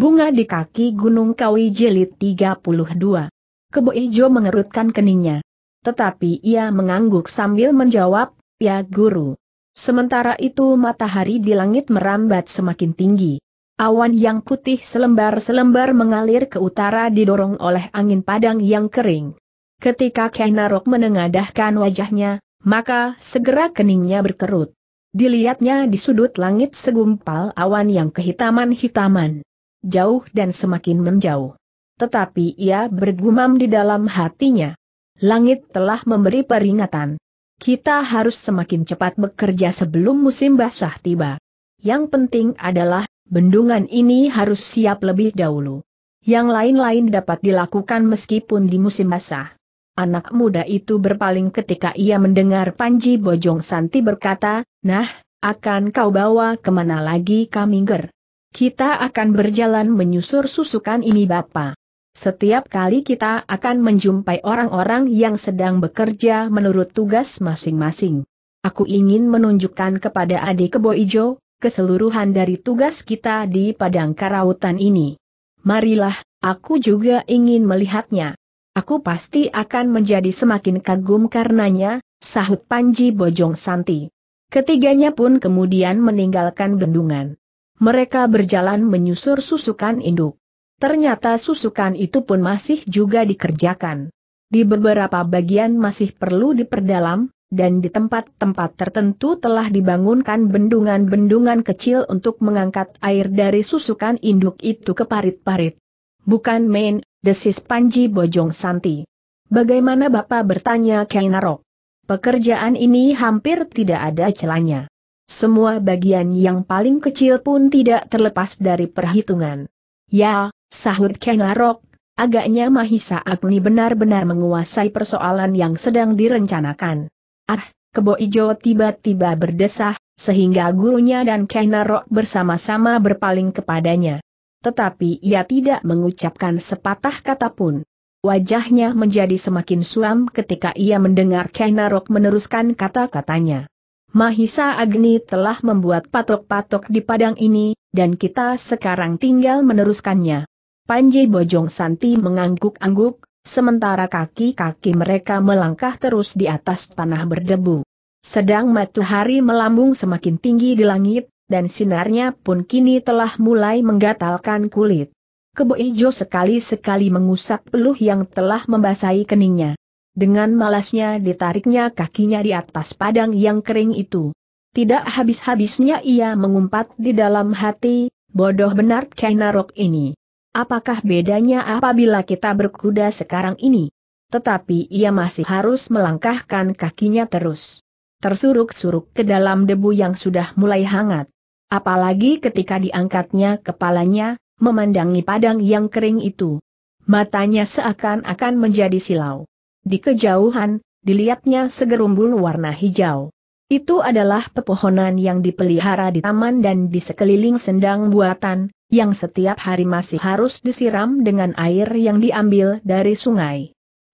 Bunga di kaki Gunung Kawi Jilid 32. Kebo Ijo mengerutkan keningnya. Tetapi ia mengangguk sambil menjawab, ya guru. Sementara itu matahari di langit merambat semakin tinggi. Awan yang putih selembar-selembar mengalir ke utara didorong oleh angin padang yang kering. Ketika Kenarok menengadahkan wajahnya, maka segera keningnya berkerut. Dilihatnya di sudut langit segumpal awan yang kehitaman-hitaman jauh dan semakin menjauh. Tetapi ia bergumam di dalam hatinya. Langit telah memberi peringatan. Kita harus semakin cepat bekerja sebelum musim basah tiba. Yang penting adalah, bendungan ini harus siap lebih dahulu. Yang lain-lain dapat dilakukan meskipun di musim basah. Anak muda itu berpaling ketika ia mendengar Panji Bojong Santi berkata, Nah, akan kau bawa ke mana lagi Kamingger? Kita akan berjalan menyusur susukan ini Bapak. Setiap kali kita akan menjumpai orang-orang yang sedang bekerja menurut tugas masing-masing. Aku ingin menunjukkan kepada adik Kebo Ijo, keseluruhan dari tugas kita di Padang Karautan ini. Marilah, aku juga ingin melihatnya. Aku pasti akan menjadi semakin kagum karenanya, sahut Panji Bojong Santi. Ketiganya pun kemudian meninggalkan bendungan. Mereka berjalan menyusur susukan induk. Ternyata susukan itu pun masih juga dikerjakan. Di beberapa bagian masih perlu diperdalam, dan di tempat-tempat tertentu telah dibangunkan bendungan-bendungan kecil untuk mengangkat air dari susukan induk itu ke parit-parit. Bukan main, desis Panji Bojong Santi. Bagaimana Bapak bertanya Kainarok? Pekerjaan ini hampir tidak ada celanya. Semua bagian yang paling kecil pun tidak terlepas dari perhitungan. Ya, sahut Kenarok, agaknya Mahisa Agni benar-benar menguasai persoalan yang sedang direncanakan. Ah, Kebo Ijo tiba-tiba berdesah, sehingga gurunya dan Kenarok bersama-sama berpaling kepadanya. Tetapi ia tidak mengucapkan sepatah kata pun. Wajahnya menjadi semakin suam ketika ia mendengar Kenarok meneruskan kata-katanya. Mahisa Agni telah membuat patok-patok di padang ini, dan kita sekarang tinggal meneruskannya. Panji Bojong Santi mengangguk-angguk, sementara kaki-kaki mereka melangkah terus di atas tanah berdebu. Sedang matahari melambung semakin tinggi di langit, dan sinarnya pun kini telah mulai menggatalkan kulit. Kebo Ijo sekali-sekali mengusap peluh yang telah membasahi keningnya. Dengan malasnya ditariknya kakinya di atas padang yang kering itu. Tidak habis-habisnya ia mengumpat di dalam hati, bodoh benar Kainarok ini. Apakah bedanya apabila kita berkuda sekarang ini? Tetapi ia masih harus melangkahkan kakinya terus. Tersuruk-suruk ke dalam debu yang sudah mulai hangat. Apalagi ketika diangkatnya kepalanya, memandangi padang yang kering itu. Matanya seakan-akan menjadi silau. Di kejauhan, dilihatnya segerumbul warna hijau. Itu adalah pepohonan yang dipelihara di taman dan di sekeliling sendang buatan, yang setiap hari masih harus disiram dengan air yang diambil dari sungai.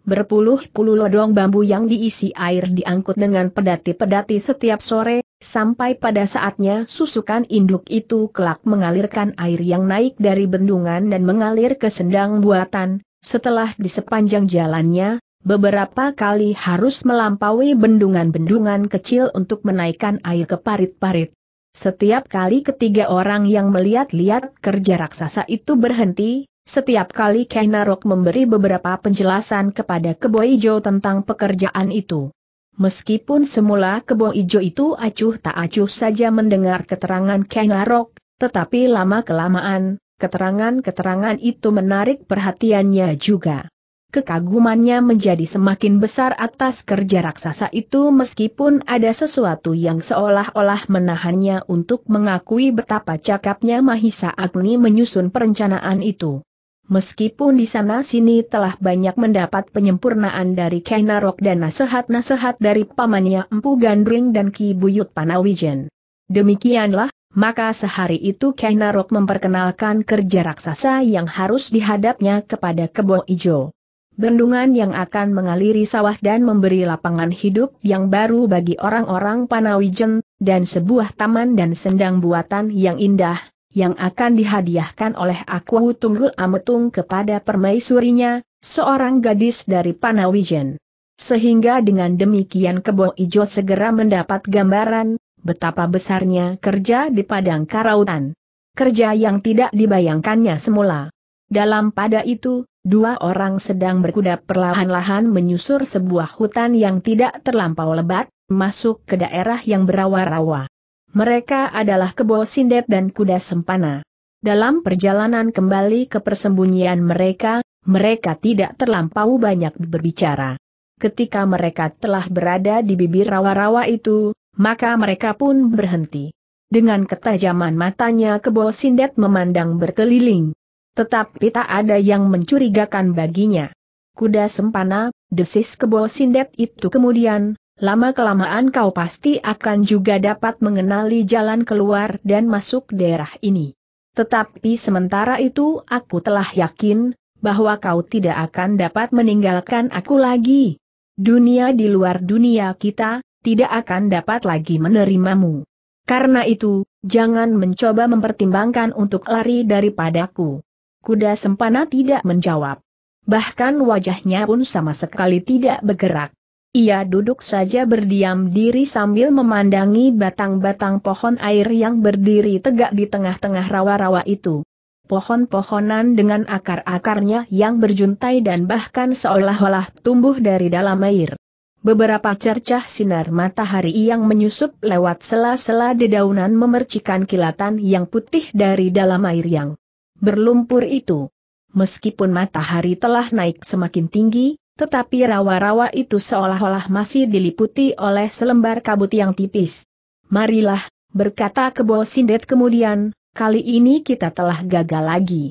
Berpuluh-puluh lodong bambu yang diisi air diangkut dengan pedati-pedati setiap sore, sampai pada saatnya susukan induk itu kelak mengalirkan air yang naik dari bendungan dan mengalir ke sendang buatan, setelah di sepanjang jalannya, beberapa kali harus melampaui bendungan-bendungan kecil untuk menaikkan air ke parit-parit. Setiap kali ketiga orang yang melihat-lihat kerja raksasa itu berhenti, setiap kali Kainarok memberi beberapa penjelasan kepada Kebo Ijo tentang pekerjaan itu. Meskipun semula Kebo Ijo itu acuh tak acuh saja mendengar keterangan Kainarok, tetapi lama-kelamaan, keterangan-keterangan itu menarik perhatiannya juga. Kekagumannya menjadi semakin besar atas kerja raksasa itu meskipun ada sesuatu yang seolah-olah menahannya untuk mengakui betapa cakapnya Mahisa Agni menyusun perencanaan itu. Meskipun di sana-sini telah banyak mendapat penyempurnaan dari Kainarok dan nasihat-nasihat dari pamannya Empu Gandring dan Ki Buyut Panawijen. Demikianlah, maka sehari itu Kainarok memperkenalkan kerja raksasa yang harus dihadapnya kepada Kebo Ijo. Bendungan yang akan mengaliri sawah dan memberi lapangan hidup yang baru bagi orang-orang Panawijen, dan sebuah taman dan sendang buatan yang indah, yang akan dihadiahkan oleh aku Tunggul Ametung kepada permaisurinya, seorang gadis dari Panawijen. Sehingga dengan demikian Kebo Ijo segera mendapat gambaran, betapa besarnya kerja di Padang Karautan. Kerja yang tidak dibayangkannya semula. Dalam pada itu, dua orang sedang berkuda perlahan-lahan menyusur sebuah hutan yang tidak terlampau lebat, masuk ke daerah yang berawa-rawa. Mereka adalah Kebo Sindet dan Kuda Sempana. Dalam perjalanan kembali ke persembunyian mereka, mereka tidak terlampau banyak berbicara. Ketika mereka telah berada di bibir rawa-rawa itu, maka mereka pun berhenti. Dengan ketajaman matanya Kebo Sindet memandang berkeliling. Tetapi tak ada yang mencurigakan baginya. Kuda Sempana, desis Kebo Sindet itu kemudian, lama-kelamaan kau pasti akan juga dapat mengenali jalan keluar dan masuk daerah ini. Tetapi sementara itu aku telah yakin, bahwa kau tidak akan dapat meninggalkan aku lagi. Dunia di luar dunia kita, tidak akan dapat lagi menerimamu. Karena itu, jangan mencoba mempertimbangkan untuk lari daripadaku. Kuda sempana tidak menjawab. Bahkan wajahnya pun sama sekali tidak bergerak. Ia duduk saja berdiam diri sambil memandangi batang-batang pohon air yang berdiri tegak di tengah-tengah rawa-rawa itu. Pohon-pohonan dengan akar-akarnya yang berjuntai dan bahkan seolah-olah tumbuh dari dalam air. Beberapa cercah sinar matahari yang menyusup lewat sela-sela dedaunan memercikan kilatan yang putih dari dalam air yang berlumpur itu. Meskipun matahari telah naik semakin tinggi, tetapi rawa-rawa itu seolah-olah masih diliputi oleh selembar kabut yang tipis. Marilah, berkata Kebo Sindet kemudian, kali ini kita telah gagal lagi.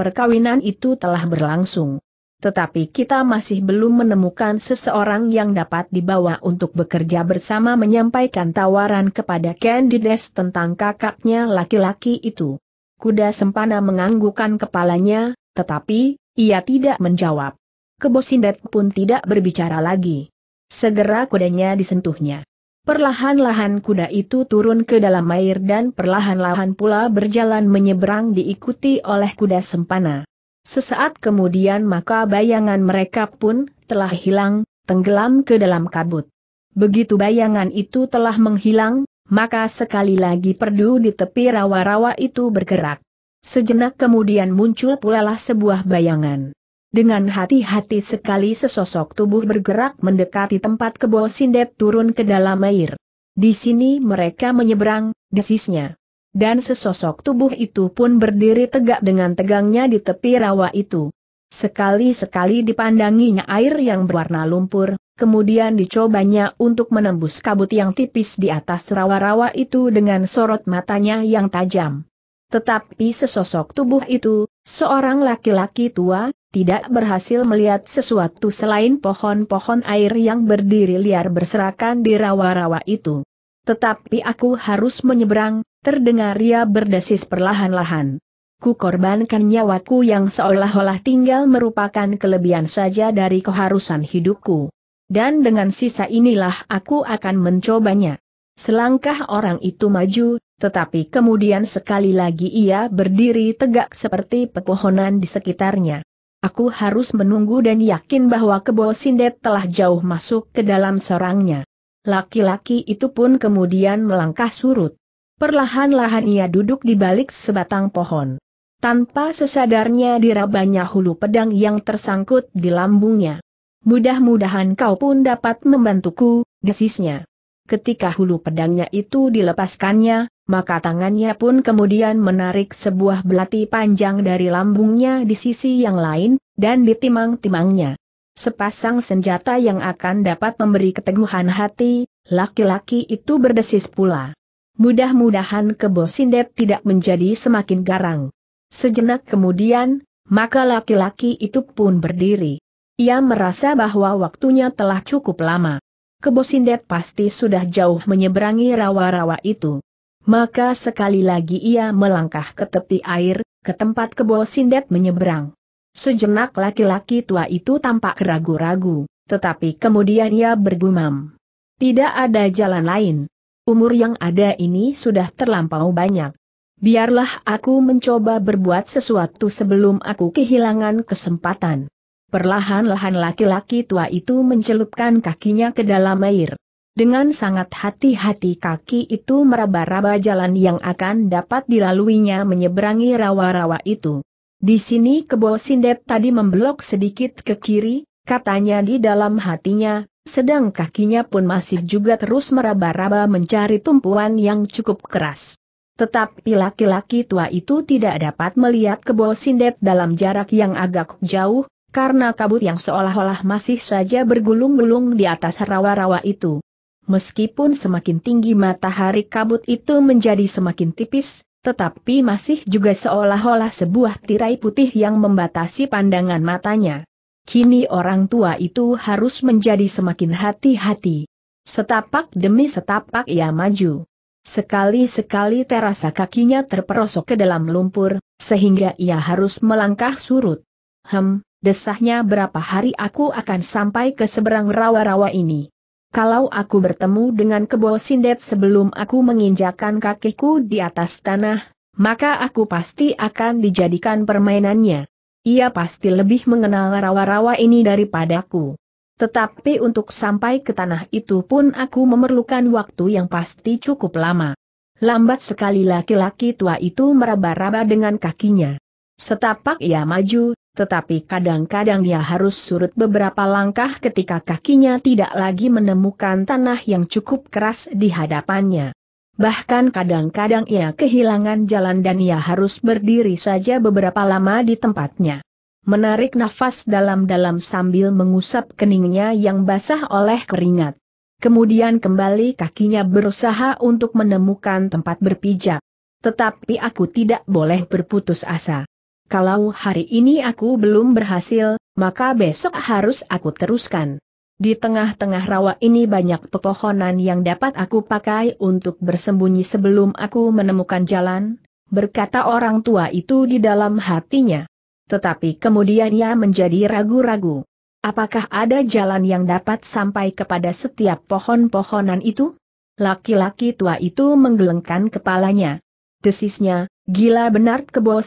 Perkawinan itu telah berlangsung. Tetapi kita masih belum menemukan seseorang yang dapat dibawa untuk bekerja bersama menyampaikan tawaran kepada Candides tentang kakaknya laki-laki itu. Kuda sempana menganggukkan kepalanya, tetapi, ia tidak menjawab. Kebosindat pun tidak berbicara lagi. Segera kudanya disentuhnya. Perlahan-lahan kuda itu turun ke dalam air dan perlahan-lahan pula berjalan menyeberang diikuti oleh kuda sempana. Sesaat kemudian maka bayangan mereka pun telah hilang, tenggelam ke dalam kabut. Begitu bayangan itu telah menghilang, maka sekali lagi perdu di tepi rawa-rawa itu bergerak. Sejenak kemudian muncul pula lah sebuah bayangan. Dengan hati-hati sekali sesosok tubuh bergerak mendekati tempat kebo sindet turun ke dalam air. Di sini mereka menyeberang, desisnya. Dan sesosok tubuh itu pun berdiri tegak dengan tegangnya di tepi rawa itu. Sekali-sekali dipandanginya air yang berwarna lumpur, kemudian dicobanya untuk menembus kabut yang tipis di atas rawa-rawa itu dengan sorot matanya yang tajam. Tetapi sesosok tubuh itu, seorang laki-laki tua, tidak berhasil melihat sesuatu selain pohon-pohon air yang berdiri liar berserakan di rawa-rawa itu. Tetapi aku harus menyeberang, terdengar ia berdesis perlahan-lahan. Ku korbankan nyawaku yang seolah-olah tinggal merupakan kelebihan saja dari keharusan hidupku. Dan dengan sisa inilah aku akan mencobanya. Selangkah orang itu maju, tetapi kemudian sekali lagi ia berdiri tegak seperti pepohonan di sekitarnya. Aku harus menunggu dan yakin bahwa Kebo Sindet telah jauh masuk ke dalam sorangnya. Laki-laki itu pun kemudian melangkah surut. Perlahan-lahan ia duduk di balik sebatang pohon. Tanpa sesadarnya dirabanya hulu pedang yang tersangkut di lambungnya. Mudah-mudahan kau pun dapat membantuku, desisnya. Ketika hulu pedangnya itu dilepaskannya, maka tangannya pun kemudian menarik sebuah belati panjang dari lambungnya di sisi yang lain, dan ditimang-timangnya. Sepasang senjata yang akan dapat memberi keteguhan hati, laki-laki itu berdesis pula. Mudah-mudahan kebo Sindet tidak menjadi semakin garang. Sejenak kemudian, maka laki-laki itu pun berdiri. Ia merasa bahwa waktunya telah cukup lama. Kebosindet pasti sudah jauh menyeberangi rawa-rawa itu. Maka sekali lagi ia melangkah ke tepi air, ke tempat Kebosindet menyeberang. Sejenak laki-laki tua itu tampak ragu-ragu, tetapi kemudian ia bergumam. Tidak ada jalan lain. Umur yang ada ini sudah terlampau banyak. Biarlah aku mencoba berbuat sesuatu sebelum aku kehilangan kesempatan. Perlahan-lahan laki-laki tua itu mencelupkan kakinya ke dalam air. Dengan sangat hati-hati kaki itu meraba-raba jalan yang akan dapat dilaluinya menyeberangi rawa-rawa itu. Di sini Kebo Sindet tadi membelok sedikit ke kiri, katanya di dalam hatinya, sedang kakinya pun masih juga terus meraba-raba mencari tumpuan yang cukup keras. Tetapi laki-laki tua itu tidak dapat melihat Kebo Sindet dalam jarak yang agak jauh, karena kabut yang seolah-olah masih saja bergulung-gulung di atas rawa-rawa itu. Meskipun semakin tinggi matahari kabut itu menjadi semakin tipis, tetapi masih juga seolah-olah sebuah tirai putih yang membatasi pandangan matanya. Kini orang tua itu harus menjadi semakin hati-hati. Setapak demi setapak ia maju. Sekali-sekali terasa kakinya terperosok ke dalam lumpur, sehingga ia harus melangkah surut. Hem, desahnya berapa hari aku akan sampai ke seberang rawa-rawa ini. Kalau aku bertemu dengan kebo sindet sebelum aku menginjakan kakiku di atas tanah, maka aku pasti akan dijadikan permainannya. Ia pasti lebih mengenal rawa-rawa ini daripadaku. Tetapi untuk sampai ke tanah itu pun aku memerlukan waktu yang pasti cukup lama. Lambat sekali laki-laki tua itu meraba-raba dengan kakinya. Setapak ia maju, tetapi kadang-kadang ia harus surut beberapa langkah ketika kakinya tidak lagi menemukan tanah yang cukup keras di hadapannya. Bahkan kadang-kadang ia kehilangan jalan dan ia harus berdiri saja beberapa lama di tempatnya menarik nafas dalam-dalam sambil mengusap keningnya yang basah oleh keringat. Kemudian kembali kakinya berusaha untuk menemukan tempat berpijak. Tetapi aku tidak boleh berputus asa. Kalau hari ini aku belum berhasil, maka besok harus aku teruskan. Di tengah-tengah rawa ini banyak pepohonan yang dapat aku pakai untuk bersembunyi sebelum aku menemukan jalan, berkata orang tua itu di dalam hatinya. Tetapi kemudian ia menjadi ragu-ragu. Apakah ada jalan yang dapat sampai kepada setiap pohon-pohonan itu? Laki-laki tua itu menggelengkan kepalanya. Desisnya, gila benar kebo.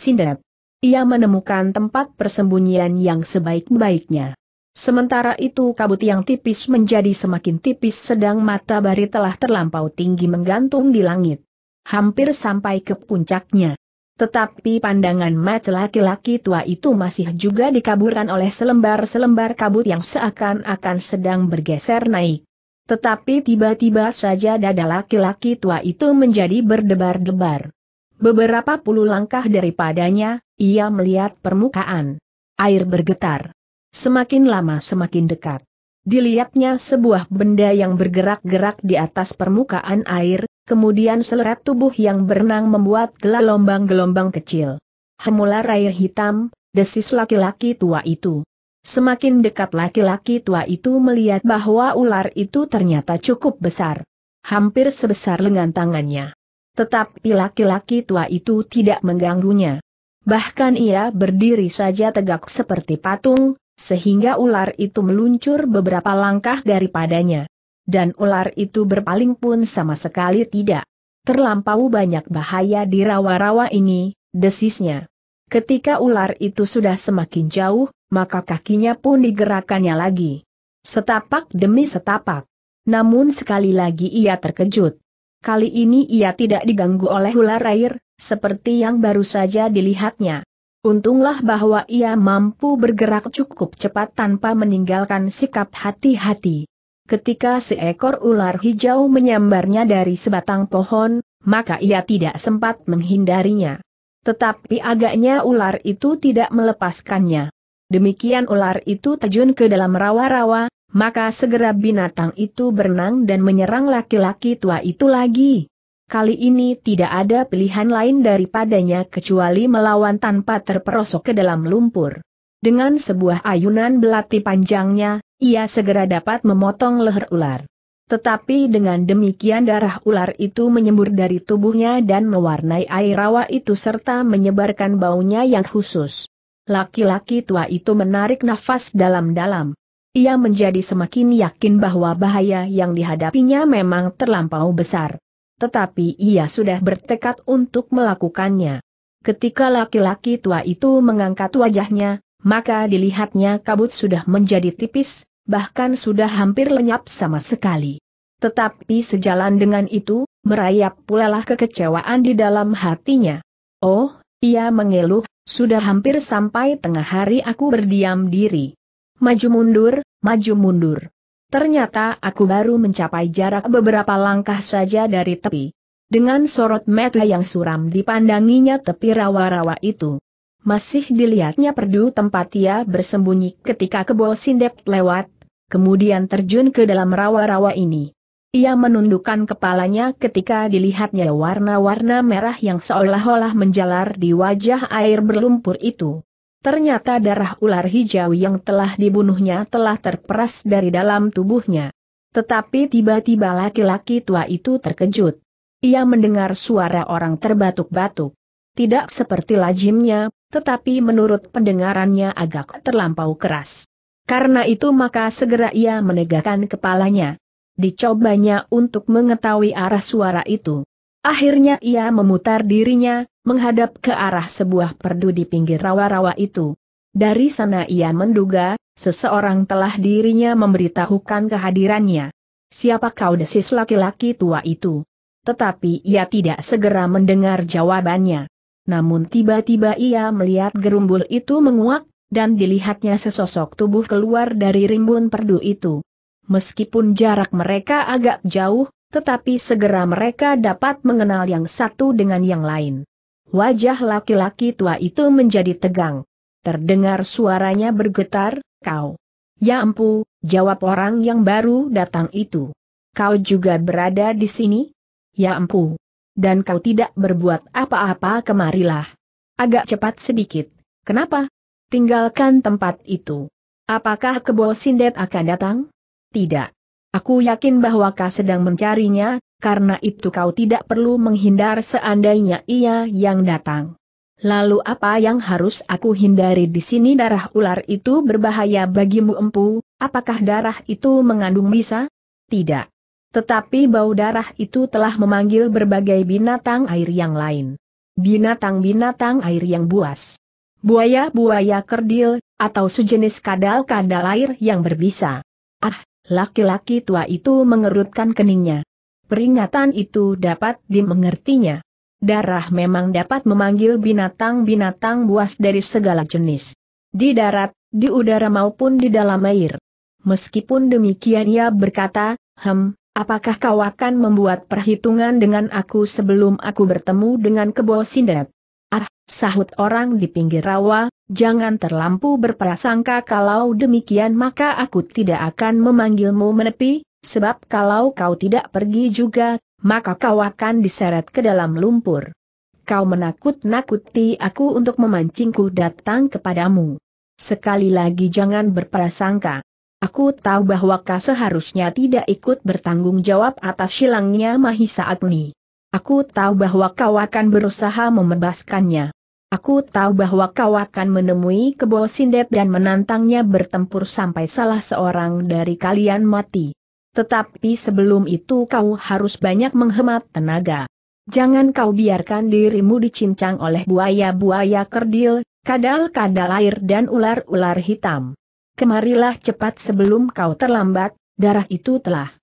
Ia menemukan tempat persembunyian yang sebaik-baiknya. Sementara itu kabut yang tipis menjadi semakin tipis sedang mata bari telah terlampau tinggi menggantung di langit. Hampir sampai ke puncaknya. Tetapi pandangan mata laki-laki tua itu masih juga dikaburkan oleh selembar-selembar kabut yang seakan-akan sedang bergeser naik. Tetapi tiba-tiba saja dada laki-laki tua itu menjadi berdebar-debar. Beberapa puluh langkah daripadanya, ia melihat permukaan. Air bergetar. Semakin lama semakin dekat. Dilihatnya sebuah benda yang bergerak-gerak di atas permukaan air, kemudian seleret tubuh yang berenang membuat gelombang-gelombang kecil. Hemular air hitam, desis laki-laki tua itu. Semakin dekat laki-laki tua itu melihat bahwa ular itu ternyata cukup besar. Hampir sebesar lengan tangannya. Tetapi laki-laki tua itu tidak mengganggunya. Bahkan ia berdiri saja tegak seperti patung, sehingga ular itu meluncur beberapa langkah daripadanya. Dan ular itu berpaling pun sama sekali tidak. Terlampau banyak bahaya di rawa-rawa ini, desisnya. Ketika ular itu sudah semakin jauh, maka kakinya pun digerakkannya lagi. Setapak demi setapak. Namun sekali lagi ia terkejut. Kali ini ia tidak diganggu oleh ular air, seperti yang baru saja dilihatnya. Untunglah bahwa ia mampu bergerak cukup cepat tanpa meninggalkan sikap hati-hati. Ketika seekor ular hijau menyambarnya dari sebatang pohon, maka ia tidak sempat menghindarinya. Tetapi agaknya ular itu tidak melepaskannya. Demikian ular itu terjun ke dalam rawa-rawa, maka segera binatang itu berenang dan menyerang laki-laki tua itu lagi. Kali ini tidak ada pilihan lain daripadanya kecuali melawan tanpa terperosok ke dalam lumpur. Dengan sebuah ayunan belati panjangnya, ia segera dapat memotong leher ular. Tetapi dengan demikian darah ular itu menyembur dari tubuhnya dan mewarnai air rawa itu serta menyebarkan baunya yang khusus. Laki-laki tua itu menarik nafas dalam-dalam. Ia menjadi semakin yakin bahwa bahaya yang dihadapinya memang terlampau besar. tetapi ia sudah bertekad untuk melakukannya. Ketika laki-laki tua itu mengangkat wajahnya, maka dilihatnya kabut sudah menjadi tipis, bahkan sudah hampir lenyap sama sekali. Tetapi sejalan dengan itu, merayap pula lah kekecewaan di dalam hatinya. Oh, ia mengeluh, sudah hampir sampai tengah hari aku berdiam diri. Maju mundur, maju mundur. Ternyata aku baru mencapai jarak beberapa langkah saja dari tepi. Dengan sorot mata yang suram dipandanginya tepi rawa-rawa itu. Masih dilihatnya perdu tempat ia bersembunyi ketika kebol sindek lewat, kemudian terjun ke dalam rawa-rawa ini. Ia menundukkan kepalanya ketika dilihatnya warna-warna merah yang seolah-olah menjalar di wajah air berlumpur itu. Ternyata darah ular hijau yang telah dibunuhnya telah terperas dari dalam tubuhnya. Tetapi tiba-tiba laki-laki tua itu terkejut. Ia mendengar suara orang terbatuk-batuk. Tidak seperti lajimnya, tetapi menurut pendengarannya agak terlampau keras. Karena itu maka segera ia menegakkan kepalanya. Dicobanya untuk mengetahui arah suara itu. Akhirnya ia memutar dirinya, menghadap ke arah sebuah perdu di pinggir rawa-rawa itu. Dari sana ia menduga, seseorang telah dirinya memberitahukan kehadirannya. Siapa kau desis laki-laki tua itu? Tetapi ia tidak segera mendengar jawabannya. Namun tiba-tiba ia melihat gerumbul itu menguak, dan dilihatnya sesosok tubuh keluar dari rimbun perdu itu. Meskipun jarak mereka agak jauh, tetapi segera mereka dapat mengenal yang satu dengan yang lain. Wajah laki-laki tua itu menjadi tegang. Terdengar suaranya bergetar, kau. Ya empu, jawab orang yang baru datang itu. Kau juga berada di sini? Ya empu. Dan kau tidak berbuat apa-apa kemarilah. Agak cepat sedikit. Kenapa? Tinggalkan tempat itu. Apakah kebol sindet akan datang? Tidak. Aku yakin bahwa kau sedang mencarinya, karena itu kau tidak perlu menghindar seandainya ia yang datang. Lalu apa yang harus aku hindari di sini darah ular itu berbahaya bagimu empu, apakah darah itu mengandung bisa? Tidak. Tetapi bau darah itu telah memanggil berbagai binatang air yang lain. Binatang-binatang air yang buas. Buaya-buaya kerdil, atau sejenis kadal-kadal air yang berbisa. Ah, Laki-laki tua itu mengerutkan keningnya. Peringatan itu dapat dimengertinya. Darah memang dapat memanggil binatang-binatang buas dari segala jenis. Di darat, di udara maupun di dalam air. Meskipun demikian ia berkata, Hem, apakah kau akan membuat perhitungan dengan aku sebelum aku bertemu dengan kebol sindet? Ah, sahut orang di pinggir rawa, Jangan terlampu berprasangka kalau demikian maka aku tidak akan memanggilmu menepi, sebab kalau kau tidak pergi juga, maka kau akan diseret ke dalam lumpur. Kau menakut-nakuti aku untuk memancingku datang kepadamu. Sekali lagi jangan berprasangka. Aku tahu bahwa kau seharusnya tidak ikut bertanggung jawab atas silangnya Mahisa Agni. Aku tahu bahwa kau akan berusaha membebaskannya. Aku tahu bahwa kau akan menemui kebol sindet dan menantangnya bertempur sampai salah seorang dari kalian mati. Tetapi sebelum itu kau harus banyak menghemat tenaga. Jangan kau biarkan dirimu dicincang oleh buaya-buaya kerdil, kadal-kadal air dan ular-ular hitam. Kemarilah cepat sebelum kau terlambat, darah itu telah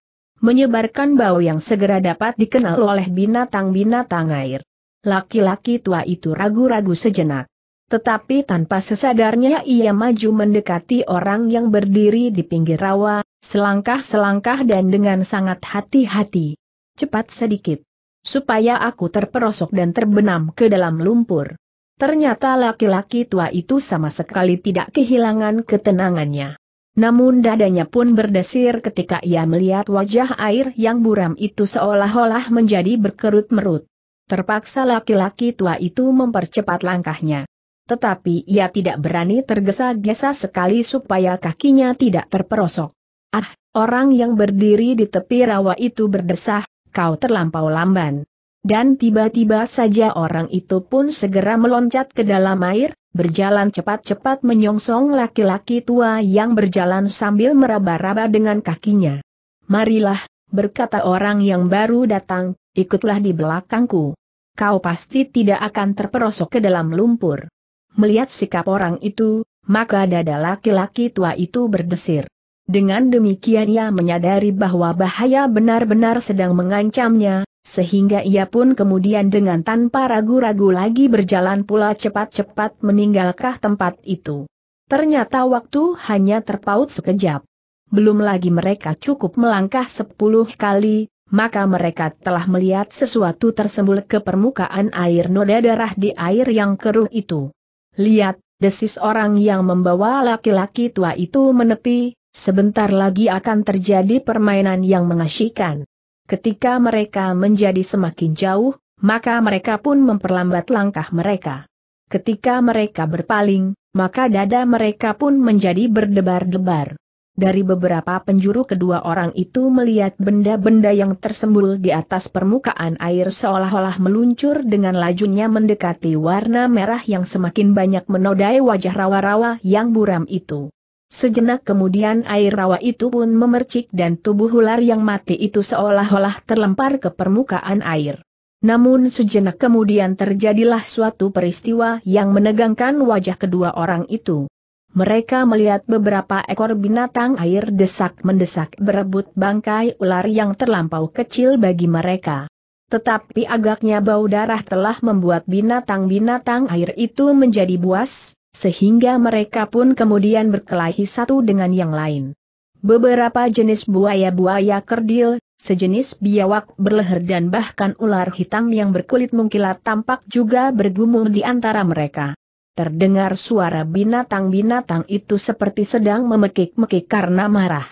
menyebarkan bau yang segera dapat dikenal oleh binatang-binatang air. Laki-laki tua itu ragu-ragu sejenak. Tetapi tanpa sesadarnya ia maju mendekati orang yang berdiri di pinggir rawa, selangkah-selangkah dan dengan sangat hati-hati. Cepat sedikit. Supaya aku terperosok dan terbenam ke dalam lumpur. Ternyata laki-laki tua itu sama sekali tidak kehilangan ketenangannya. Namun dadanya pun berdesir ketika ia melihat wajah air yang buram itu seolah-olah menjadi berkerut-merut. Terpaksa laki-laki tua itu mempercepat langkahnya. Tetapi ia tidak berani tergesa-gesa sekali supaya kakinya tidak terperosok. Ah, orang yang berdiri di tepi rawa itu berdesah, kau terlampau lamban. Dan tiba-tiba saja orang itu pun segera meloncat ke dalam air, berjalan cepat-cepat menyongsong laki-laki tua yang berjalan sambil meraba-raba dengan kakinya. Marilah, berkata orang yang baru datang, ikutlah di belakangku. Kau pasti tidak akan terperosok ke dalam lumpur. Melihat sikap orang itu, maka dada laki-laki tua itu berdesir. Dengan demikian ia menyadari bahwa bahaya benar-benar sedang mengancamnya, sehingga ia pun kemudian dengan tanpa ragu-ragu lagi berjalan pula cepat-cepat meninggalkah tempat itu. Ternyata waktu hanya terpaut sekejap. Belum lagi mereka cukup melangkah sepuluh kali, maka mereka telah melihat sesuatu tersembul ke permukaan air noda darah di air yang keruh itu. Lihat, desis orang yang membawa laki-laki tua itu menepi, Sebentar lagi akan terjadi permainan yang mengasyikan. Ketika mereka menjadi semakin jauh, maka mereka pun memperlambat langkah mereka. Ketika mereka berpaling, maka dada mereka pun menjadi berdebar-debar. Dari beberapa penjuru kedua orang itu melihat benda-benda yang tersembul di atas permukaan air seolah-olah meluncur dengan lajunya mendekati warna merah yang semakin banyak menodai wajah rawa-rawa yang buram itu. Sejenak kemudian air rawa itu pun memercik dan tubuh ular yang mati itu seolah-olah terlempar ke permukaan air. Namun sejenak kemudian terjadilah suatu peristiwa yang menegangkan wajah kedua orang itu. Mereka melihat beberapa ekor binatang air desak-mendesak berebut bangkai ular yang terlampau kecil bagi mereka. Tetapi agaknya bau darah telah membuat binatang-binatang air itu menjadi buas, sehingga mereka pun kemudian berkelahi satu dengan yang lain. Beberapa jenis buaya-buaya kerdil, sejenis biawak berleher dan bahkan ular hitam yang berkulit mengkilat tampak juga bergumul di antara mereka. Terdengar suara binatang-binatang itu seperti sedang memekik-mekik karena marah.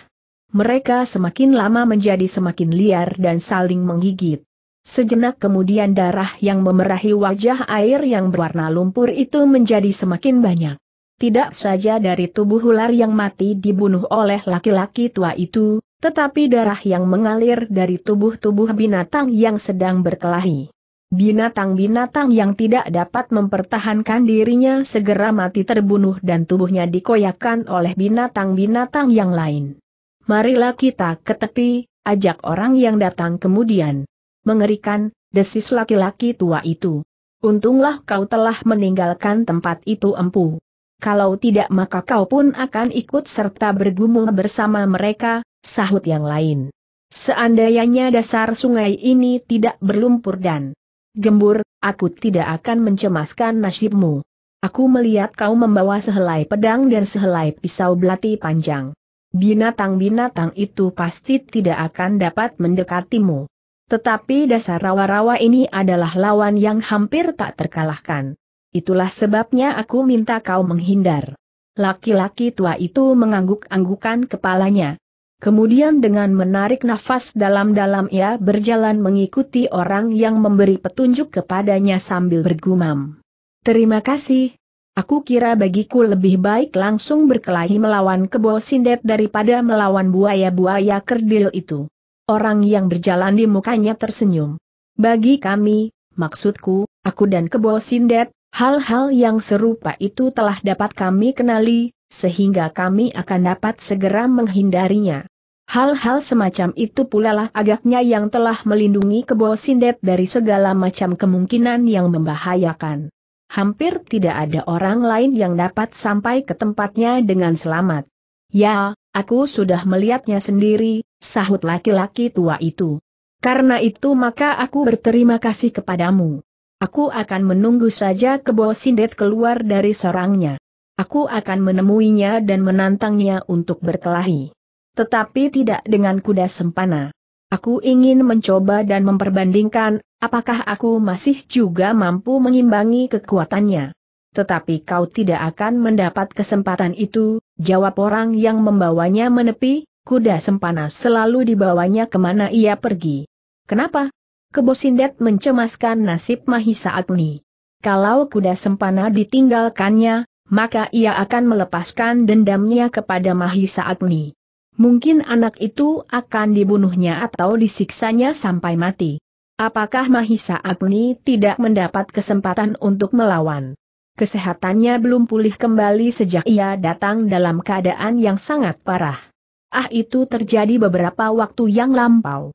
Mereka semakin lama menjadi semakin liar dan saling menggigit. Sejenak kemudian darah yang memerahi wajah air yang berwarna lumpur itu menjadi semakin banyak. Tidak saja dari tubuh ular yang mati dibunuh oleh laki-laki tua itu, tetapi darah yang mengalir dari tubuh-tubuh binatang yang sedang berkelahi. Binatang-binatang yang tidak dapat mempertahankan dirinya segera mati terbunuh dan tubuhnya dikoyakkan oleh binatang-binatang yang lain. Marilah kita ke tepi, ajak orang yang datang kemudian. Mengerikan, desis laki-laki tua itu. Untunglah kau telah meninggalkan tempat itu empu. Kalau tidak maka kau pun akan ikut serta bergumul bersama mereka, sahut yang lain. Seandainya dasar sungai ini tidak berlumpur dan gembur, aku tidak akan mencemaskan nasibmu. Aku melihat kau membawa sehelai pedang dan sehelai pisau belati panjang. Binatang-binatang itu pasti tidak akan dapat mendekatimu. Tetapi dasar rawa-rawa ini adalah lawan yang hampir tak terkalahkan. Itulah sebabnya aku minta kau menghindar. Laki-laki tua itu mengangguk-anggukan kepalanya. Kemudian dengan menarik nafas dalam-dalam ia berjalan mengikuti orang yang memberi petunjuk kepadanya sambil bergumam. Terima kasih. Aku kira bagiku lebih baik langsung berkelahi melawan kebo sindet daripada melawan buaya-buaya kerdil itu. Orang yang berjalan di mukanya tersenyum. Bagi kami, maksudku, aku dan Kebo Sindet, hal-hal yang serupa itu telah dapat kami kenali, sehingga kami akan dapat segera menghindarinya. Hal-hal semacam itu pula lah agaknya yang telah melindungi Kebo Sindet dari segala macam kemungkinan yang membahayakan. Hampir tidak ada orang lain yang dapat sampai ke tempatnya dengan selamat. Ya, aku sudah melihatnya sendiri, sahut laki-laki tua itu. Karena itu maka aku berterima kasih kepadamu. Aku akan menunggu saja kebo Sindet keluar dari sarangnya. Aku akan menemuinya dan menantangnya untuk berkelahi. Tetapi tidak dengan kuda sempana. Aku ingin mencoba dan memperbandingkan, apakah aku masih juga mampu mengimbangi kekuatannya. Tetapi kau tidak akan mendapat kesempatan itu, jawab orang yang membawanya menepi, kuda sempana selalu dibawanya ke mana ia pergi. Kenapa? Kebosindet mencemaskan nasib Mahisa Agni. Kalau kuda sempana ditinggalkannya, maka ia akan melepaskan dendamnya kepada Mahisa Agni. Mungkin anak itu akan dibunuhnya atau disiksanya sampai mati. Apakah Mahisa Agni tidak mendapat kesempatan untuk melawan? Kesehatannya belum pulih kembali sejak ia datang dalam keadaan yang sangat parah. Ah itu terjadi beberapa waktu yang lampau.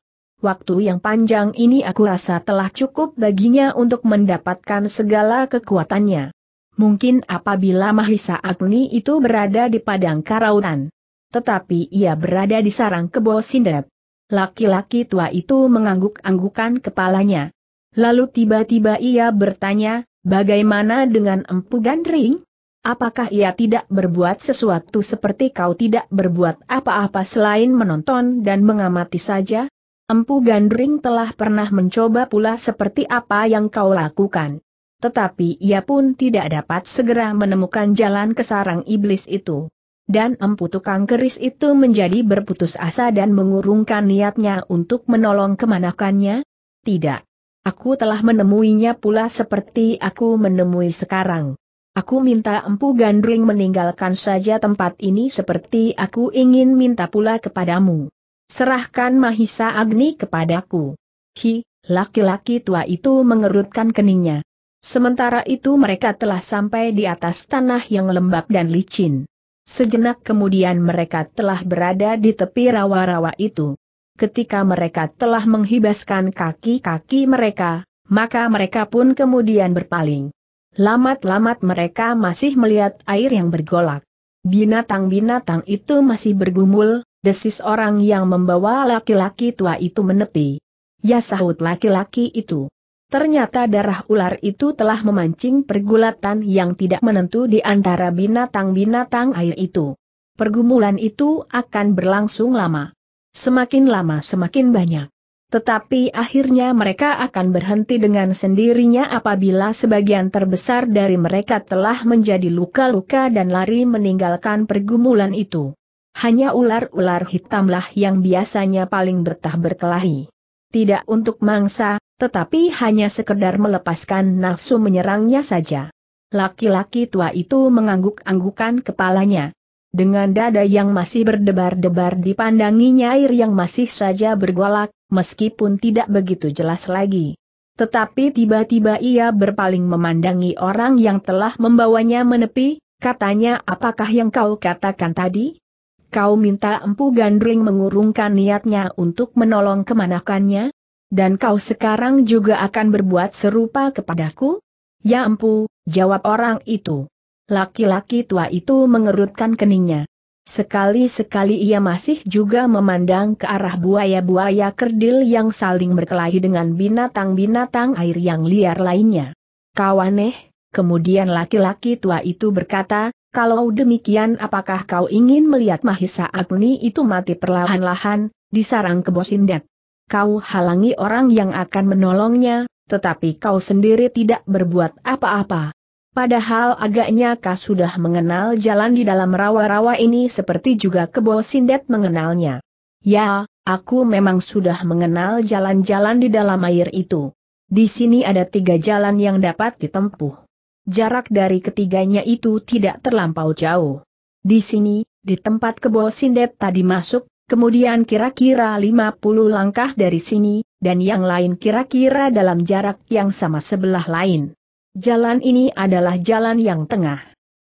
waktu yang panjang ini aku rasa telah cukup baginya untuk mendapatkan segala kekuatannya. Mungkin apabila Mahisa Agni itu berada di padang karautan. Tetapi ia berada di sarang kebo Sindet. Laki-laki tua itu mengangguk-anggukan kepalanya. Lalu tiba-tiba ia bertanya, bagaimana dengan Empu Gandring? Apakah ia tidak berbuat sesuatu seperti kau tidak berbuat apa-apa selain menonton dan mengamati saja? Empu Gandring telah pernah mencoba pula seperti apa yang kau lakukan. Tetapi ia pun tidak dapat segera menemukan jalan ke sarang iblis itu. Dan empu tukang keris itu menjadi berputus asa dan mengurungkan niatnya untuk menolong kemanakannya? Tidak. Aku telah menemuinya pula seperti aku menemui sekarang. Aku minta Empu Gandring meninggalkan saja tempat ini seperti aku ingin minta pula kepadamu. Serahkan Mahisa Agni kepadaku. Ki, laki-laki tua itu mengerutkan keningnya. Sementara itu mereka telah sampai di atas tanah yang lembab dan licin. Sejenak kemudian mereka telah berada di tepi rawa-rawa itu. Ketika mereka telah menghibaskan kaki-kaki mereka, maka mereka pun kemudian berpaling. Lamat-lamat mereka masih melihat air yang bergolak. Binatang-binatang itu masih bergumul, desis orang yang membawa laki-laki tua itu menepi. Ya sahut laki-laki itu. Ternyata darah ular itu telah memancing pergulatan yang tidak menentu di antara binatang-binatang air itu. Pergumulan itu akan berlangsung lama. Semakin lama semakin banyak. Tetapi akhirnya mereka akan berhenti dengan sendirinya apabila sebagian terbesar dari mereka telah menjadi luka-luka dan lari meninggalkan pergumulan itu. Hanya ular-ular hitamlah yang biasanya paling betah berkelahi. Tidak untuk mangsa, tetapi hanya sekedar melepaskan nafsu menyerangnya saja. Laki-laki tua itu mengangguk-anggukan kepalanya dengan dada yang masih berdebar-debar dipandanginya air yang masih saja bergolak, meskipun tidak begitu jelas lagi. Tetapi tiba-tiba ia berpaling memandangi orang yang telah membawanya menepi, katanya apakah yang kau katakan tadi? Kau minta empu gandring mengurungkan niatnya untuk menolong kemanakannya? Dan kau sekarang juga akan berbuat serupa kepadaku? Ya empu, jawab orang itu. Laki-laki tua itu mengerutkan keningnya. Sekali-sekali ia masih juga memandang ke arah buaya-buaya kerdil yang saling berkelahi dengan binatang-binatang air yang liar lainnya. Kau aneh, kemudian laki-laki tua itu berkata, kalau demikian apakah kau ingin melihat Mahisa Agni itu mati perlahan-lahan, di sarang kebosindet? Kau halangi orang yang akan menolongnya, tetapi kau sendiri tidak berbuat apa-apa. Padahal agaknya kau sudah mengenal jalan di dalam rawa-rawa ini seperti juga kebo Sindet mengenalnya. Ya, aku memang sudah mengenal jalan-jalan di dalam air itu. Di sini ada tiga jalan yang dapat ditempuh. Jarak dari ketiganya itu tidak terlampau jauh. Di sini, di tempat kebo Sindet tadi masuk, kemudian kira-kira 50 langkah dari sini, dan yang lain kira-kira dalam jarak yang sama sebelah lain. Jalan ini adalah jalan yang tengah.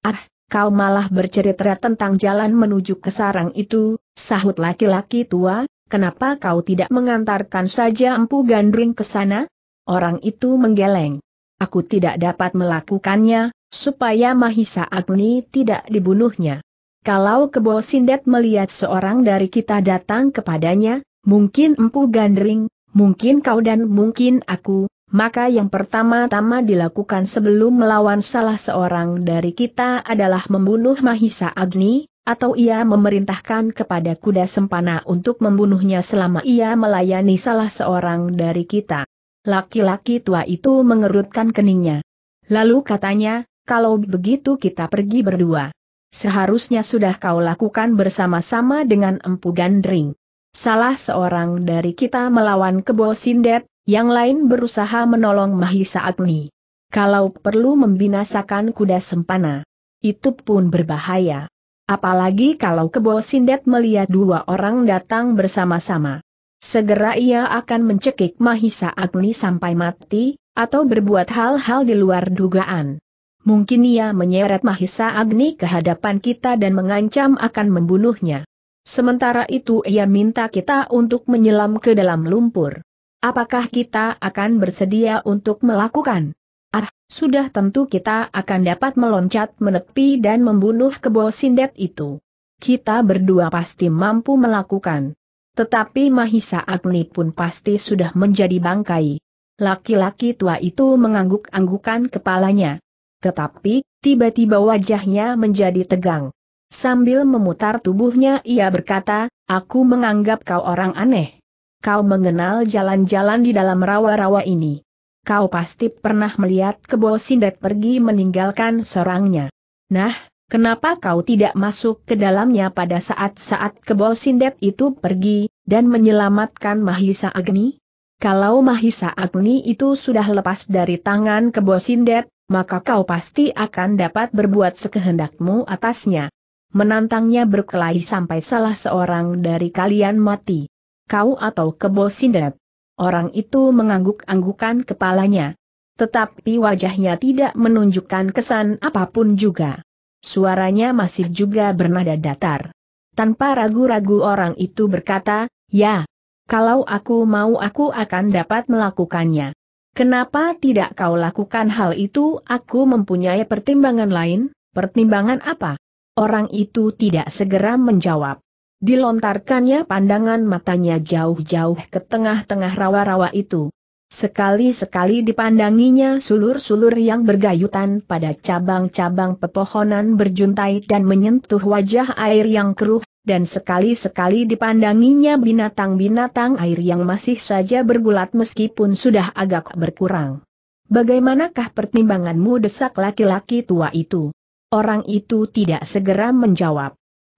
Ah, kau malah bercerita tentang jalan menuju ke sarang itu, sahut laki-laki tua, kenapa kau tidak mengantarkan saja empu gandring ke sana? Orang itu menggeleng. Aku tidak dapat melakukannya, supaya Mahisa Agni tidak dibunuhnya. Kalau Kebo Sindet melihat seorang dari kita datang kepadanya, mungkin empu gandring, mungkin kau dan mungkin aku, maka yang pertama-tama dilakukan sebelum melawan salah seorang dari kita adalah membunuh Mahisa Agni, atau ia memerintahkan kepada kuda sempana untuk membunuhnya selama ia melayani salah seorang dari kita. Laki-laki tua itu mengerutkan keningnya. Lalu katanya, kalau begitu kita pergi berdua. Seharusnya sudah kau lakukan bersama-sama dengan Empu Gandring. Salah seorang dari kita melawan Kebo Sindet, yang lain berusaha menolong Mahisa Agni. Kalau perlu membinasakan kuda sempana, itu pun berbahaya. Apalagi kalau Kebo Sindet melihat dua orang datang bersama-sama. Segera ia akan mencekik Mahisa Agni sampai mati, atau berbuat hal-hal di luar dugaan. Mungkin ia menyeret Mahisa Agni ke hadapan kita dan mengancam akan membunuhnya. Sementara itu ia minta kita untuk menyelam ke dalam lumpur. Apakah kita akan bersedia untuk melakukan? Ah, sudah tentu kita akan dapat meloncat menepi dan membunuh kebo sindet itu. Kita berdua pasti mampu melakukan. Tetapi Mahisa Agni pun pasti sudah menjadi bangkai. Laki-laki tua itu mengangguk-anggukan kepalanya. Tetapi, tiba-tiba wajahnya menjadi tegang. Sambil memutar tubuhnya ia berkata, aku menganggap kau orang aneh. Kau mengenal jalan-jalan di dalam rawa-rawa ini. Kau pasti pernah melihat kebo sindet pergi meninggalkan sorangnya. Nah, kenapa kau tidak masuk ke dalamnya pada saat-saat kebo sindet itu pergi, dan menyelamatkan Mahisa Agni? Kalau Mahisa Agni itu sudah lepas dari tangan kebo sindet, maka kau pasti akan dapat berbuat sekehendakmu atasnya menantangnya berkelahi sampai salah seorang dari kalian mati. Kau atau kebo sindet. Orang itu mengangguk-anggukan kepalanya. Tetapi wajahnya tidak menunjukkan kesan apa pun juga. Suaranya masih juga bernada datar. Tanpa ragu-ragu orang itu berkata, ya, kalau aku mau aku akan dapat melakukannya. Kenapa tidak kau lakukan hal itu? Aku mempunyai pertimbangan lain. Pertimbangan apa? Orang itu tidak segera menjawab. Dilontarkannya pandangan matanya jauh-jauh ke tengah-tengah rawa-rawa itu. Sekali-sekali dipandanginya sulur-sulur yang bergayutan pada cabang-cabang pepohonan berjuntai dan menyentuh wajah air yang keruh, dan sekali-sekali dipandanginya binatang-binatang air yang masih saja bergulat meskipun sudah agak berkurang. Bagaimanakah pertimbanganmu desak laki-laki tua itu? Orang itu tidak segera menjawab.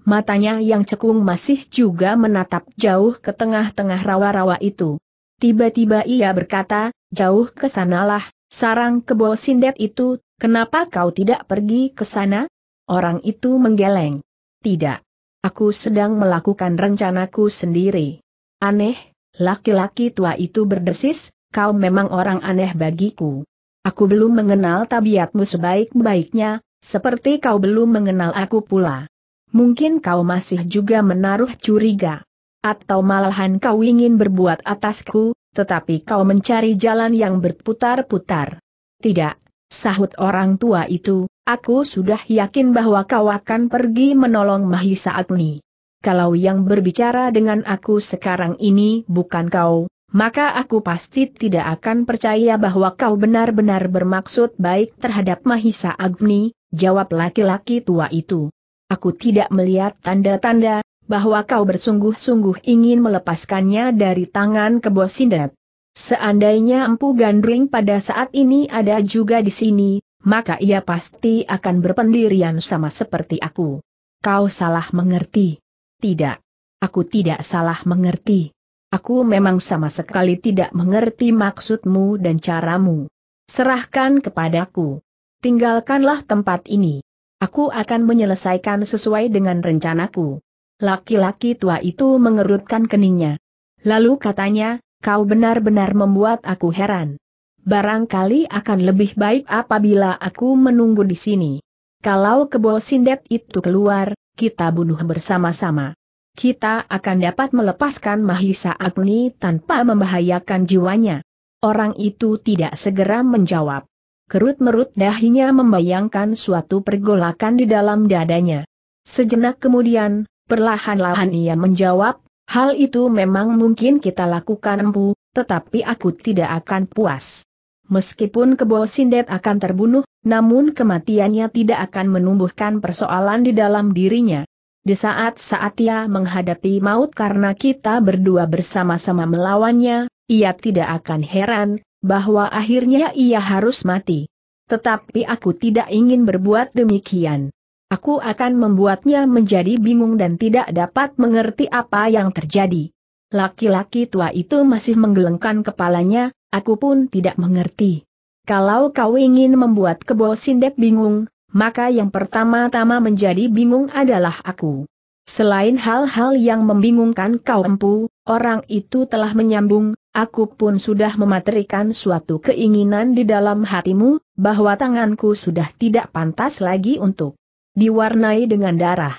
Matanya yang cekung masih juga menatap jauh ke tengah-tengah rawa-rawa itu. Tiba-tiba ia berkata, jauh ke sanalah, sarang kebo sindet itu, kenapa kau tidak pergi ke sana? Orang itu menggeleng. Tidak. Aku sedang melakukan rencanaku sendiri. Aneh, laki-laki tua itu berdesis, kau memang orang aneh bagiku. Aku belum mengenal tabiatmu sebaik-baiknya, seperti kau belum mengenal aku pula. Mungkin kau masih juga menaruh curiga. Atau malahan kau ingin berbuat atasku, tetapi kau mencari jalan yang berputar-putar. Tidak, sahut orang tua itu, aku sudah yakin bahwa kau akan pergi menolong Mahisa Agni. Kalau yang berbicara dengan aku sekarang ini bukan kau, maka aku pasti tidak akan percaya bahwa kau benar-benar bermaksud baik terhadap Mahisa Agni, jawab laki-laki tua itu. Aku tidak melihat tanda-tanda, bahwa kau bersungguh-sungguh ingin melepaskannya dari tangan kebo sindet. Seandainya Empu Gandring pada saat ini ada juga di sini, maka ia pasti akan berpendirian sama seperti aku. Kau salah mengerti. Tidak. Aku tidak salah mengerti. Aku memang sama sekali tidak mengerti maksudmu dan caramu. Serahkan kepadaku tinggalkanlah tempat ini. Aku akan menyelesaikan sesuai dengan rencanaku. Laki-laki tua itu mengerutkan keningnya. Lalu katanya, kau benar-benar membuat aku heran. Barangkali akan lebih baik apabila aku menunggu di sini. Kalau kebo sindet itu keluar, kita bunuh bersama-sama. Kita akan dapat melepaskan Mahisa Agni tanpa membahayakan jiwanya. Orang itu tidak segera menjawab. Kerut-merut dahinya membayangkan suatu pergolakan di dalam dadanya. Sejenak kemudian, perlahan-lahan ia menjawab, hal itu memang mungkin kita lakukan empu, tetapi aku tidak akan puas. Meskipun kebo sindet akan terbunuh, namun kematiannya tidak akan menumbuhkan persoalan di dalam dirinya. Di saat-saat ia menghadapi maut karena kita berdua bersama-sama melawannya, ia tidak akan heran, bahwa akhirnya ia harus mati. Tetapi aku tidak ingin berbuat demikian. Aku akan membuatnya menjadi bingung dan tidak dapat mengerti apa yang terjadi. Laki-laki tua itu masih menggelengkan kepalanya, aku pun tidak mengerti. Kalau kau ingin membuat kebo sindek bingung, maka yang pertama-tama menjadi bingung adalah aku. Selain hal-hal yang membingungkan kau empu, orang itu telah menyambung, aku pun sudah mematerikan suatu keinginan di dalam hatimu, bahwa tanganku sudah tidak pantas lagi untuk diwarnai dengan darah.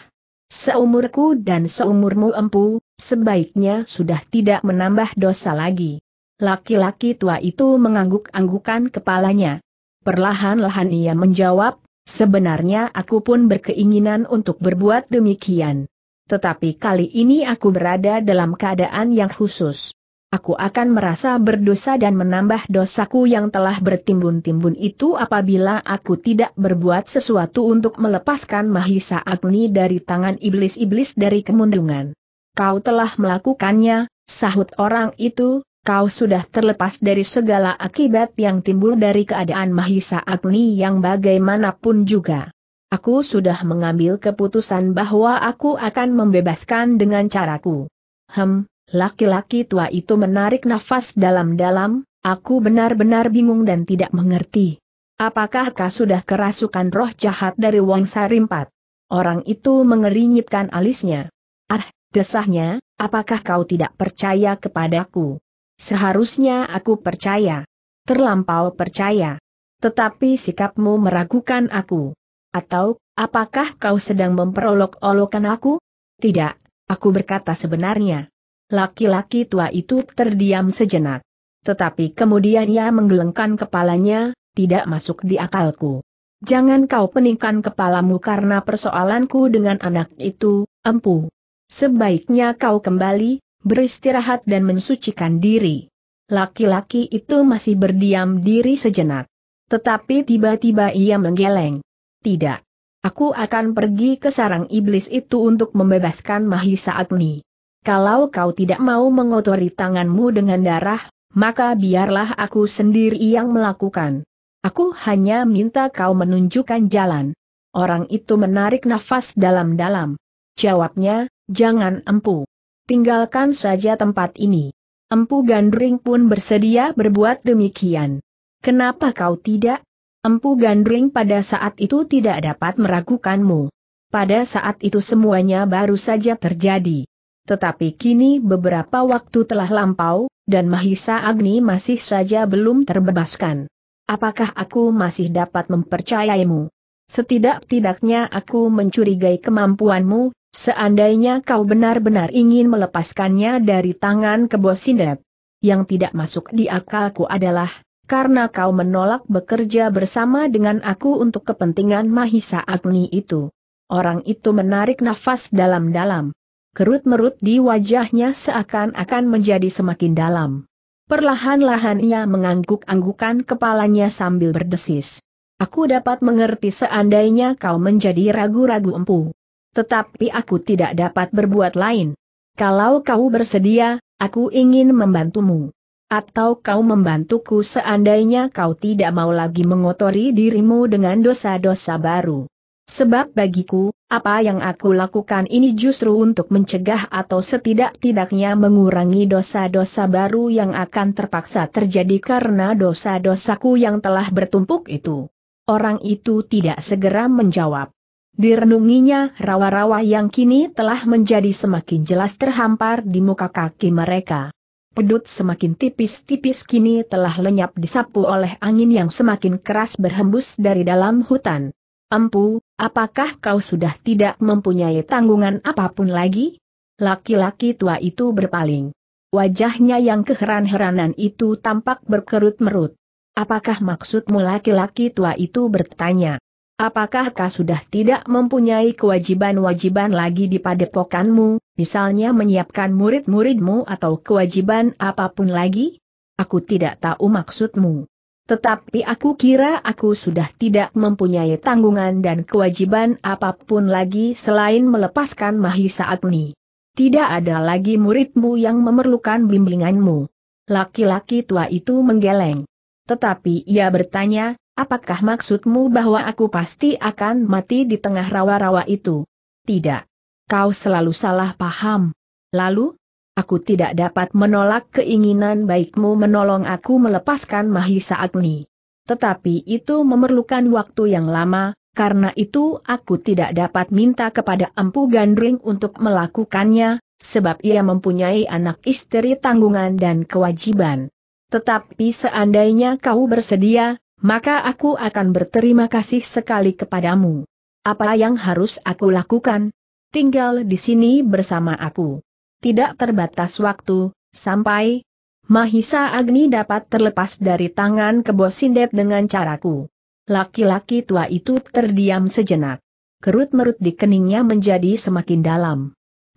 Seumurku dan seumurmu empu, sebaiknya sudah tidak menambah dosa lagi. Laki-laki tua itu mengangguk-anggukan kepalanya. Perlahan-lahan ia menjawab, sebenarnya aku pun berkeinginan untuk berbuat demikian. Tetapi kali ini aku berada dalam keadaan yang khusus. Aku akan merasa berdosa dan menambah dosaku yang telah bertimbun-timbun itu apabila aku tidak berbuat sesuatu untuk melepaskan Mahisa Agni dari tangan iblis-iblis dari kemundungan. Kau telah melakukannya, sahut orang itu, kau sudah terlepas dari segala akibat yang timbul dari keadaan Mahisa Agni yang bagaimanapun juga. Aku sudah mengambil keputusan bahwa aku akan membebaskan dengan caraku. Hem, laki-laki tua itu menarik nafas dalam-dalam, aku benar-benar bingung dan tidak mengerti. Apakah kau sudah kerasukan roh jahat dari Wong Sarimpat? Orang itu mengerinyitkan alisnya. Ah, desahnya, apakah kau tidak percaya kepadaku? Seharusnya aku percaya. Terlampau percaya. Tetapi sikapmu meragukan aku. Atau, apakah kau sedang memperolok-olokan aku? Tidak, aku berkata sebenarnya. Laki-laki tua itu terdiam sejenak. Tetapi kemudian ia menggelengkan kepalanya, tidak masuk di akalku. Jangan kau peningkan kepalamu karena persoalanku dengan anak itu, empu. Sebaiknya kau kembali, beristirahat dan mensucikan diri. Laki-laki itu masih berdiam diri sejenak. Tetapi tiba-tiba ia menggeleng. Tidak. Aku akan pergi ke sarang iblis itu untuk membebaskan Mahisa Agni. Kalau kau tidak mau mengotori tanganmu dengan darah, maka biarlah aku sendiri yang melakukan. Aku hanya minta kau menunjukkan jalan. Orang itu menarik nafas dalam-dalam. Jawabnya, jangan empu tinggalkan saja tempat ini. Empu Gandring pun bersedia berbuat demikian. Kenapa kau tidak? Empu Gandring pada saat itu tidak dapat meragukanmu. Pada saat itu semuanya baru saja terjadi. Tetapi kini beberapa waktu telah lampau, dan Mahisa Agni masih saja belum terbebaskan. Apakah aku masih dapat mempercayaimu? Setidak-tidaknya aku mencurigai kemampuanmu, Seandainya kau benar-benar ingin melepaskannya dari tangan kebosindet, yang tidak masuk di akalku adalah, karena kau menolak bekerja bersama dengan aku untuk kepentingan Mahisa Agni itu. Orang itu menarik nafas dalam-dalam. Kerut-merut di wajahnya seakan-akan menjadi semakin dalam. Perlahan-lahan ia mengangguk-anggukan kepalanya sambil berdesis. Aku dapat mengerti seandainya kau menjadi ragu-ragu empu. Tetapi aku tidak dapat berbuat lain. Kalau kau bersedia, aku ingin membantumu. Atau kau membantuku seandainya kau tidak mau lagi mengotori dirimu dengan dosa-dosa baru. Sebab bagiku, apa yang aku lakukan ini justru untuk mencegah atau setidak-tidaknya mengurangi dosa-dosa baru yang akan terpaksa terjadi karena dosa-dosaku yang telah bertumpuk itu. Orang itu tidak segera menjawab. Direnunginya rawa-rawa yang kini telah menjadi semakin jelas terhampar di muka kaki mereka. Pedut semakin tipis-tipis kini telah lenyap disapu oleh angin yang semakin keras berhembus dari dalam hutan. Empu, apakah kau sudah tidak mempunyai tanggungan apa pun lagi? Laki-laki tua itu berpaling. Wajahnya yang keheran-heranan itu tampak berkerut-merut. Apakah maksudmu laki-laki tua itu bertanya? Apakah kau sudah tidak mempunyai kewajiban-wajiban lagi di padepokanmu, misalnya menyiapkan murid-muridmu atau kewajiban apa pun lagi? Aku tidak tahu maksudmu. Tetapi aku kira aku sudah tidak mempunyai tanggungan dan kewajiban apa pun lagi selain melepaskan Mahisa Agni. Tidak ada lagi muridmu yang memerlukan bimbinganmu. Laki-laki tua itu menggeleng. Tetapi ia bertanya, Apakah maksudmu bahwa aku pasti akan mati di tengah rawa-rawa itu? Tidak. Kau selalu salah paham. Lalu? Aku tidak dapat menolak keinginan baikmu menolong aku melepaskan Mahisa Agni. Tetapi itu memerlukan waktu yang lama, karena itu aku tidak dapat minta kepada Empu Gandring untuk melakukannya, sebab ia mempunyai anak istri tanggungan dan kewajiban. Tetapi seandainya kau bersedia, maka aku akan berterima kasih sekali kepadamu. Apa yang harus aku lakukan? tinggal di sini bersama aku. Tidak terbatas waktu, sampai Mahisa Agni dapat terlepas dari tangan Kebo Sindet dengan caraku. Laki-laki tua itu terdiam sejenak. Kerut-merut di keningnya menjadi semakin dalam.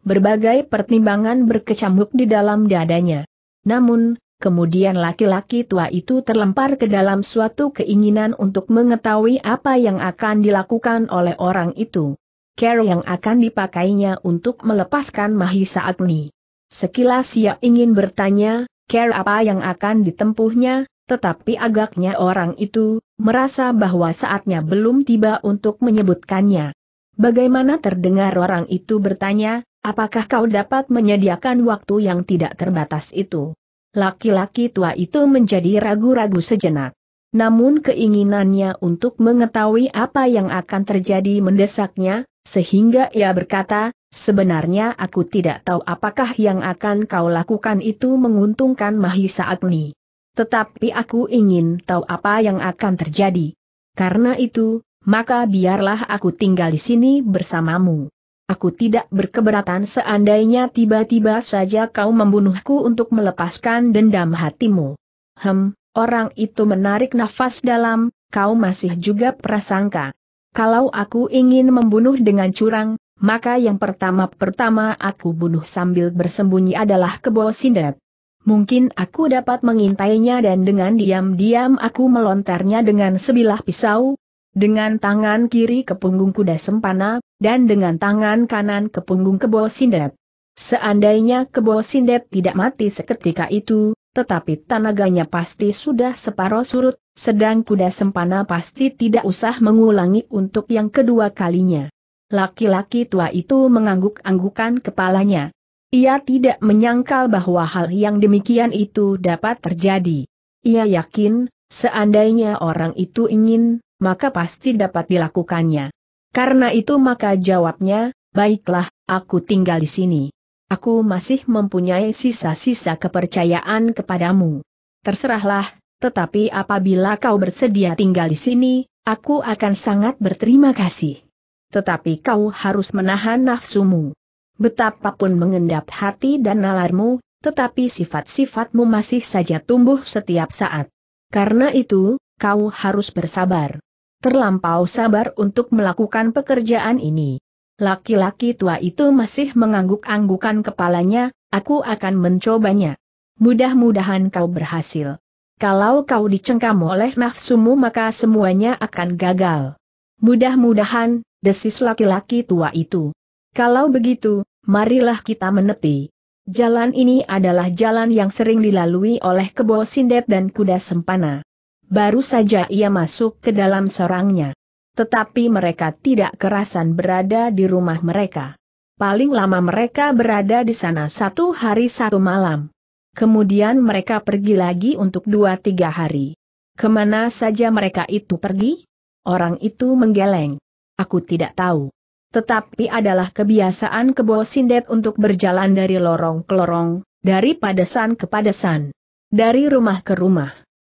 Berbagai pertimbangan berkecamuk di dalam dadanya. Namun, kemudian laki-laki tua itu terlempar ke dalam suatu keinginan untuk mengetahui apa yang akan dilakukan oleh orang itu care yang akan dipakainya untuk melepaskan Mahisa Agni. Sekilas ia ingin bertanya, care apa yang akan ditempuhnya, tetapi agaknya orang itu merasa bahwa saatnya belum tiba untuk menyebutkannya. Bagaimana terdengar orang itu bertanya, apakah kau dapat menyediakan waktu yang tidak terbatas itu? Laki-laki tua itu menjadi ragu-ragu sejenak. Namun keinginannya untuk mengetahui apa yang akan terjadi mendesaknya, sehingga ia berkata, sebenarnya aku tidak tahu apakah yang akan kau lakukan itu menguntungkan Mahisa Agni. Tetapi aku ingin tahu apa yang akan terjadi. Karena itu, maka biarlah aku tinggal di sini bersamamu. Aku tidak berkeberatan seandainya tiba-tiba saja kau membunuhku untuk melepaskan dendam hatimu. Hem, orang itu menarik nafas dalam, kau masih juga prasangka. Kalau aku ingin membunuh dengan curang, maka yang pertama-pertama aku bunuh sambil bersembunyi adalah Kebo Sindet. Mungkin aku dapat mengintainya dan dengan diam-diam aku melontarnya dengan sebilah pisau, dengan tangan kiri ke punggung kuda sempana, dan dengan tangan kanan ke punggung Kebo Sindet. Seandainya Kebo Sindet tidak mati seketika itu, tetapi tenaganya pasti sudah separuh surut, sedang kuda sempana pasti tidak usah mengulangi untuk yang kedua kalinya. Laki-laki tua itu mengangguk-anggukan kepalanya. Ia tidak menyangkal bahwa hal yang demikian itu dapat terjadi. Ia yakin, seandainya orang itu ingin, maka pasti dapat dilakukannya. Karena itu maka jawabnya, baiklah, aku tinggal di sini aku masih mempunyai sisa-sisa kepercayaan kepadamu. Terserahlah, tetapi apabila kau bersedia tinggal di sini, aku akan sangat berterima kasih. Tetapi kau harus menahan nafsumu. Betapapun mengendap hati dan nalarmu, tetapi sifat-sifatmu masih saja tumbuh setiap saat. Karena itu, kau harus bersabar. Terlampau sabar untuk melakukan pekerjaan ini. Laki-laki tua itu masih mengangguk-anggukan kepalanya, aku akan mencobanya. Mudah-mudahan kau berhasil. Kalau kau dicengkam oleh nafsumu maka semuanya akan gagal. Mudah-mudahan, desis laki-laki tua itu. Kalau begitu, marilah kita menepi. Jalan ini adalah jalan yang sering dilalui oleh kebo sindet dan kuda sempana. Baru saja ia masuk ke dalam sorangnya. Tetapi mereka tidak kerasan berada di rumah mereka. Paling lama mereka berada di sana satu hari satu malam. Kemudian mereka pergi lagi untuk dua tiga hari. Ke mana saja mereka itu pergi? Orang itu menggeleng. Aku tidak tahu. Tetapi adalah kebiasaan kebo sindet untuk berjalan dari lorong ke lorong, dari padesan ke padesan. Dari rumah ke rumah.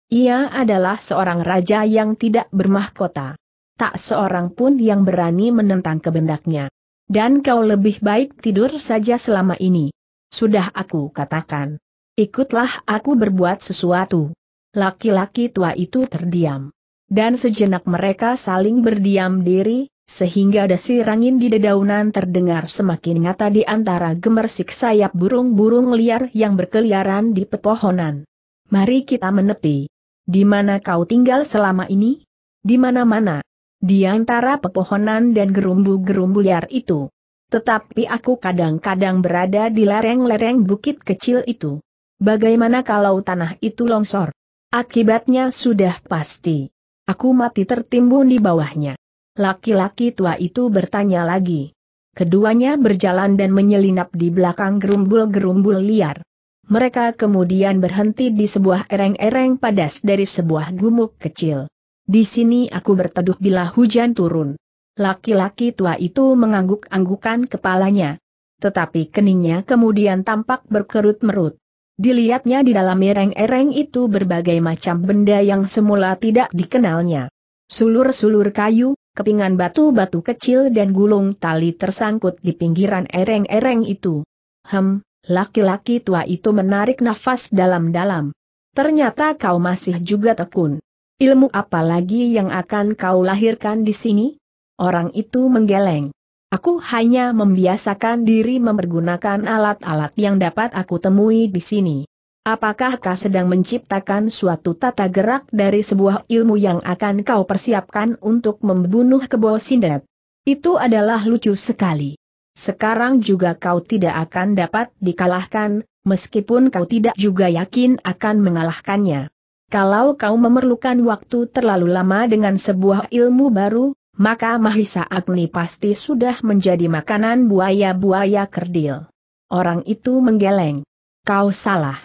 Ia adalah seorang raja yang tidak bermahkota tak seorang pun yang berani menentang kebendaknya. Dan kau lebih baik tidur saja selama ini. Sudah aku katakan. Ikutlah aku berbuat sesuatu. Laki-laki tua itu terdiam. Dan sejenak mereka saling berdiam diri, sehingga desir angin di dedaunan terdengar semakin nyata di antara gemersik sayap burung-burung liar yang berkeliaran di pepohonan. Mari kita menepi. Di mana kau tinggal selama ini? Di mana-mana di antara pepohonan dan gerumbu-gerumbu liar itu. Tetapi aku kadang-kadang berada di lereng-lereng bukit kecil itu. Bagaimana kalau tanah itu longsor? Akibatnya sudah pasti. Aku mati tertimbun di bawahnya. Laki-laki tua itu bertanya lagi. Keduanya berjalan dan menyelinap di belakang gerumbul-gerumbul liar. Mereka kemudian berhenti di sebuah ereng-ereng padas dari sebuah gumuk kecil. Di sini aku berteduh bila hujan turun. Laki-laki tua itu mengangguk-anggukan kepalanya. Tetapi keningnya kemudian tampak berkerut-merut. Dilihatnya di dalam ereng-ereng itu berbagai macam benda yang semula tidak dikenalnya. Sulur-sulur kayu, kepingan batu-batu kecil dan gulung tali tersangkut di pinggiran ereng-ereng itu. Hem, laki-laki tua itu menarik nafas dalam-dalam. Ternyata kau masih juga tekun. Ilmu apa lagi yang akan kau lahirkan di sini? Orang itu menggeleng. Aku hanya membiasakan diri mempergunakan alat-alat yang dapat aku temui di sini. Apakah kau sedang menciptakan suatu tata gerak dari sebuah ilmu yang akan kau persiapkan untuk membunuh kebo Sindet? Itu adalah lucu sekali. Sekarang juga kau tidak akan dapat dikalahkan, meskipun kau tidak juga yakin akan mengalahkannya. Kalau kau memerlukan waktu terlalu lama dengan sebuah ilmu baru, maka Mahisa Agni pasti sudah menjadi makanan buaya-buaya kerdil. Orang itu menggeleng. Kau salah.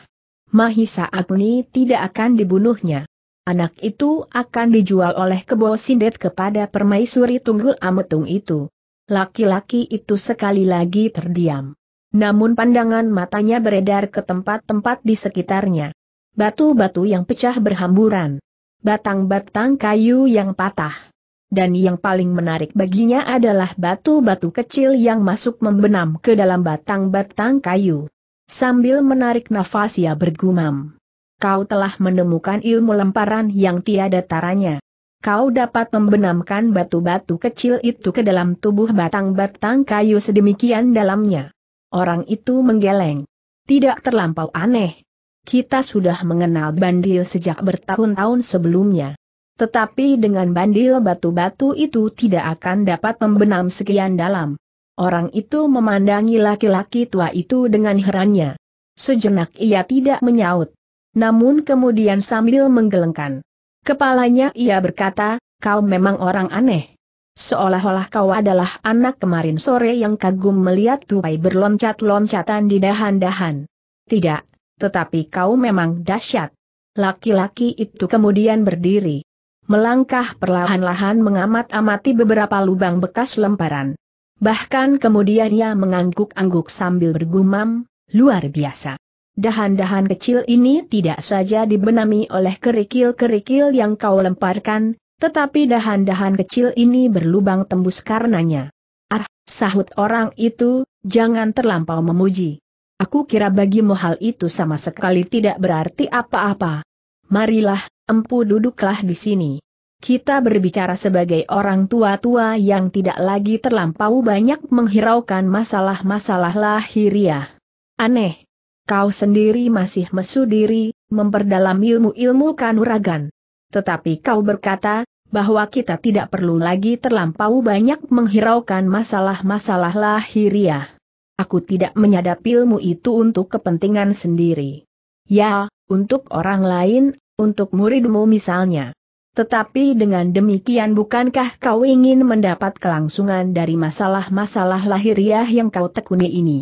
Mahisa Agni tidak akan dibunuhnya. Anak itu akan dijual oleh Kebo Sindet kepada permaisuri Tunggul Ametung itu. Laki-laki itu sekali lagi terdiam. Namun pandangan matanya beredar ke tempat-tempat di sekitarnya. Batu-batu yang pecah berhamburan. Batang-batang kayu yang patah. Dan yang paling menarik baginya adalah batu-batu kecil yang masuk membenam ke dalam batang-batang kayu. Sambil menarik nafas ia bergumam. Kau telah menemukan ilmu lemparan yang tiada taranya. Kau dapat membenamkan batu-batu kecil itu ke dalam tubuh batang-batang kayu sedemikian dalamnya. Orang itu menggeleng. Tidak terlampau aneh. Kita sudah mengenal bandil sejak bertahun-tahun sebelumnya. Tetapi dengan bandil batu-batu itu tidak akan dapat membenam sekian dalam. Orang itu memandangi laki-laki tua itu dengan herannya. Sejenak ia tidak menyaut. Namun kemudian sambil menggelengkan. Kepalanya ia berkata, kau memang orang aneh. Seolah-olah kau adalah anak kemarin sore yang kagum melihat tupai berloncat-loncatan di dahan-dahan. Tidak, tetapi kau memang dahsyat. Laki-laki itu kemudian berdiri. Melangkah perlahan-lahan mengamat-amati beberapa lubang bekas lemparan. Bahkan kemudian ia mengangguk-angguk sambil bergumam, luar biasa. Dahan-dahan kecil ini tidak saja dibenami oleh kerikil-kerikil yang kau lemparkan, tetapi dahan-dahan kecil ini berlubang tembus karenanya. Ah, sahut orang itu, jangan terlampau memuji. Aku kira bagimu hal itu sama sekali tidak berarti apa-apa. Marilah, empu duduklah di sini kita berbicara sebagai orang tua-tua yang tidak lagi terlampau banyak menghiraukan masalah-masalah lahiriah. Aneh. Kau sendiri masih mesu diri, memperdalam ilmu-ilmu kanuragan. Tetapi kau berkata, bahwa kita tidak perlu lagi terlampau banyak menghiraukan masalah-masalah lahiriah. Aku tidak menyadap ilmu itu untuk kepentingan sendiri. Ya, untuk orang lain, untuk muridmu misalnya. Tetapi dengan demikian bukankah kau ingin mendapat kelangsungan dari masalah-masalah lahiriah yang kau tekuni ini?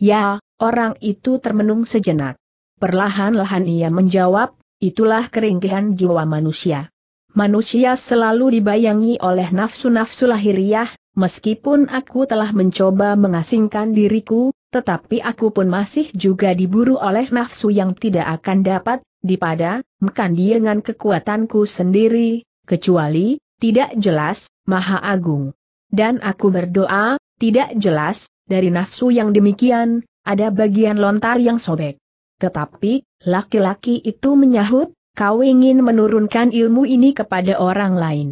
Ya, orang itu termenung sejenak. Perlahan-lahan ia menjawab, itulah keringkihan jiwa manusia. Manusia selalu dibayangi oleh nafsu-nafsu lahiriah, meskipun aku telah mencoba mengasingkan diriku, tetapi aku pun masih juga diburu oleh nafsu yang tidak akan dapat dipada, makan dengan kekuatanku sendiri, kecuali, tidak jelas, maha agung. Dan aku berdoa, tidak jelas, dari nafsu yang demikian, ada bagian lontar yang sobek. Tetapi, laki-laki itu menyahut, kau ingin menurunkan ilmu ini kepada orang lain.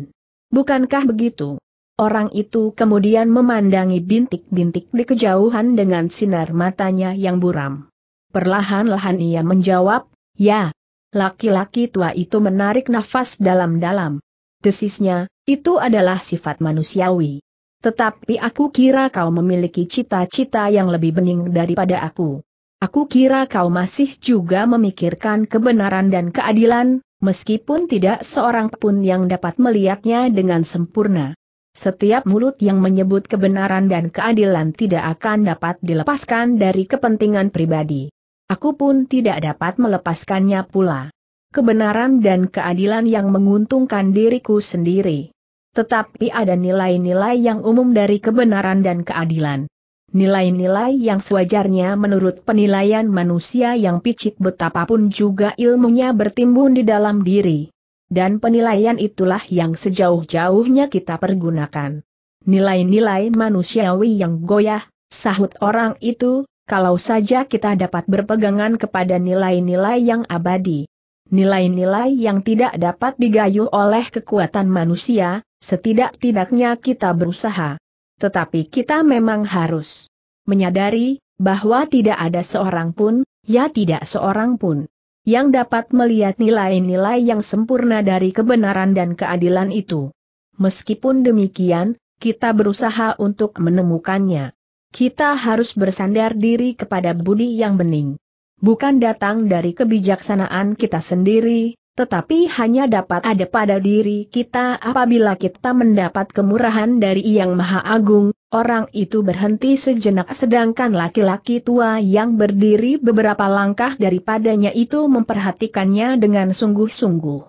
Bukankah begitu? Orang itu kemudian memandangi bintik-bintik di kejauhan dengan sinar matanya yang buram. Perlahan-lahan ia menjawab, ya, Laki-laki tua itu menarik nafas dalam-dalam. Desisnya, itu adalah sifat manusiawi. Tetapi aku kira kau memiliki cita-cita yang lebih bening daripada aku. Aku kira kau masih juga memikirkan kebenaran dan keadilan, meskipun tidak seorang pun yang dapat melihatnya dengan sempurna. Setiap mulut yang menyebut kebenaran dan keadilan tidak akan dapat dilepaskan dari kepentingan pribadi. Aku pun tidak dapat melepaskannya pula. Kebenaran dan keadilan yang menguntungkan diriku sendiri. Tetapi ada nilai-nilai yang umum dari kebenaran dan keadilan. Nilai-nilai yang sewajarnya menurut penilaian manusia yang picik betapapun juga ilmunya bertimbun di dalam diri. Dan penilaian itulah yang sejauh-jauhnya kita pergunakan. Nilai-nilai manusiawi yang goyah, sahut orang itu, kalau saja kita dapat berpegangan kepada nilai-nilai yang abadi. Nilai-nilai yang tidak dapat digayuh oleh kekuatan manusia, setidak-tidaknya kita berusaha. Tetapi kita memang harus menyadari, bahwa tidak ada seorang pun, ya tidak seorang pun, yang dapat melihat nilai-nilai yang sempurna dari kebenaran dan keadilan itu. Meskipun demikian, kita berusaha untuk menemukannya. Kita harus bersandar diri kepada budi yang bening. Bukan datang dari kebijaksanaan kita sendiri, tetapi hanya dapat ada pada diri kita apabila kita mendapat kemurahan dari Yang Maha Agung, orang itu berhenti sejenak sedangkan laki-laki tua yang berdiri beberapa langkah daripadanya itu memperhatikannya dengan sungguh-sungguh.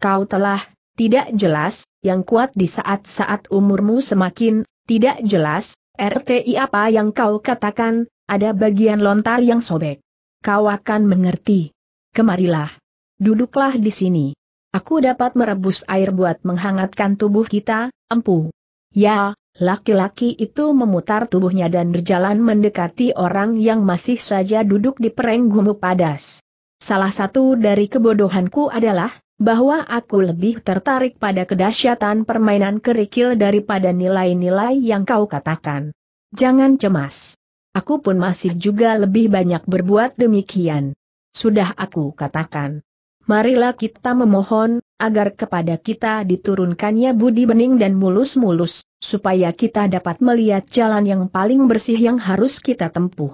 Kau telah tidak jelas, yang kuat di saat-saat umurmu semakin tidak jelas, RTI apa yang kau katakan, ada bagian lontar yang sobek. Kau akan mengerti. Kemarilah. Duduklah di sini. Aku dapat merebus air buat menghangatkan tubuh kita, empu. Ya, laki-laki itu memutar tubuhnya dan berjalan mendekati orang yang masih saja duduk di pereng padas. Salah satu dari kebodohanku adalah, bahwa aku lebih tertarik pada kedahsyatan permainan kerikil daripada nilai-nilai yang kau katakan. Jangan cemas. Aku pun masih juga lebih banyak berbuat demikian. Sudah aku katakan. Marilah kita memohon, agar kepada kita diturunkannya budi bening dan mulus-mulus, supaya kita dapat melihat jalan yang paling bersih yang harus kita tempuh.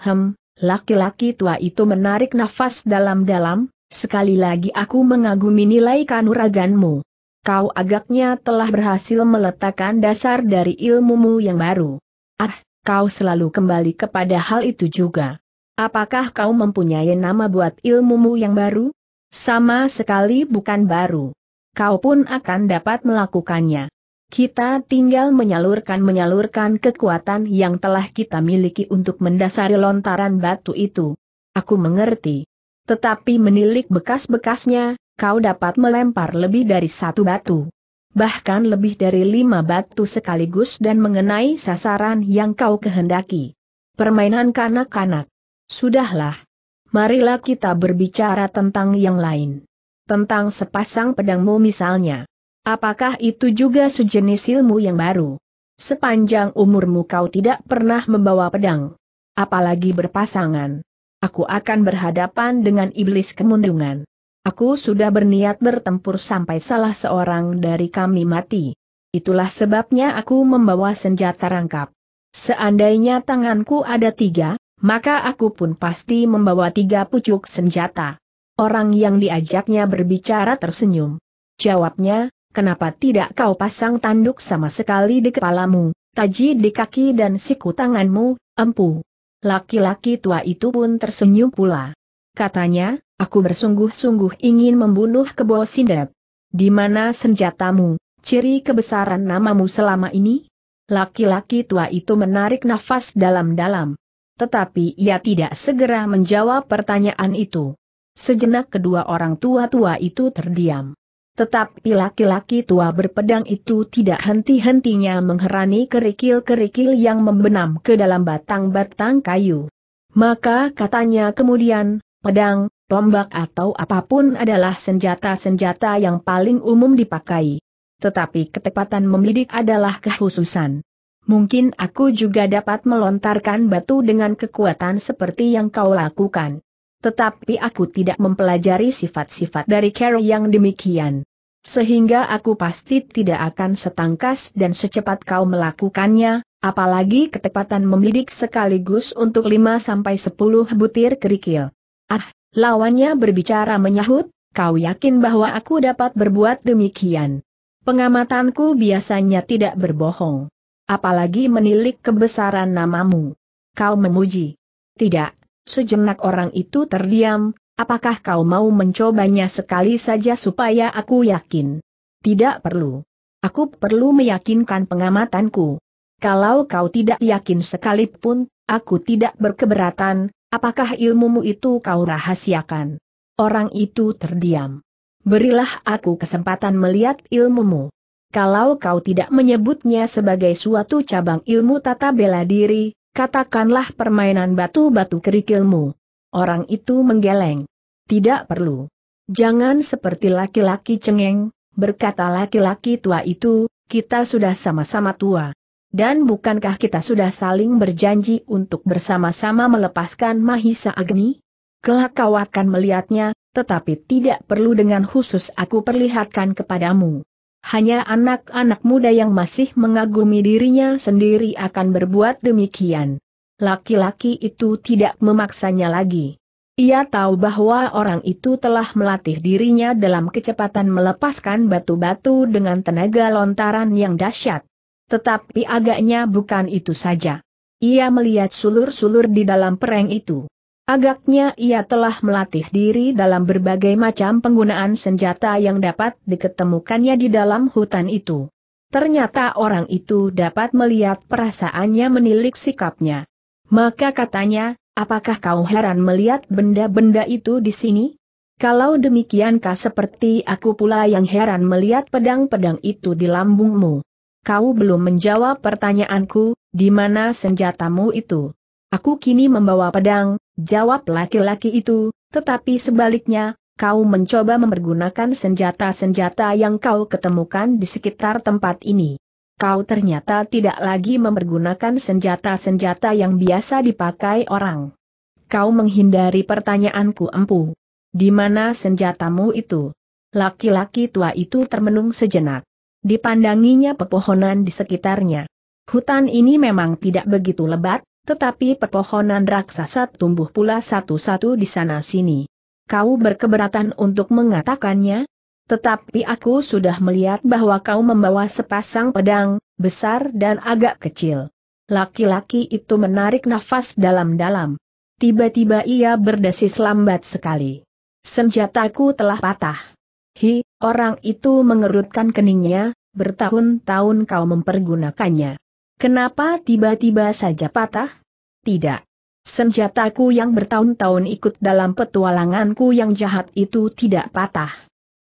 Hem, laki-laki tua itu menarik nafas dalam-dalam, Sekali lagi aku mengagumi nilai kanuraganmu. Kau agaknya telah berhasil meletakkan dasar dari ilmumu yang baru. Ah, kau selalu kembali kepada hal itu juga. Apakah kau mempunyai nama buat ilmumu yang baru? Sama sekali bukan baru. Kau pun akan dapat melakukannya. Kita tinggal menyalurkan-menyalurkan kekuatan yang telah kita miliki untuk mendasari lontaran batu itu. Aku mengerti. Tetapi menilik bekas-bekasnya, kau dapat melempar lebih dari satu batu. Bahkan lebih dari lima batu sekaligus dan mengenai sasaran yang kau kehendaki. Permainan kanak-kanak. Sudahlah. Marilah kita berbicara tentang yang lain. Tentang sepasang pedangmu misalnya. Apakah itu juga sejenis ilmu yang baru? Sepanjang umurmu kau tidak pernah membawa pedang. Apalagi berpasangan aku akan berhadapan dengan iblis kemundungan. Aku sudah berniat bertempur sampai salah seorang dari kami mati. Itulah sebabnya aku membawa senjata rangkap. Seandainya tanganku ada tiga, maka aku pun pasti membawa tiga pucuk senjata. Orang yang diajaknya berbicara tersenyum. Jawabnya, kenapa tidak kau pasang tanduk sama sekali di kepalamu, taji di kaki dan siku tanganmu, empu. Laki-laki tua itu pun tersenyum pula. Katanya, aku bersungguh-sungguh ingin membunuh Kebo Sindet. Di mana senjatamu, ciri kebesaran namamu selama ini? Laki-laki tua itu menarik nafas dalam-dalam. Tetapi ia tidak segera menjawab pertanyaan itu. Sejenak kedua orang tua-tua itu terdiam. Tetapi laki-laki tua berpedang itu tidak henti-hentinya mengherani kerikil-kerikil yang membenam ke dalam batang-batang kayu. Maka katanya kemudian, pedang, tombak atau apa pun adalah senjata-senjata yang paling umum dipakai. Tetapi ketepatan membidik adalah kekhususan. Mungkin aku juga dapat melontarkan batu dengan kekuatan seperti yang kau lakukan. Tetapi aku tidak mempelajari sifat-sifat dari Carol yang demikian. Sehingga aku pasti tidak akan setangkas dan secepat kau melakukannya, apalagi ketepatan membidik sekaligus untuk 5-10 butir kerikil. Ah, lawannya berbicara menyahut, kau yakin bahwa aku dapat berbuat demikian. Pengamatanku biasanya tidak berbohong. Apalagi menilik kebesaran namamu. Kau memuji. Tidak, Sejenak orang itu terdiam, apakah kau mau mencobanya sekali saja supaya aku yakin? Tidak perlu. Aku perlu meyakinkan pengamatanku. Kalau kau tidak yakin sekalipun, aku tidak berkeberatan, apakah ilmumu itu kau rahasiakan? Orang itu terdiam. Berilah aku kesempatan melihat ilmumu. Kalau kau tidak menyebutnya sebagai suatu cabang ilmu tata bela diri, katakanlah permainan batu-batu kerikilmu. Orang itu menggeleng. Tidak perlu. Jangan seperti laki-laki cengeng, berkata laki-laki tua itu, kita sudah sama-sama tua. Dan bukankah kita sudah saling berjanji untuk bersama-sama melepaskan Mahisa Agni? Kelak kau akan melihatnya, tetapi tidak perlu dengan khusus aku perlihatkan kepadamu. Hanya anak-anak muda yang masih mengagumi dirinya sendiri akan berbuat demikian. Laki-laki itu tidak memaksanya lagi. Ia tahu bahwa orang itu telah melatih dirinya dalam kecepatan melepaskan batu-batu dengan tenaga lontaran yang dahsyat. Tetapi agaknya bukan itu saja. Ia melihat sulur-sulur di dalam pereng itu. Agaknya ia telah melatih diri dalam berbagai macam penggunaan senjata yang dapat diketemukannya di dalam hutan itu. Ternyata orang itu dapat melihat perasaannya menilik sikapnya. Maka katanya, apakah kau heran melihat benda-benda itu di sini? Kalau demikiankah seperti aku pula yang heran melihat pedang-pedang itu di lambungmu? Kau belum menjawab pertanyaanku, di mana senjatamu itu? Aku kini membawa pedang, jawab laki-laki itu, tetapi sebaliknya, kau mencoba mempergunakan senjata-senjata yang kau ketemukan di sekitar tempat ini. Kau ternyata tidak lagi mempergunakan senjata-senjata yang biasa dipakai orang. Kau menghindari pertanyaanku empu. Di mana senjatamu itu? Laki-laki tua itu termenung sejenak. Dipandanginya pepohonan di sekitarnya. Hutan ini memang tidak begitu lebat, tetapi pepohonan raksasa tumbuh pula satu-satu di sana-sini. Kau berkeberatan untuk mengatakannya? Tetapi aku sudah melihat bahwa kau membawa sepasang pedang, besar dan agak kecil. Laki-laki itu menarik nafas dalam-dalam. Tiba-tiba ia berdesis lambat sekali. Senjataku telah patah. Hi, orang itu mengerutkan keningnya, bertahun-tahun kau mempergunakannya. Kenapa tiba-tiba saja patah? Tidak. Senjataku yang bertahun-tahun ikut dalam petualanganku yang jahat itu tidak patah.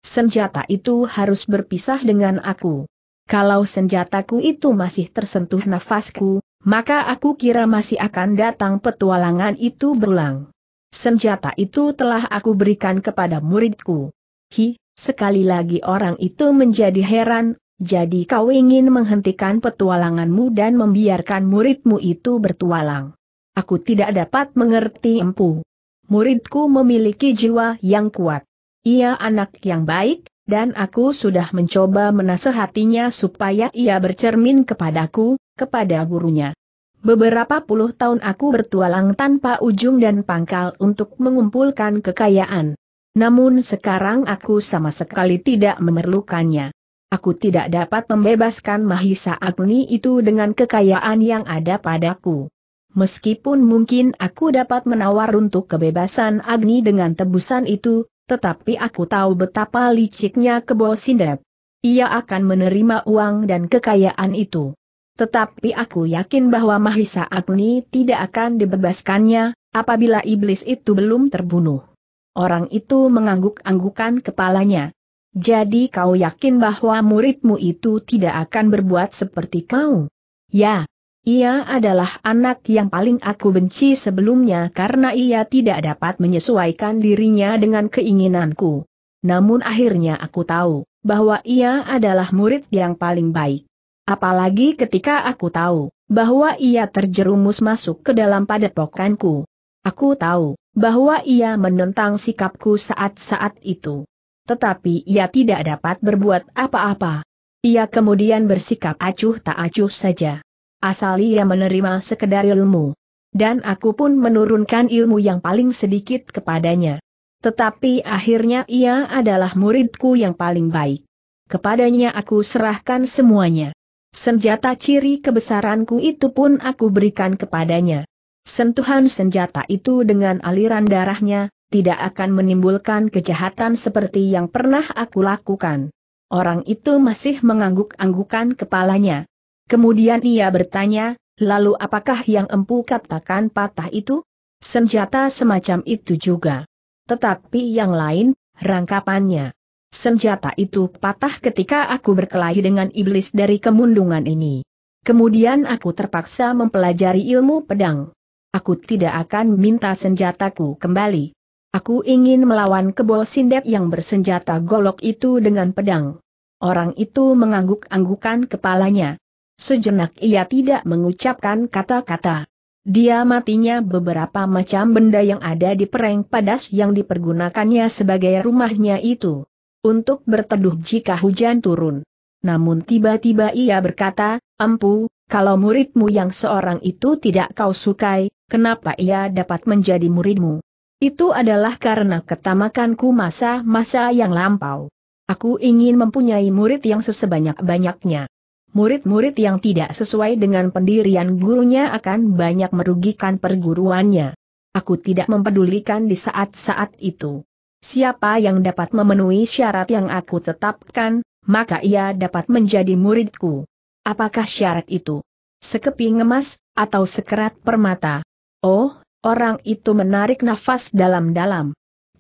Senjata itu harus berpisah dengan aku. Kalau senjataku itu masih tersentuh nafasku, maka aku kira masih akan datang petualangan itu berulang. Senjata itu telah aku berikan kepada muridku. Hi, sekali lagi orang itu menjadi heran, jadi kau ingin menghentikan petualanganmu dan membiarkan muridmu itu bertualang. Aku tidak dapat mengerti empu. Muridku memiliki jiwa yang kuat. Ia anak yang baik, dan aku sudah mencoba menasehatinya supaya ia bercermin kepadaku, kepada gurunya. Beberapa puluh tahun aku bertualang tanpa ujung dan pangkal untuk mengumpulkan kekayaan. Namun sekarang aku sama sekali tidak memerlukannya aku tidak dapat membebaskan Mahisa Agni itu dengan kekayaan yang ada padaku. Meskipun mungkin aku dapat menawar untuk kebebasan Agni dengan tebusan itu, tetapi aku tahu betapa liciknya Kebo Sindet. Ia akan menerima uang dan kekayaan itu. Tetapi aku yakin bahwa Mahisa Agni tidak akan dibebaskannya, apabila iblis itu belum terbunuh. Orang itu mengangguk-anggukan kepalanya. Jadi kau yakin bahwa muridmu itu tidak akan berbuat seperti kau? Ya, ia adalah anak yang paling aku benci sebelumnya karena ia tidak dapat menyesuaikan dirinya dengan keinginanku. Namun akhirnya aku tahu, bahwa ia adalah murid yang paling baik. Apalagi ketika aku tahu, bahwa ia terjerumus masuk ke dalam padepokanku. Aku tahu, bahwa ia menentang sikapku saat-saat itu tetapi ia tidak dapat berbuat apa-apa. Ia kemudian bersikap acuh tak acuh saja. Asal ia menerima sekedar ilmu. Dan aku pun menurunkan ilmu yang paling sedikit kepadanya. Tetapi akhirnya ia adalah muridku yang paling baik. Kepadanya aku serahkan semuanya. Senjata ciri kebesaranku itu pun aku berikan kepadanya. Sentuhan senjata itu dengan aliran darahnya, tidak akan menimbulkan kejahatan seperti yang pernah aku lakukan. Orang itu masih mengangguk-anggukan kepalanya. Kemudian ia bertanya, lalu apakah yang empu katakan patah itu? Senjata semacam itu juga. Tetapi yang lain, rangkapannya. Senjata itu patah ketika aku berkelahi dengan iblis dari kemundungan ini. Kemudian aku terpaksa mempelajari ilmu pedang. Aku tidak akan minta senjataku kembali. Aku ingin melawan kebo sindet yang bersenjata golok itu dengan pedang. Orang itu mengangguk-anggukan kepalanya. Sejenak ia tidak mengucapkan kata-kata. Dia matinya beberapa macam benda yang ada di pereng padas yang dipergunakannya sebagai rumahnya itu untuk berteduh jika hujan turun. Namun tiba-tiba ia berkata, Empu, kalau muridmu yang seorang itu tidak kau sukai, kenapa ia dapat menjadi muridmu? Itu adalah karena ketamakanku masa-masa yang lampau. Aku ingin mempunyai murid yang sesebanyak-banyaknya. Murid-murid yang tidak sesuai dengan pendirian gurunya akan banyak merugikan perguruannya. Aku tidak mempedulikan di saat-saat itu. Siapa yang dapat memenuhi syarat yang aku tetapkan, maka ia dapat menjadi muridku. Apakah syarat itu? Sekeping emas, atau sekerat permata? Oh, orang itu menarik nafas dalam-dalam.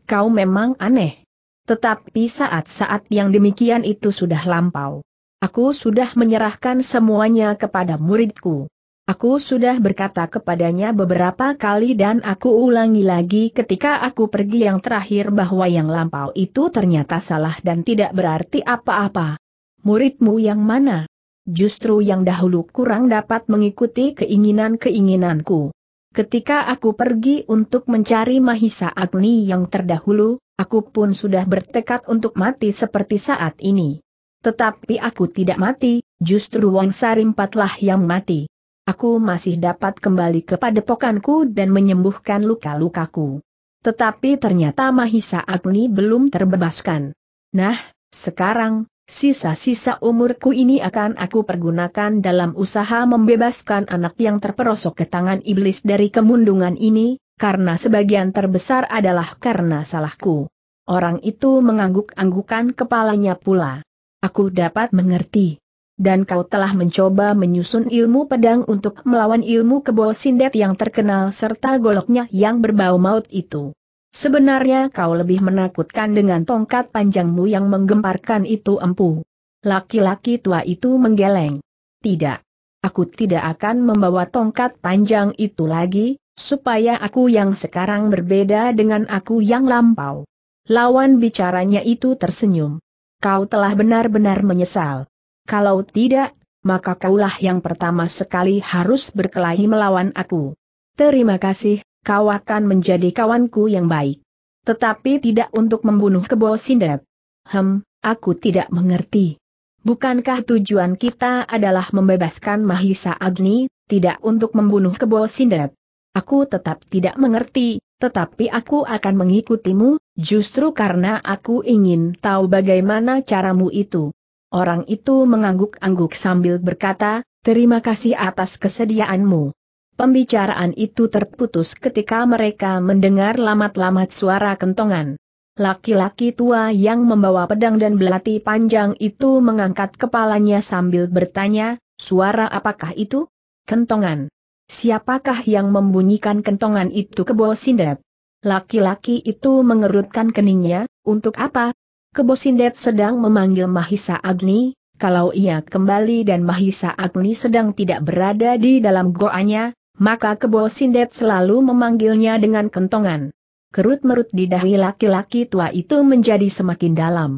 Kau memang aneh. Tetapi saat-saat yang demikian itu sudah lampau. Aku sudah menyerahkan semuanya kepada muridku. Aku sudah berkata kepadanya beberapa kali dan aku ulangi lagi ketika aku pergi yang terakhir bahwa yang lampau itu ternyata salah dan tidak berarti apa-apa. Muridmu yang mana? Justru yang dahulu kurang dapat mengikuti keinginan-keinginanku. Ketika aku pergi untuk mencari Mahisa Agni yang terdahulu, aku pun sudah bertekad untuk mati seperti saat ini. Tetapi aku tidak mati, justru Wang Sarimpatlah yang mati aku masih dapat kembali ke padepokanku dan menyembuhkan luka-lukaku. Tetapi ternyata Mahisa Agni belum terbebaskan. Nah, sekarang, sisa-sisa umurku ini akan aku pergunakan dalam usaha membebaskan anak yang terperosok ke tangan iblis dari kemundungan ini, karena sebagian terbesar adalah karena salahku. Orang itu mengangguk-anggukan kepalanya pula. Aku dapat mengerti dan kau telah mencoba menyusun ilmu pedang untuk melawan ilmu kebo sindet yang terkenal serta goloknya yang berbau maut itu. Sebenarnya kau lebih menakutkan dengan tongkat panjangmu yang menggemparkan itu empu. Laki-laki tua itu menggeleng. Tidak. Aku tidak akan membawa tongkat panjang itu lagi, supaya aku yang sekarang berbeda dengan aku yang lampau. Lawan bicaranya itu tersenyum. Kau telah benar-benar menyesal. Kalau tidak, maka kaulah yang pertama sekali harus berkelahi melawan aku. Terima kasih, kau akan menjadi kawanku yang baik. Tetapi tidak untuk membunuh kebo Sindet. Hem, aku tidak mengerti. Bukankah tujuan kita adalah membebaskan Mahisa Agni, tidak untuk membunuh kebo Sindet? Aku tetap tidak mengerti, tetapi aku akan mengikutimu, justru karena aku ingin tahu bagaimana caramu itu. Orang itu mengangguk-angguk sambil berkata, terima kasih atas kesediaanmu. Pembicaraan itu terputus ketika mereka mendengar lamat-lamat suara kentongan. Laki-laki tua yang membawa pedang dan belati panjang itu mengangkat kepalanya sambil bertanya, suara apakah itu? Kentongan. Siapakah yang membunyikan kentongan itu ke bawah sindet? Laki-laki itu mengerutkan keningnya, untuk apa? Kebosindet sedang memanggil Mahisa Agni, kalau ia kembali dan Mahisa Agni sedang tidak berada di dalam goanya, maka Kebosindet selalu memanggilnya dengan kentongan. Kerut-merut di dahi laki-laki tua itu menjadi semakin dalam.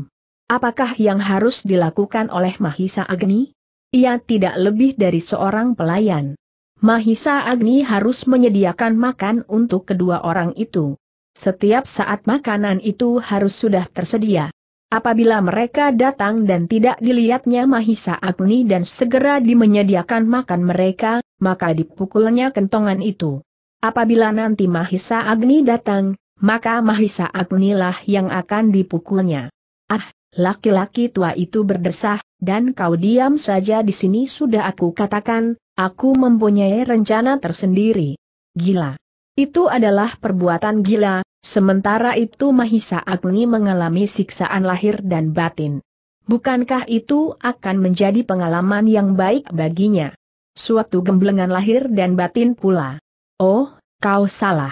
Apakah yang harus dilakukan oleh Mahisa Agni? Ia tidak lebih dari seorang pelayan. Mahisa Agni harus menyediakan makan untuk kedua orang itu. Setiap saat makanan itu harus sudah tersedia. Apabila mereka datang dan tidak dilihatnya Mahisa Agni dan segera dimenyediakan makan mereka, maka dipukulnya kentongan itu. Apabila nanti Mahisa Agni datang, maka Mahisa Agni lah yang akan dipukulnya. Ah, laki-laki tua itu berdesah, dan kau diam saja di sini sudah aku katakan, aku mempunyai rencana tersendiri. Gila. Itu adalah perbuatan gila, sementara itu Mahisa Agni mengalami siksaan lahir dan batin. Bukankah itu akan menjadi pengalaman yang baik baginya? Suatu gemblengan lahir dan batin pula. Oh, kau salah.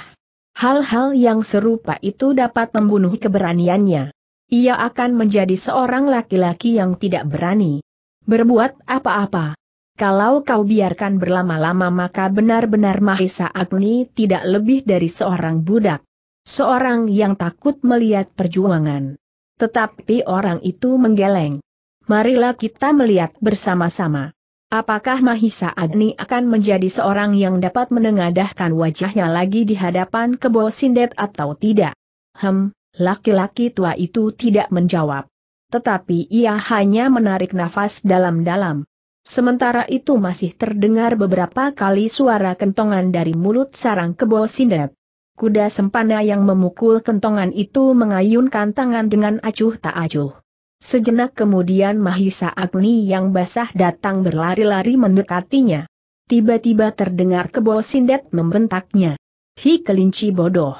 Hal-hal yang serupa itu dapat membunuh keberaniannya. ia akan menjadi seorang laki-laki yang tidak berani berbuat apa-apa. Kalau kau biarkan berlama-lama maka benar-benar Mahesa Agni tidak lebih dari seorang budak. Seorang yang takut melihat perjuangan. Tetapi orang itu menggeleng. Marilah kita melihat bersama-sama. Apakah Mahisa Agni akan menjadi seorang yang dapat menengadahkan wajahnya lagi di hadapan Kebo Sindet atau tidak? Hem, laki-laki tua itu tidak menjawab. Tetapi ia hanya menarik nafas dalam-dalam. Sementara itu masih terdengar beberapa kali suara kentongan dari mulut sarang kebo sindet. Kuda sempana yang memukul kentongan itu mengayunkan tangan dengan acuh tak acuh. Sejenak kemudian Mahisa Agni yang basah datang berlari-lari mendekatinya. Tiba-tiba terdengar kebo sindet membentaknya. Hi kelinci bodoh.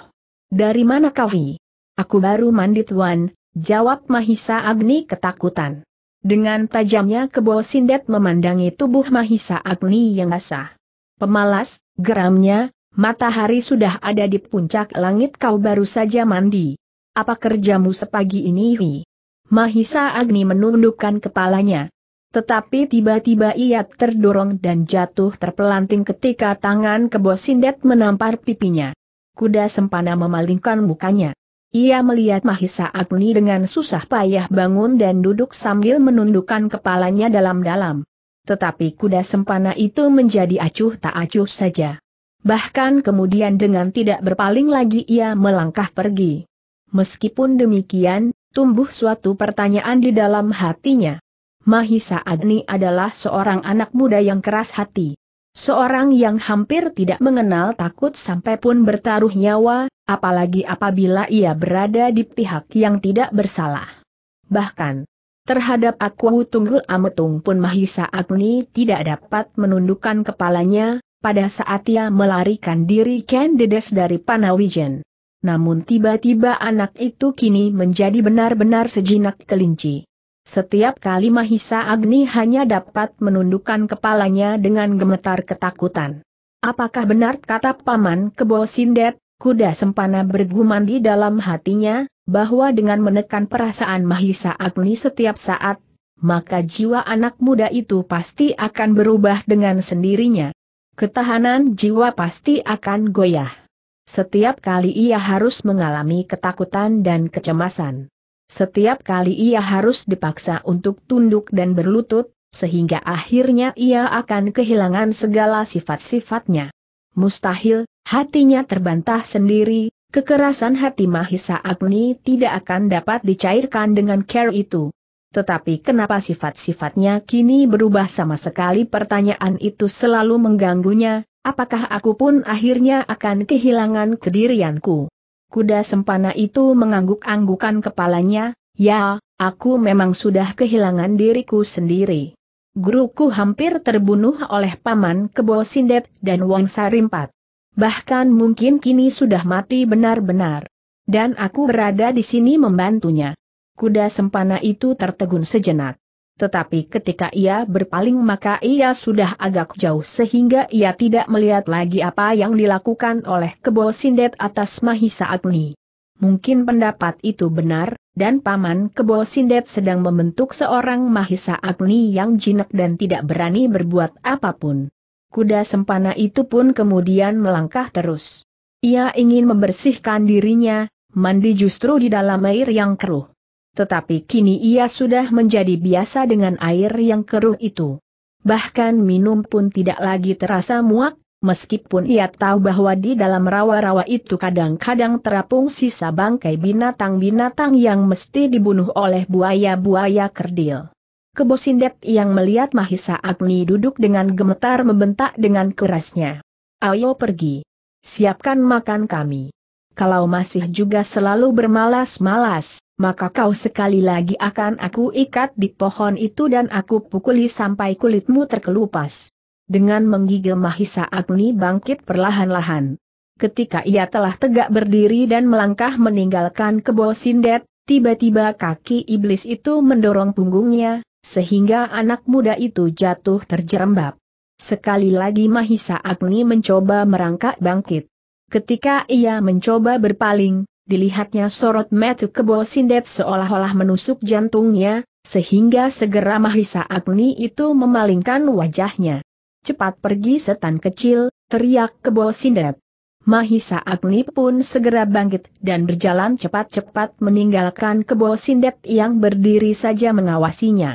Dari mana kau hi? Aku baru mandi tuan, jawab Mahisa Agni ketakutan. Dengan tajamnya kebo sindet memandangi tubuh Mahisa Agni yang basah. Pemalas, geramnya, matahari sudah ada di puncak langit kau baru saja mandi. Apa kerjamu sepagi ini Hi? Mahisa Agni menundukkan kepalanya. Tetapi tiba-tiba ia terdorong dan jatuh terpelanting ketika tangan kebo sindet menampar pipinya. Kuda sempana memalingkan mukanya. Ia melihat Mahisa Agni dengan susah payah bangun dan duduk sambil menundukkan kepalanya dalam-dalam. Tetapi kuda sempana itu menjadi acuh tak acuh saja. Bahkan kemudian dengan tidak berpaling lagi ia melangkah pergi. Meskipun demikian, tumbuh suatu pertanyaan di dalam hatinya. Mahisa Agni adalah seorang anak muda yang keras hati. Seorang yang hampir tidak mengenal takut sampai pun bertaruh nyawa, apalagi apabila ia berada di pihak yang tidak bersalah. Bahkan, terhadap aku Tunggul Ametung pun Mahisa Agni tidak dapat menundukkan kepalanya, pada saat ia melarikan diri Ken Dedes dari Panawijen. Namun tiba-tiba anak itu kini menjadi benar-benar sejinak kelinci. Setiap kali Mahisa Agni hanya dapat menundukkan kepalanya dengan gemetar ketakutan. Apakah benar kata Paman Kebo Sindet, Kuda sempana bergumam di dalam hatinya, bahwa dengan menekan perasaan Mahisa Agni setiap saat, maka jiwa anak muda itu pasti akan berubah dengan sendirinya. Ketahanan jiwa pasti akan goyah. Setiap kali ia harus mengalami ketakutan dan kecemasan. Setiap kali ia harus dipaksa untuk tunduk dan berlutut, sehingga akhirnya ia akan kehilangan segala sifat-sifatnya. Mustahil, hatinya terbantah sendiri, kekerasan hati Mahisa Agni tidak akan dapat dicairkan dengan care itu. Tetapi kenapa sifat-sifatnya kini berubah sama sekali pertanyaan itu selalu mengganggunya, apakah aku pun akhirnya akan kehilangan kedirianku? Kuda sempana itu mengangguk-anggukan kepalanya, ya, aku memang sudah kehilangan diriku sendiri guruku hampir terbunuh oleh paman Kebo Sindet dan Wang Sarimpat. Bahkan mungkin kini sudah mati benar-benar. Dan aku berada di sini membantunya. Kuda sempana itu tertegun sejenak. Tetapi ketika ia berpaling maka ia sudah agak jauh sehingga ia tidak melihat lagi apa yang dilakukan oleh Kebo Sindet atas Mahisa Agni. Mungkin pendapat itu benar, dan Paman Kebo Sindet sedang membentuk seorang Mahisa Agni yang jinak dan tidak berani berbuat apa pun. Kuda sempana itu pun kemudian melangkah terus. Ia ingin membersihkan dirinya, mandi justru di dalam air yang keruh. Tetapi kini ia sudah menjadi biasa dengan air yang keruh itu. Bahkan minum pun tidak lagi terasa muak, meskipun ia tahu bahwa di dalam rawa-rawa itu kadang-kadang terapung sisa bangkai binatang-binatang yang mesti dibunuh oleh buaya-buaya kerdil. Kebosindet yang melihat Mahisa Agni duduk dengan gemetar membentak dengan kerasnya. Ayo pergi. Siapkan makan kami. Kalau masih juga selalu bermalas-malas, maka kau sekali lagi akan aku ikat di pohon itu dan aku pukuli sampai kulitmu terkelupas. Dengan menggigil Mahisa Agni bangkit perlahan-lahan. Ketika ia telah tegak berdiri dan melangkah meninggalkan kebo sindet, tiba-tiba kaki iblis itu mendorong punggungnya, sehingga anak muda itu jatuh terjerembab. Sekali lagi Mahisa Agni mencoba merangkak bangkit. Ketika ia mencoba berpaling, dilihatnya sorot metu Kebo Sindet seolah-olah menusuk jantungnya, sehingga segera Mahisa Agni itu memalingkan wajahnya. Cepat pergi setan kecil, teriak Kebo Sindet. Mahisa Agni pun segera bangkit dan berjalan cepat-cepat meninggalkan Kebo Sindet yang berdiri saja mengawasinya.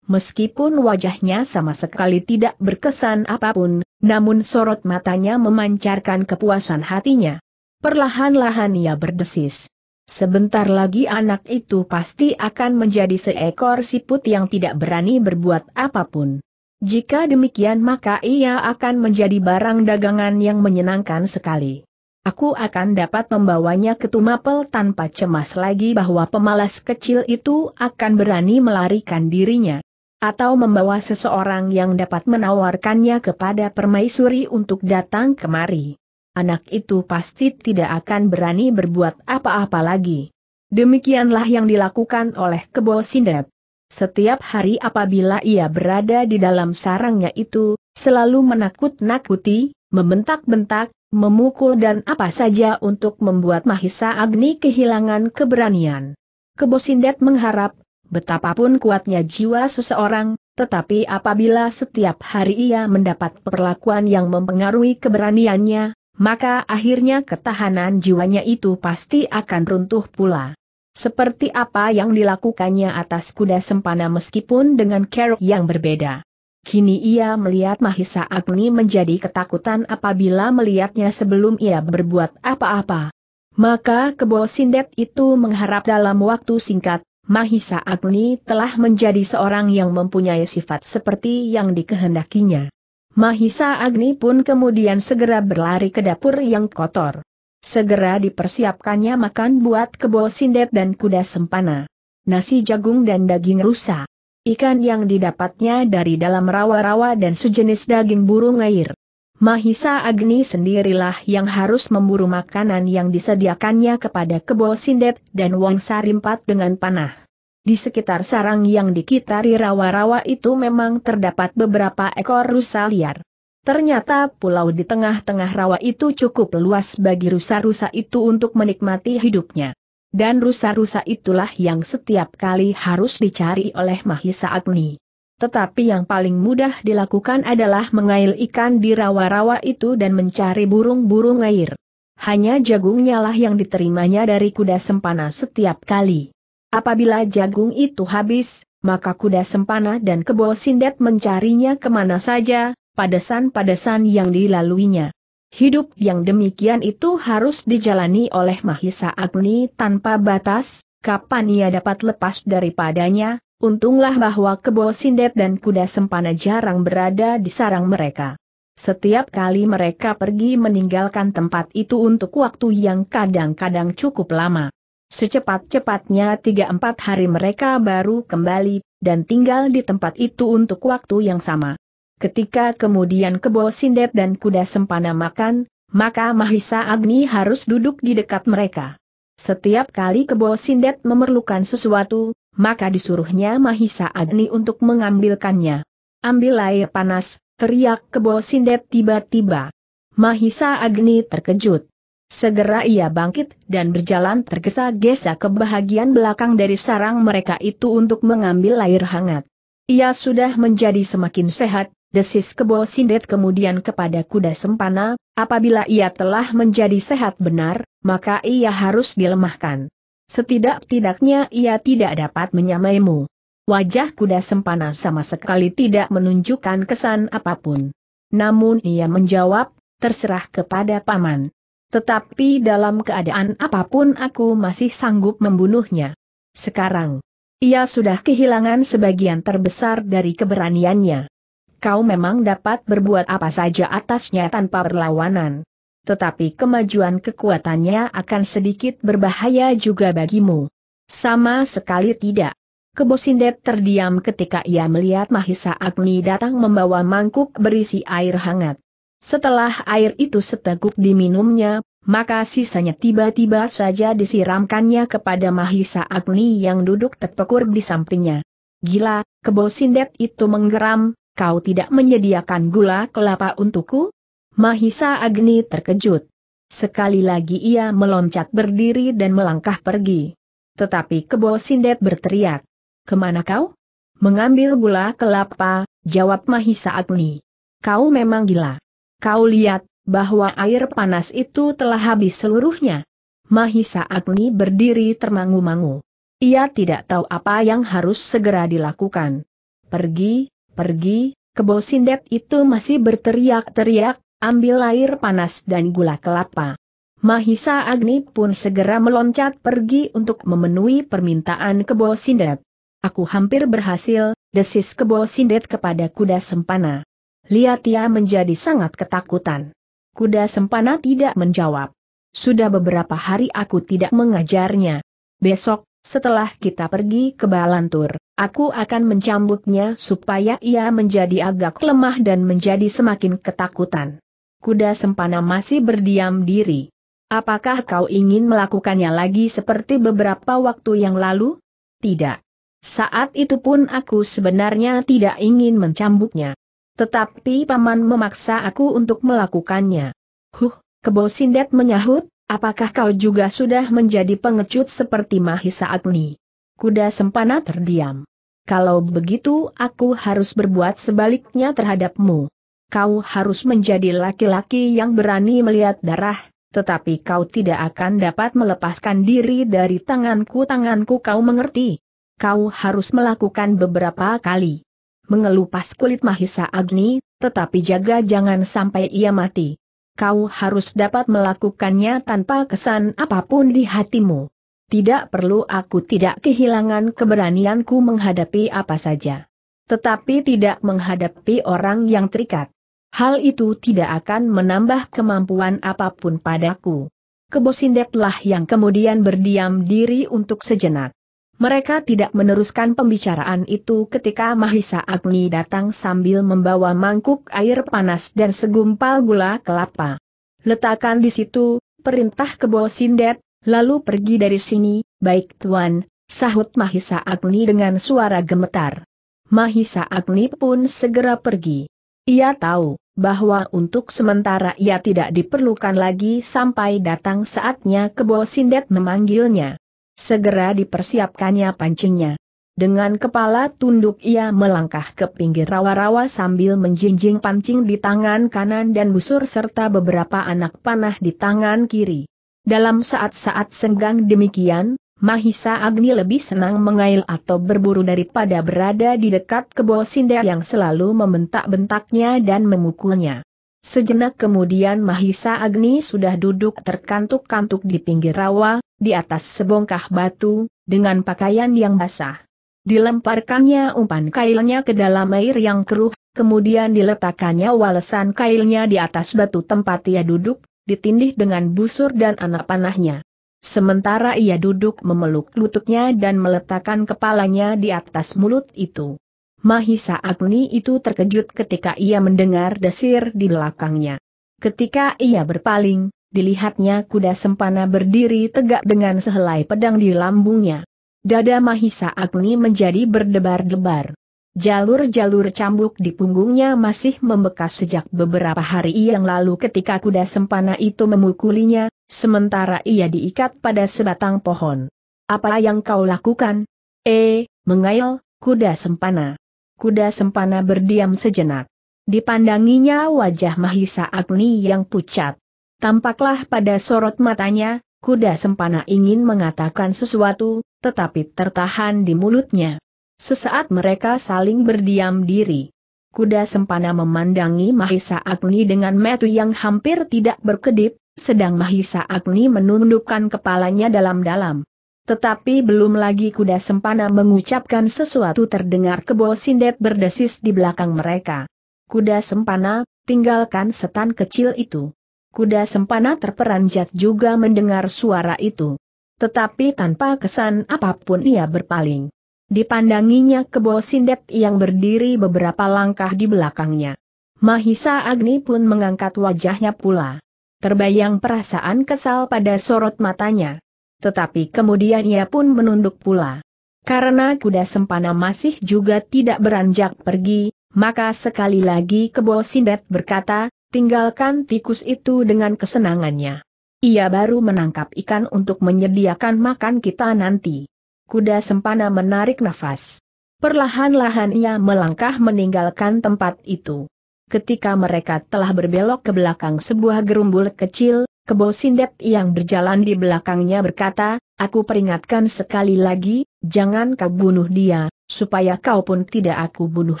Meskipun wajahnya sama sekali tidak berkesan apa pun, namun sorot matanya memancarkan kepuasan hatinya. Perlahan-lahan ia berdesis. Sebentar lagi anak itu pasti akan menjadi seekor siput yang tidak berani berbuat apa pun. Jika demikian maka ia akan menjadi barang dagangan yang menyenangkan sekali. Aku akan dapat membawanya ke Tumapel tanpa cemas lagi bahwa pemalas kecil itu akan berani melarikan dirinya atau membawa seseorang yang dapat menawarkannya kepada permaisuri untuk datang kemari. Anak itu pasti tidak akan berani berbuat apa-apa lagi. Demikianlah yang dilakukan oleh Kebo Sindet. Setiap hari apabila ia berada di dalam sarangnya itu, selalu menakut-nakuti, membentak-bentak, memukul dan apa saja untuk membuat Mahisa Agni kehilangan keberanian. Kebo Sindet mengharap Betapapun kuatnya jiwa seseorang, tetapi apabila setiap hari ia mendapat perlakuan yang mempengaruhi keberaniannya, maka akhirnya ketahanan jiwanya itu pasti akan runtuh pula. Seperti apa yang dilakukannya atas kuda sempana meskipun dengan kerok yang berbeda. Kini ia melihat Mahisa Agni menjadi ketakutan apabila melihatnya sebelum ia berbuat apa-apa. Maka kebo sindet itu mengharap dalam waktu singkat, Mahisa Agni telah menjadi seorang yang mempunyai sifat seperti yang dikehendakinya. Mahisa Agni pun kemudian segera berlari ke dapur yang kotor. Segera dipersiapkannya makan buat kebo sindet dan kuda sempana. Nasi jagung dan daging rusa. Ikan yang didapatnya dari dalam rawa-rawa dan sejenis daging burung air. Mahisa Agni sendirilah yang harus memburu makanan yang disediakannya kepada kebo sindet dan Wang Sarimpat dengan panah. Di sekitar sarang yang dikitari rawa-rawa itu memang terdapat beberapa ekor rusa liar. Ternyata pulau di tengah-tengah rawa itu cukup luas bagi rusa-rusa itu untuk menikmati hidupnya. Dan rusa-rusa itulah yang setiap kali harus dicari oleh Mahisa Agni. Tetapi yang paling mudah dilakukan adalah mengail ikan di rawa-rawa itu dan mencari burung-burung air. Hanya jagungnya lah yang diterimanya dari kuda sempana setiap kali. Apabila jagung itu habis, maka kuda sempana dan kebo sindet mencarinya ke mana saja, padesan-padesan yang dilaluinya. Hidup yang demikian itu harus dijalani oleh Mahisa Agni tanpa batas, kapan ia dapat lepas daripadanya, Untunglah bahwa kebo sindet dan kuda sempana jarang berada di sarang mereka. Setiap kali mereka pergi meninggalkan tempat itu untuk waktu yang kadang-kadang cukup lama. Secepat-cepatnya tiga empat hari mereka baru kembali, dan tinggal di tempat itu untuk waktu yang sama. Ketika kemudian kebo sindet dan kuda sempana makan, maka Mahisa Agni harus duduk di dekat mereka. Setiap kali kebo sindet memerlukan sesuatu, maka disuruhnya Mahisa Agni untuk mengambilkannya. Ambil air panas, teriak kebo sindet tiba-tiba. Mahisa Agni terkejut. Segera ia bangkit dan berjalan tergesa-gesa ke bahagian belakang dari sarang mereka itu untuk mengambil air hangat. Ia sudah menjadi semakin sehat, desis kebo sindet kemudian kepada kuda sempana, apabila ia telah menjadi sehat benar, maka ia harus dilemahkan. Setidak-tidaknya ia tidak dapat menyamaimu. Wajah kuda sempana sama sekali tidak menunjukkan kesan apa pun. Namun ia menjawab, terserah kepada paman. Tetapi dalam keadaan apa pun aku masih sanggup membunuhnya. Sekarang, ia sudah kehilangan sebagian terbesar dari keberaniannya. Kau memang dapat berbuat apa saja atasnya tanpa perlawanan tetapi kemajuan kekuatannya akan sedikit berbahaya juga bagimu. Sama sekali tidak. Kebosindet terdiam ketika ia melihat Mahisa Agni datang membawa mangkuk berisi air hangat. Setelah air itu seteguk diminumnya, maka sisanya tiba-tiba saja disiramkannya kepada Mahisa Agni yang duduk terpekur di sampingnya. Gila, kebosindet itu menggeram, kau tidak menyediakan gula kelapa untukku? Mahisa Agni terkejut. sekali lagi ia meloncat berdiri dan melangkah pergi. Tetapi Kebo Sindet berteriak. Ke mana kau? Mengambil gula kelapa, jawab Mahisa Agni. Kau memang gila. Kau lihat, bahwa air panas itu telah habis seluruhnya. Mahisa Agni berdiri termangu-mangu. Ia tidak tahu apa yang harus segera dilakukan. Pergi, pergi, kebo sindet itu masih berteriak-teriak, ambil air panas dan gula kelapa. Mahisa Agni pun segera meloncat pergi untuk memenuhi permintaan kebo sindet. Aku hampir berhasil, desis kebo sindet kepada kuda sempana. Lihat ia menjadi sangat ketakutan. Kuda sempana tidak menjawab. Sudah beberapa hari aku tidak mengajarnya. Besok, setelah kita pergi ke Balantur, aku akan mencambuknya supaya ia menjadi agak lemah dan menjadi semakin ketakutan. Kuda sempana masih berdiam diri. Apakah kau ingin melakukannya lagi seperti beberapa waktu yang lalu? Tidak. Saat itu pun aku sebenarnya tidak ingin mencambuknya. Tetapi paman memaksa aku untuk melakukannya. Huh, Kebo Sindet menyahut, apakah kau juga sudah menjadi pengecut seperti Mahisa Agni? Kuda sempana terdiam. Kalau begitu aku harus berbuat sebaliknya terhadapmu. Kau harus menjadi laki-laki yang berani melihat darah, tetapi kau tidak akan dapat melepaskan diri dari tanganku-tanganku kau mengerti? Kau harus melakukan beberapa kali. Mengelupas kulit Mahisa Agni, tetapi jaga jangan sampai ia mati kau harus dapat melakukannya tanpa kesan apa pun di hatimu. Tidak perlu aku tidak kehilangan keberanianku menghadapi apa saja. Tetapi tidak menghadapi orang yang terikat. Hal itu tidak akan menambah kemampuan apa pun padaku. Kebosindetlah yang kemudian berdiam diri untuk sejenak. Mereka tidak meneruskan pembicaraan itu ketika Mahisa Agni datang sambil membawa mangkuk air panas dan segumpal gula kelapa. Letakkan di situ, perintah ke Sindet, lalu pergi dari sini, baik tuan, sahut Mahisa Agni dengan suara gemetar. Mahisa Agni pun segera pergi. Ia tahu, bahwa untuk sementara ia tidak diperlukan lagi sampai datang saatnya ke Sindet memanggilnya. Segera dipersiapkannya pancingnya. Dengan kepala tunduk ia melangkah ke pinggir rawa-rawa sambil menjinjing pancing di tangan kanan dan busur serta beberapa anak panah di tangan kiri. Dalam saat-saat senggang demikian, Mahisa Agni lebih senang mengail atau berburu daripada berada di dekat kebo sinder yang selalu membentak-bentaknya dan memukulnya. Sejenak kemudian Mahisa Agni sudah duduk terkantuk-kantuk di pinggir rawa, di atas sebongkah batu, dengan pakaian yang basah. Dilemparkannya umpan kailnya ke dalam air yang keruh, kemudian diletakkannya walesan kailnya di atas batu tempat ia duduk, ditindih dengan busur dan anak panahnya. Sementara ia duduk memeluk lututnya dan meletakkan kepalanya di atas mulut itu. Mahisa Agni itu terkejut ketika ia mendengar desir di belakangnya. Ketika ia berpaling, dilihatnya kuda sempana berdiri tegak dengan sehelai pedang di lambungnya. Dada Mahisa Agni menjadi berdebar-debar. Jalur-jalur cambuk di punggungnya masih membekas sejak beberapa hari yang lalu ketika kuda sempana itu memukulinya, sementara ia diikat pada sebatang pohon. Apa yang kau lakukan? Eh, mengail, kuda sempana kuda sempana berdiam sejenak. Dipandanginya wajah Mahisa Agni yang pucat. Tampaklah pada sorot matanya, kuda sempana ingin mengatakan sesuatu, tetapi tertahan di mulutnya. Sesaat mereka saling berdiam diri. Kuda sempana memandangi Mahisa Agni dengan metu yang hampir tidak berkedip, sedang Mahisa Agni menundukkan kepalanya dalam-dalam. Tetapi belum lagi kuda sempana mengucapkan sesuatu terdengar kebo sindet berdesis di belakang mereka. Kuda sempana, tinggalkan setan kecil itu. Kuda sempana terperanjat juga mendengar suara itu. Tetapi tanpa kesan apa pun ia berpaling. Dipandanginya kebo sindet yang berdiri beberapa langkah di belakangnya. Mahisa Agni pun mengangkat wajahnya pula. Terbayang perasaan kesal pada sorot matanya tetapi kemudian ia pun menunduk pula. Karena kuda sempana masih juga tidak beranjak pergi, maka sekali lagi Kebo Sindet berkata, tinggalkan tikus itu dengan kesenangannya. Ia baru menangkap ikan untuk menyediakan makan kita nanti. Kuda sempana menarik nafas. Perlahan-lahan ia melangkah meninggalkan tempat itu. Ketika mereka telah berbelok ke belakang sebuah gerumbul kecil, Kebo Sindet yang berjalan di belakangnya berkata, Aku peringatkan sekali lagi, jangan kau bunuh dia, supaya kau pun tidak aku bunuh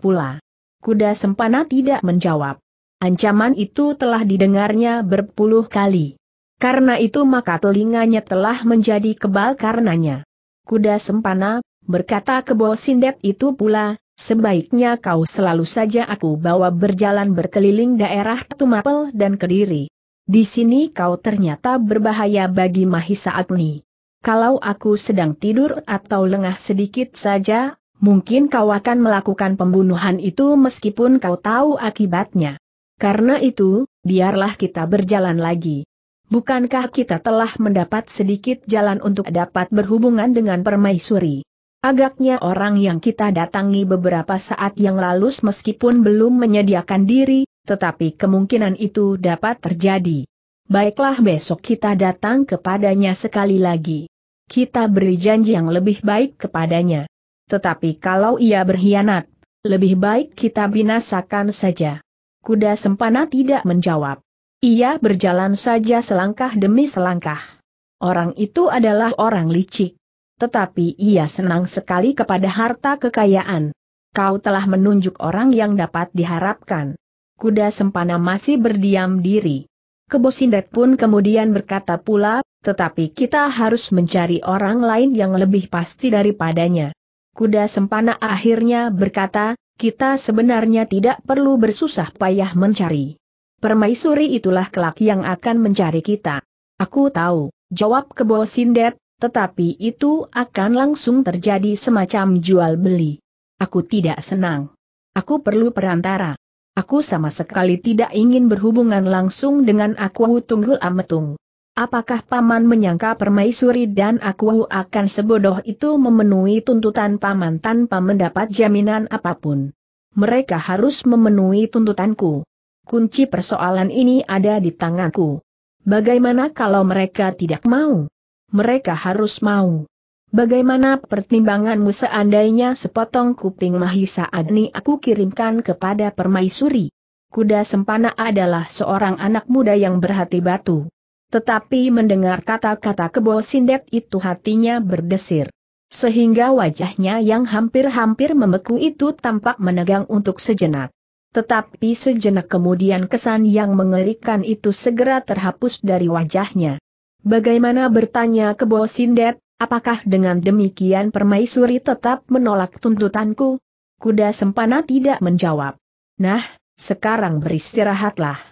pula. Kuda Sempana tidak menjawab. Ancaman itu telah didengarnya berpuluh kali. Karena itu maka telinganya telah menjadi kebal karenanya. Kuda Sempana, Berkata kebo sindet itu pula, sebaiknya kau selalu saja aku bawa berjalan berkeliling daerah Tumapel dan Kediri. Di sini kau ternyata berbahaya bagi Mahisa Agni. Kalau aku sedang tidur atau lengah sedikit saja, mungkin kau akan melakukan pembunuhan itu meskipun kau tahu akibatnya. Karena itu, biarlah kita berjalan lagi. Bukankah kita telah mendapat sedikit jalan untuk dapat berhubungan dengan permaisuri? Agaknya orang yang kita datangi beberapa saat yang lalu meskipun belum menyediakan diri, tetapi kemungkinan itu dapat terjadi. Baiklah besok kita datang kepadanya sekali lagi. Kita beri janji yang lebih baik kepadanya. Tetapi kalau ia berkhianat, lebih baik kita binasakan saja. Kuda sempana tidak menjawab. Ia berjalan saja selangkah demi selangkah. Orang itu adalah orang licik tetapi ia senang sekali kepada harta kekayaan. Kau telah menunjuk orang yang dapat diharapkan. Kuda sempana masih berdiam diri. Kebosindet pun kemudian berkata pula, tetapi kita harus mencari orang lain yang lebih pasti daripadanya. Kuda sempana akhirnya berkata, kita sebenarnya tidak perlu bersusah payah mencari. Permaisuri itulah kelak yang akan mencari kita. Aku tahu, jawab Kebo Sindet, tetapi itu akan langsung terjadi semacam jual beli. Aku tidak senang. Aku perlu perantara. Aku sama sekali tidak ingin berhubungan langsung dengan aku Tunggul Ametung. Apakah Paman menyangka permaisuri dan aku akan sebodoh itu memenuhi tuntutan Paman tanpa mendapat jaminan apa pun? Mereka harus memenuhi tuntutanku. Kunci persoalan ini ada di tanganku. Bagaimana kalau mereka tidak mau? Mereka harus mau. Bagaimana pertimbanganmu seandainya sepotong kuping Mahisa Agni aku kirimkan kepada permaisuri? Kuda Sempana adalah seorang anak muda yang berhati batu. Tetapi mendengar kata-kata kebo sindet itu hatinya berdesir. Sehingga wajahnya yang hampir-hampir membeku itu tampak menegang untuk sejenak. Tetapi sejenak kemudian kesan yang mengerikan itu segera terhapus dari wajahnya. Bagaimana bertanya ke Bo Sindet, apakah dengan demikian permaisuri tetap menolak tuntutanku? Kuda sempana tidak menjawab. Nah, sekarang beristirahatlah.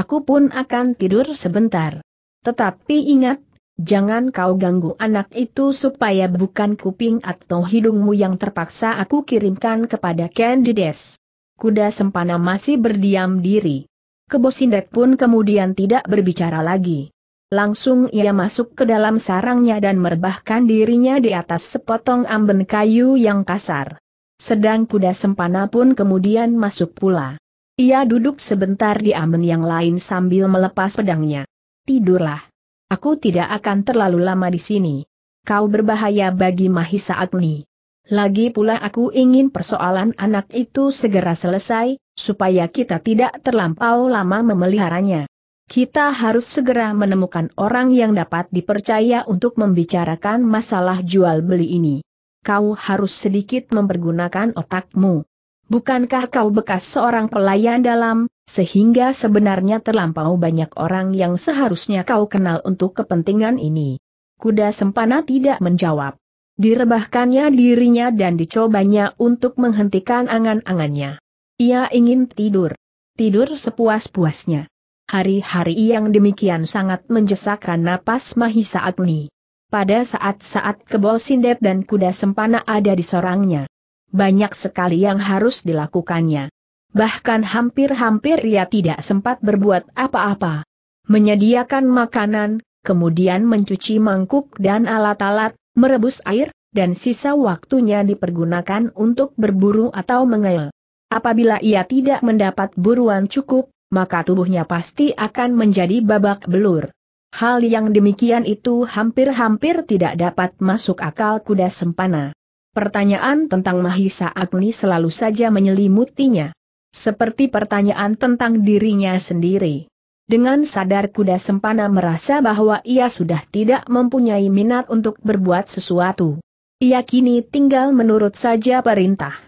Aku pun akan tidur sebentar. Tetapi ingat, jangan kau ganggu anak itu supaya bukan kuping atau hidungmu yang terpaksa aku kirimkan kepada Candides. Kuda sempana masih berdiam diri. Kebosindet pun kemudian tidak berbicara lagi. Langsung ia masuk ke dalam sarangnya dan merebahkan dirinya di atas sepotong amben kayu yang kasar. Sedang kuda sempana pun kemudian masuk pula. Ia duduk sebentar di amben yang lain sambil melepas pedangnya. Tidurlah. Aku tidak akan terlalu lama di sini. Kau berbahaya bagi Mahisa Agni. Lagi pula aku ingin persoalan anak itu segera selesai, supaya kita tidak terlampau lama memeliharanya. Kita harus segera menemukan orang yang dapat dipercaya untuk membicarakan masalah jual beli ini. Kau harus sedikit mempergunakan otakmu. Bukankah kau bekas seorang pelayan dalam, sehingga sebenarnya terlampau banyak orang yang seharusnya kau kenal untuk kepentingan ini? Kuda sempana tidak menjawab. Direbahkannya dirinya dan dicobanya untuk menghentikan angan-angannya. Ia ingin tidur. Tidur sepuas-puasnya. Hari-hari yang demikian sangat menjesakkan napas Mahisa Agni. Pada saat-saat kebo sindet dan kuda sempana ada di sorangnya. Banyak sekali yang harus dilakukannya. Bahkan hampir-hampir ia tidak sempat berbuat apa-apa. Menyediakan makanan, kemudian mencuci mangkuk dan alat-alat, merebus air, dan sisa waktunya dipergunakan untuk berburu atau mengail. Apabila ia tidak mendapat buruan cukup, maka tubuhnya pasti akan menjadi babak belur. Hal yang demikian itu hampir-hampir tidak dapat masuk akal kuda sempana. Pertanyaan tentang Mahisa Agni selalu saja menyelimutinya. Seperti pertanyaan tentang dirinya sendiri. Dengan sadar kuda sempana merasa bahwa ia sudah tidak mempunyai minat untuk berbuat sesuatu. Ia kini tinggal menurut saja perintah.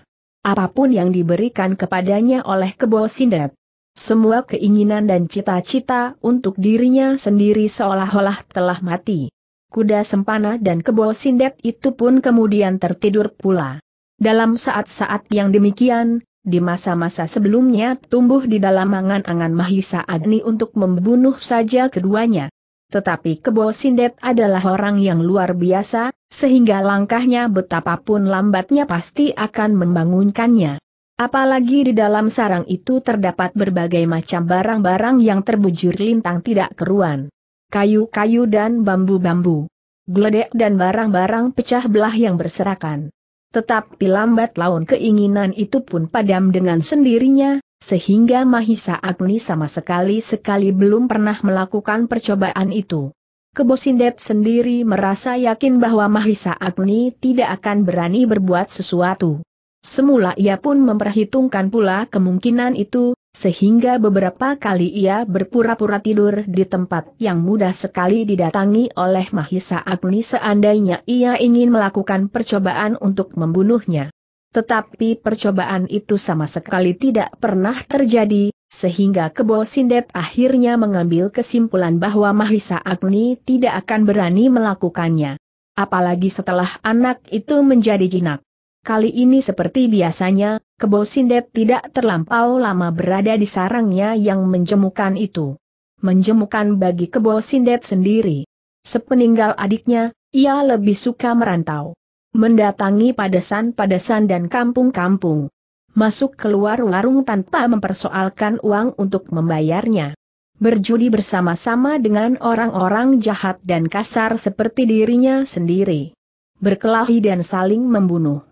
Apa pun yang diberikan kepadanya oleh Kebo Sindet. Semua keinginan dan cita-cita untuk dirinya sendiri seolah-olah telah mati. Kuda sempana dan kebo sindet itu pun kemudian tertidur pula. Dalam saat-saat yang demikian, di masa-masa sebelumnya tumbuh di dalam angan-angan Mahisa Agni untuk membunuh saja keduanya. Tetapi Kebo Sindet adalah orang yang luar biasa, sehingga langkahnya betapapun lambatnya pasti akan membangunkannya. Apalagi di dalam sarang itu terdapat berbagai macam barang-barang yang terbujur lintang tidak keruan. Kayu-kayu dan bambu-bambu. Geledek dan barang-barang pecah belah yang berserakan. Tetapi lambat laun keinginan itu pun padam dengan sendirinya, sehingga Mahisa Agni sama sekali-sekali belum pernah melakukan percobaan itu. Kebosindet sendiri merasa yakin bahwa Mahisa Agni tidak akan berani berbuat sesuatu. Semula ia pun memperhitungkan pula kemungkinan itu, sehingga beberapa kali ia berpura-pura tidur di tempat yang mudah sekali didatangi oleh Mahisa Agni seandainya ia ingin melakukan percobaan untuk membunuhnya. Tetapi percobaan itu sama sekali tidak pernah terjadi, sehingga Kebo Sindet akhirnya mengambil kesimpulan bahwa Mahisa Agni tidak akan berani melakukannya. Apalagi setelah anak itu menjadi jinak. Kali ini seperti biasanya, Kebo Sindet tidak terlampau lama berada di sarangnya yang menjemukan itu. Menjemukan bagi Kebo Sindet sendiri. Sepeninggal adiknya, ia lebih suka merantau. Mendatangi padesan-padesan dan kampung-kampung. Masuk keluar warung tanpa mempersoalkan uang untuk membayarnya. Berjudi bersama-sama dengan orang-orang jahat dan kasar seperti dirinya sendiri. Berkelahi dan saling membunuh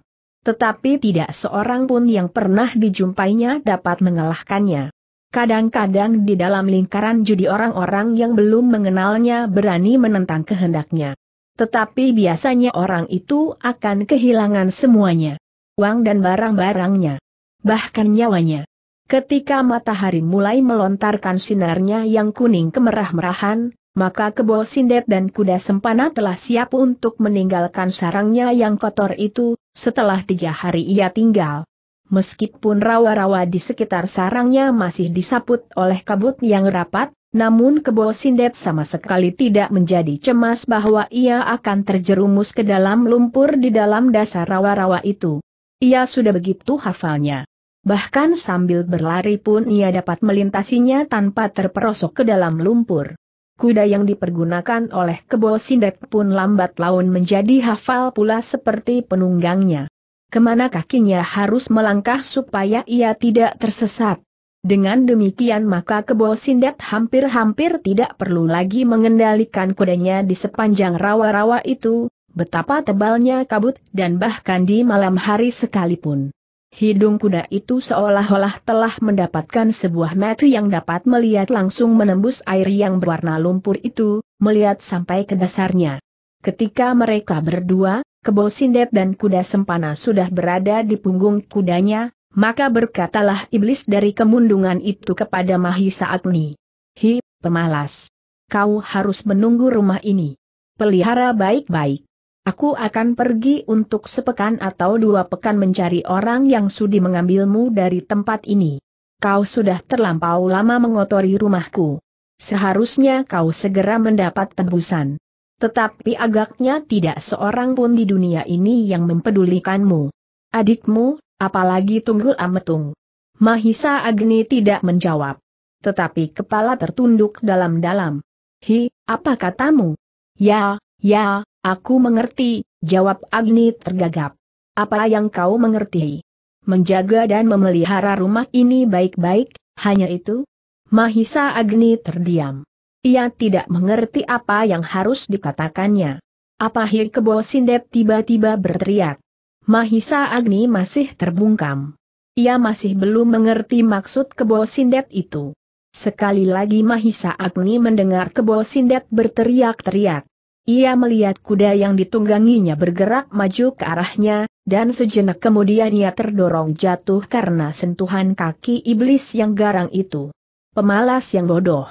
tetapi tidak seorang pun yang pernah dijumpainya dapat mengalahkannya. Kadang-kadang di dalam lingkaran judi orang-orang yang belum mengenalnya berani menentang kehendaknya. Tetapi biasanya orang itu akan kehilangan semuanya. Uang dan barang-barangnya. Bahkan nyawanya. Ketika matahari mulai melontarkan sinarnya yang kuning kemerah-merahan, maka kebo sindet dan kuda sempana telah siap untuk meninggalkan sarangnya yang kotor itu, setelah tiga hari ia tinggal. Meskipun rawa-rawa di sekitar sarangnya masih disaput oleh kabut yang rapat, namun kebo sindet sama sekali tidak menjadi cemas bahwa ia akan terjerumus ke dalam lumpur di dalam dasar rawa-rawa itu. Ia sudah begitu hafalnya. Bahkan sambil berlari pun ia dapat melintasinya tanpa terperosok ke dalam lumpur. Kuda yang dipergunakan oleh Kebo Sindet pun lambat laun menjadi hafal pula seperti penunggangnya. Ke mana kakinya harus melangkah supaya ia tidak tersesat. Dengan demikian maka Kebo Sindet hampir-hampir tidak perlu lagi mengendalikan kudanya di sepanjang rawa-rawa itu, betapa tebalnya kabut dan bahkan di malam hari sekalipun. Hidung kuda itu seolah-olah telah mendapatkan sebuah mata yang dapat melihat langsung menembus air yang berwarna lumpur itu, melihat sampai ke dasarnya. Ketika mereka berdua, Kebo Sindet dan kuda sempana sudah berada di punggung kudanya, maka berkatalah iblis dari kemundungan itu kepada Mahisa Agni. Hi, pemalas. Kau harus menunggu rumah ini. Pelihara baik-baik. Aku akan pergi untuk sepekan atau dua pekan mencari orang yang sudi mengambilmu dari tempat ini. Kau sudah terlampau lama mengotori rumahku. Seharusnya kau segera mendapat tebusan. Tetapi agaknya tidak seorang pun di dunia ini yang mempedulikanmu. Adikmu, apalagi Tunggul Ametung. Mahisa Agni tidak menjawab. Tetapi kepala tertunduk dalam-dalam. Hi, apa katamu? Ya, ya, Aku mengerti, jawab Agni tergagap. Apa yang kau mengerti? Menjaga dan memelihara rumah ini baik-baik, hanya itu? Mahisa Agni terdiam. Ia tidak mengerti apa yang harus dikatakannya. Apa Hirkebo Sindet tiba-tiba berteriak. Mahisa Agni masih terbungkam. Ia masih belum mengerti maksud Kebo Sindet itu. Sekali lagi Mahisa Agni mendengar kebo Sindet berteriak-teriak. Ia melihat kuda yang ditungganginya bergerak maju ke arahnya, dan sejenak kemudian ia terdorong jatuh karena sentuhan kaki iblis yang garang itu. Pemalas yang bodoh.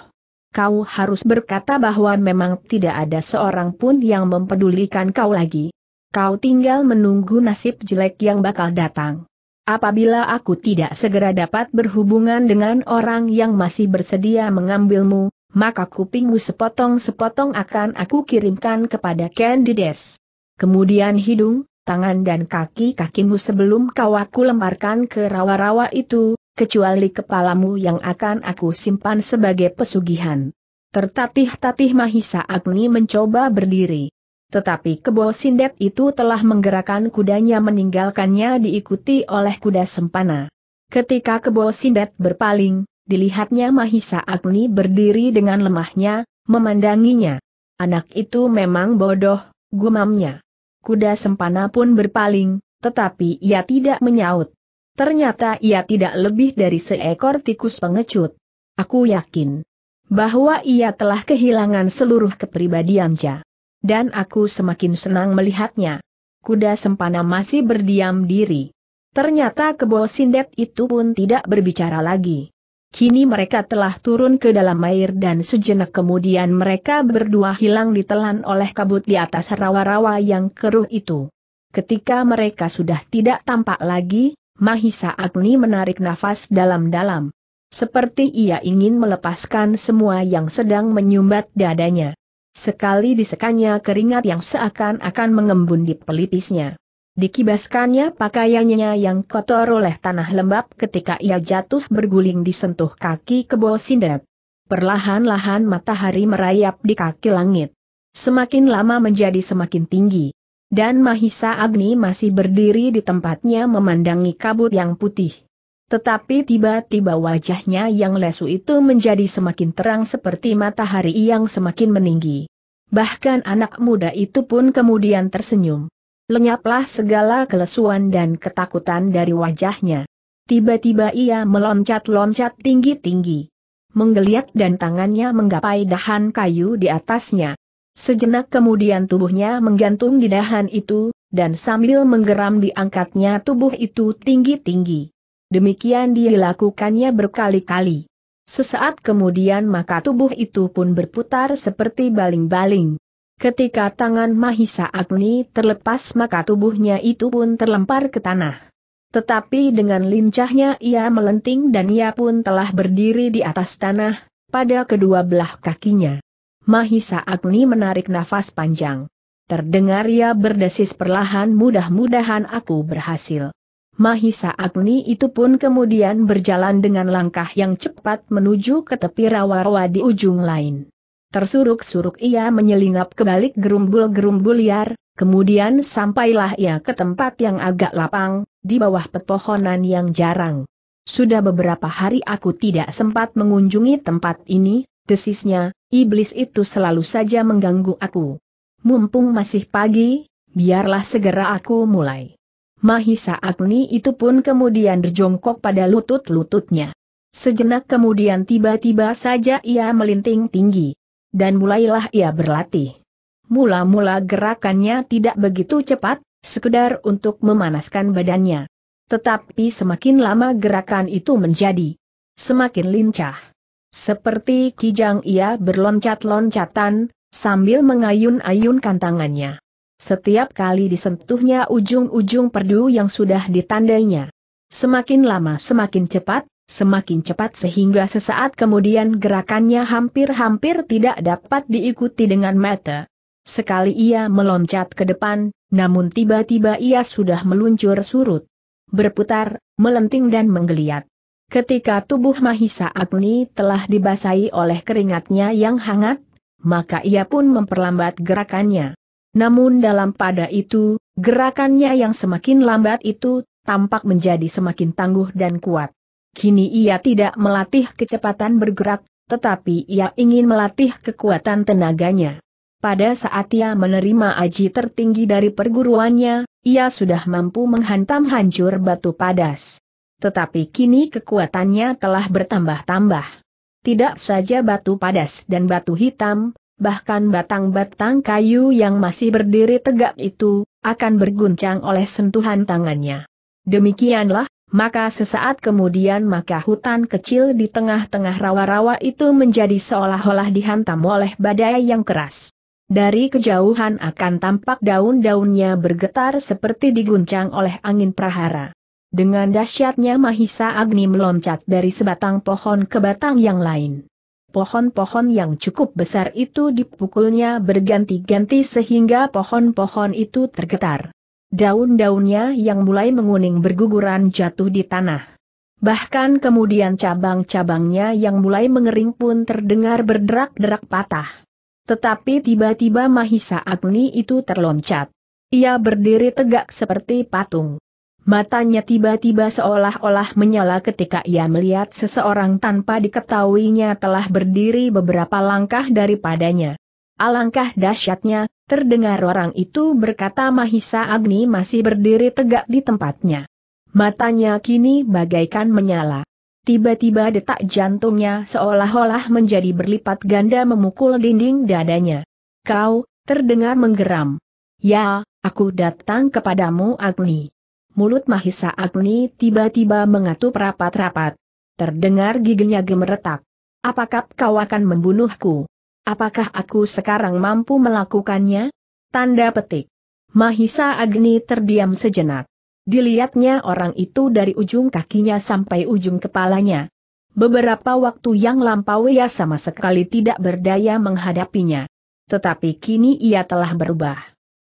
Kau harus berkata bahwa memang tidak ada seorang pun yang mempedulikan kau lagi. Kau tinggal menunggu nasib jelek yang bakal datang. Apabila aku tidak segera dapat berhubungan dengan orang yang masih bersedia mengambilmu, maka kupingmu sepotong-sepotong akan aku kirimkan kepada Candides. Kemudian hidung, tangan dan kaki-kakimu sebelum kau aku lemparkan ke rawa-rawa itu, kecuali kepalamu yang akan aku simpan sebagai pesugihan. Tertatih-tatih Mahisa Agni mencoba berdiri. Tetapi kebo Sindet itu telah menggerakkan kudanya meninggalkannya diikuti oleh kuda sempana. Ketika kebo Sindet berpaling, dilihatnya Mahisa Agni berdiri dengan lemahnya, memandanginya. Anak itu memang bodoh, gumamnya. Kuda sempana pun berpaling, tetapi ia tidak menyaut. Ternyata ia tidak lebih dari seekor tikus pengecut. Aku yakin bahwa ia telah kehilangan seluruh kepribadiannya. Dan aku semakin senang melihatnya. Kuda sempana masih berdiam diri. Ternyata kebo sindet itu pun tidak berbicara lagi. Kini mereka telah turun ke dalam air dan sejenak kemudian mereka berdua hilang ditelan oleh kabut di atas rawa-rawa yang keruh itu. Ketika mereka sudah tidak tampak lagi, Mahisa Agni menarik nafas dalam-dalam. Seperti ia ingin melepaskan semua yang sedang menyumbat dadanya. Sekali disekannya keringat yang seakan-akan mengembun di pelipisnya. Dikibaskannya pakaiannya yang kotor oleh tanah lembab ketika ia jatuh berguling disentuh kaki kebo sindet. Perlahan-lahan matahari merayap di kaki langit. Semakin lama menjadi semakin tinggi. Dan Mahisa Agni masih berdiri di tempatnya memandangi kabut yang putih. Tetapi tiba-tiba wajahnya yang lesu itu menjadi semakin terang seperti matahari yang semakin meninggi. Bahkan anak muda itu pun kemudian tersenyum. Lenyaplah segala kelesuan dan ketakutan dari wajahnya. Tiba-tiba ia meloncat-loncat tinggi-tinggi. Menggeliat dan tangannya menggapai dahan kayu di atasnya. Sejenak kemudian tubuhnya menggantung di dahan itu, dan sambil menggeram diangkatnya tubuh itu tinggi-tinggi. Demikian dilakukannya berkali-kali. Sesaat kemudian maka tubuh itu pun berputar seperti baling-baling. Ketika tangan Mahisa Agni terlepas maka tubuhnya itu pun terlempar ke tanah. Tetapi dengan lincahnya ia melenting dan ia pun telah berdiri di atas tanah, pada kedua belah kakinya. Mahisa Agni menarik nafas panjang. Terdengar ia berdesis perlahan mudah-mudahan aku berhasil. Mahisa Agni itu pun kemudian berjalan dengan langkah yang cepat menuju ke tepi rawa-rawa di ujung lain. Tersuruk-suruk ia menyelinap ke balik gerumbul-gerumbul liar, kemudian sampailah ia ke tempat yang agak lapang, di bawah pepohonan yang jarang. Sudah beberapa hari aku tidak sempat mengunjungi tempat ini, desisnya, iblis itu selalu saja mengganggu aku. Mumpung masih pagi, biarlah segera aku mulai. Mahisa Agni itu pun kemudian berjongkok pada lutut-lututnya. Sejenak kemudian tiba-tiba saja ia melinting tinggi dan mulailah ia berlatih. Mula-mula gerakannya tidak begitu cepat, sekedar untuk memanaskan badannya. Tetapi semakin lama gerakan itu menjadi semakin lincah. Seperti kijang ia berloncat-loncatan, sambil mengayun-ayunkan tangannya. Setiap kali disentuhnya ujung-ujung perdu yang sudah ditandainya. Semakin lama semakin cepat, semakin cepat sehingga sesaat kemudian gerakannya hampir-hampir tidak dapat diikuti dengan mata. Sekali ia meloncat ke depan, namun tiba-tiba ia sudah meluncur surut. Berputar, melenting dan menggeliat. Ketika tubuh Mahisa Agni telah dibasahi oleh keringatnya yang hangat, maka ia pun memperlambat gerakannya. Namun dalam pada itu, gerakannya yang semakin lambat itu, tampak menjadi semakin tangguh dan kuat. Kini ia tidak melatih kecepatan bergerak, tetapi ia ingin melatih kekuatan tenaganya. Pada saat ia menerima aji tertinggi dari perguruannya, ia sudah mampu menghantam hancur batu padas. Tetapi kini kekuatannya telah bertambah-tambah. Tidak saja batu padas dan batu hitam, bahkan batang-batang kayu yang masih berdiri tegak itu, akan berguncang oleh sentuhan tangannya. Demikianlah, maka sesaat kemudian maka hutan kecil di tengah-tengah rawa-rawa itu menjadi seolah-olah dihantam oleh badai yang keras. Dari kejauhan akan tampak daun-daunnya bergetar seperti diguncang oleh angin prahara. Dengan dahsyatnya Mahisa Agni meloncat dari sebatang pohon ke batang yang lain. Pohon-pohon yang cukup besar itu dipukulnya berganti-ganti sehingga pohon-pohon itu tergetar. Daun-daunnya yang mulai menguning berguguran jatuh di tanah. Bahkan kemudian cabang-cabangnya yang mulai mengering pun terdengar berderak-derak patah. Tetapi tiba-tiba Mahisa Agni itu terloncat. Ia berdiri tegak seperti patung. Matanya tiba-tiba seolah-olah menyala ketika ia melihat seseorang tanpa diketahuinya telah berdiri beberapa langkah daripadanya. Alangkah dahsyatnya, terdengar orang itu berkata Mahisa Agni masih berdiri tegak di tempatnya. Matanya kini bagaikan menyala. Tiba-tiba detak jantungnya seolah-olah menjadi berlipat ganda memukul dinding dadanya. Kau, terdengar menggeram. Ya, aku datang kepadamu Agni. Mulut Mahisa Agni tiba-tiba mengatup rapat-rapat. Terdengar giginya gemeretak. Apakah kau akan membunuhku? Apakah aku sekarang mampu melakukannya? Tanda petik. Mahisa Agni terdiam sejenak. Dilihatnya orang itu dari ujung kakinya sampai ujung kepalanya. Beberapa waktu yang lampau ia sama sekali tidak berdaya menghadapinya. Tetapi kini ia telah berubah.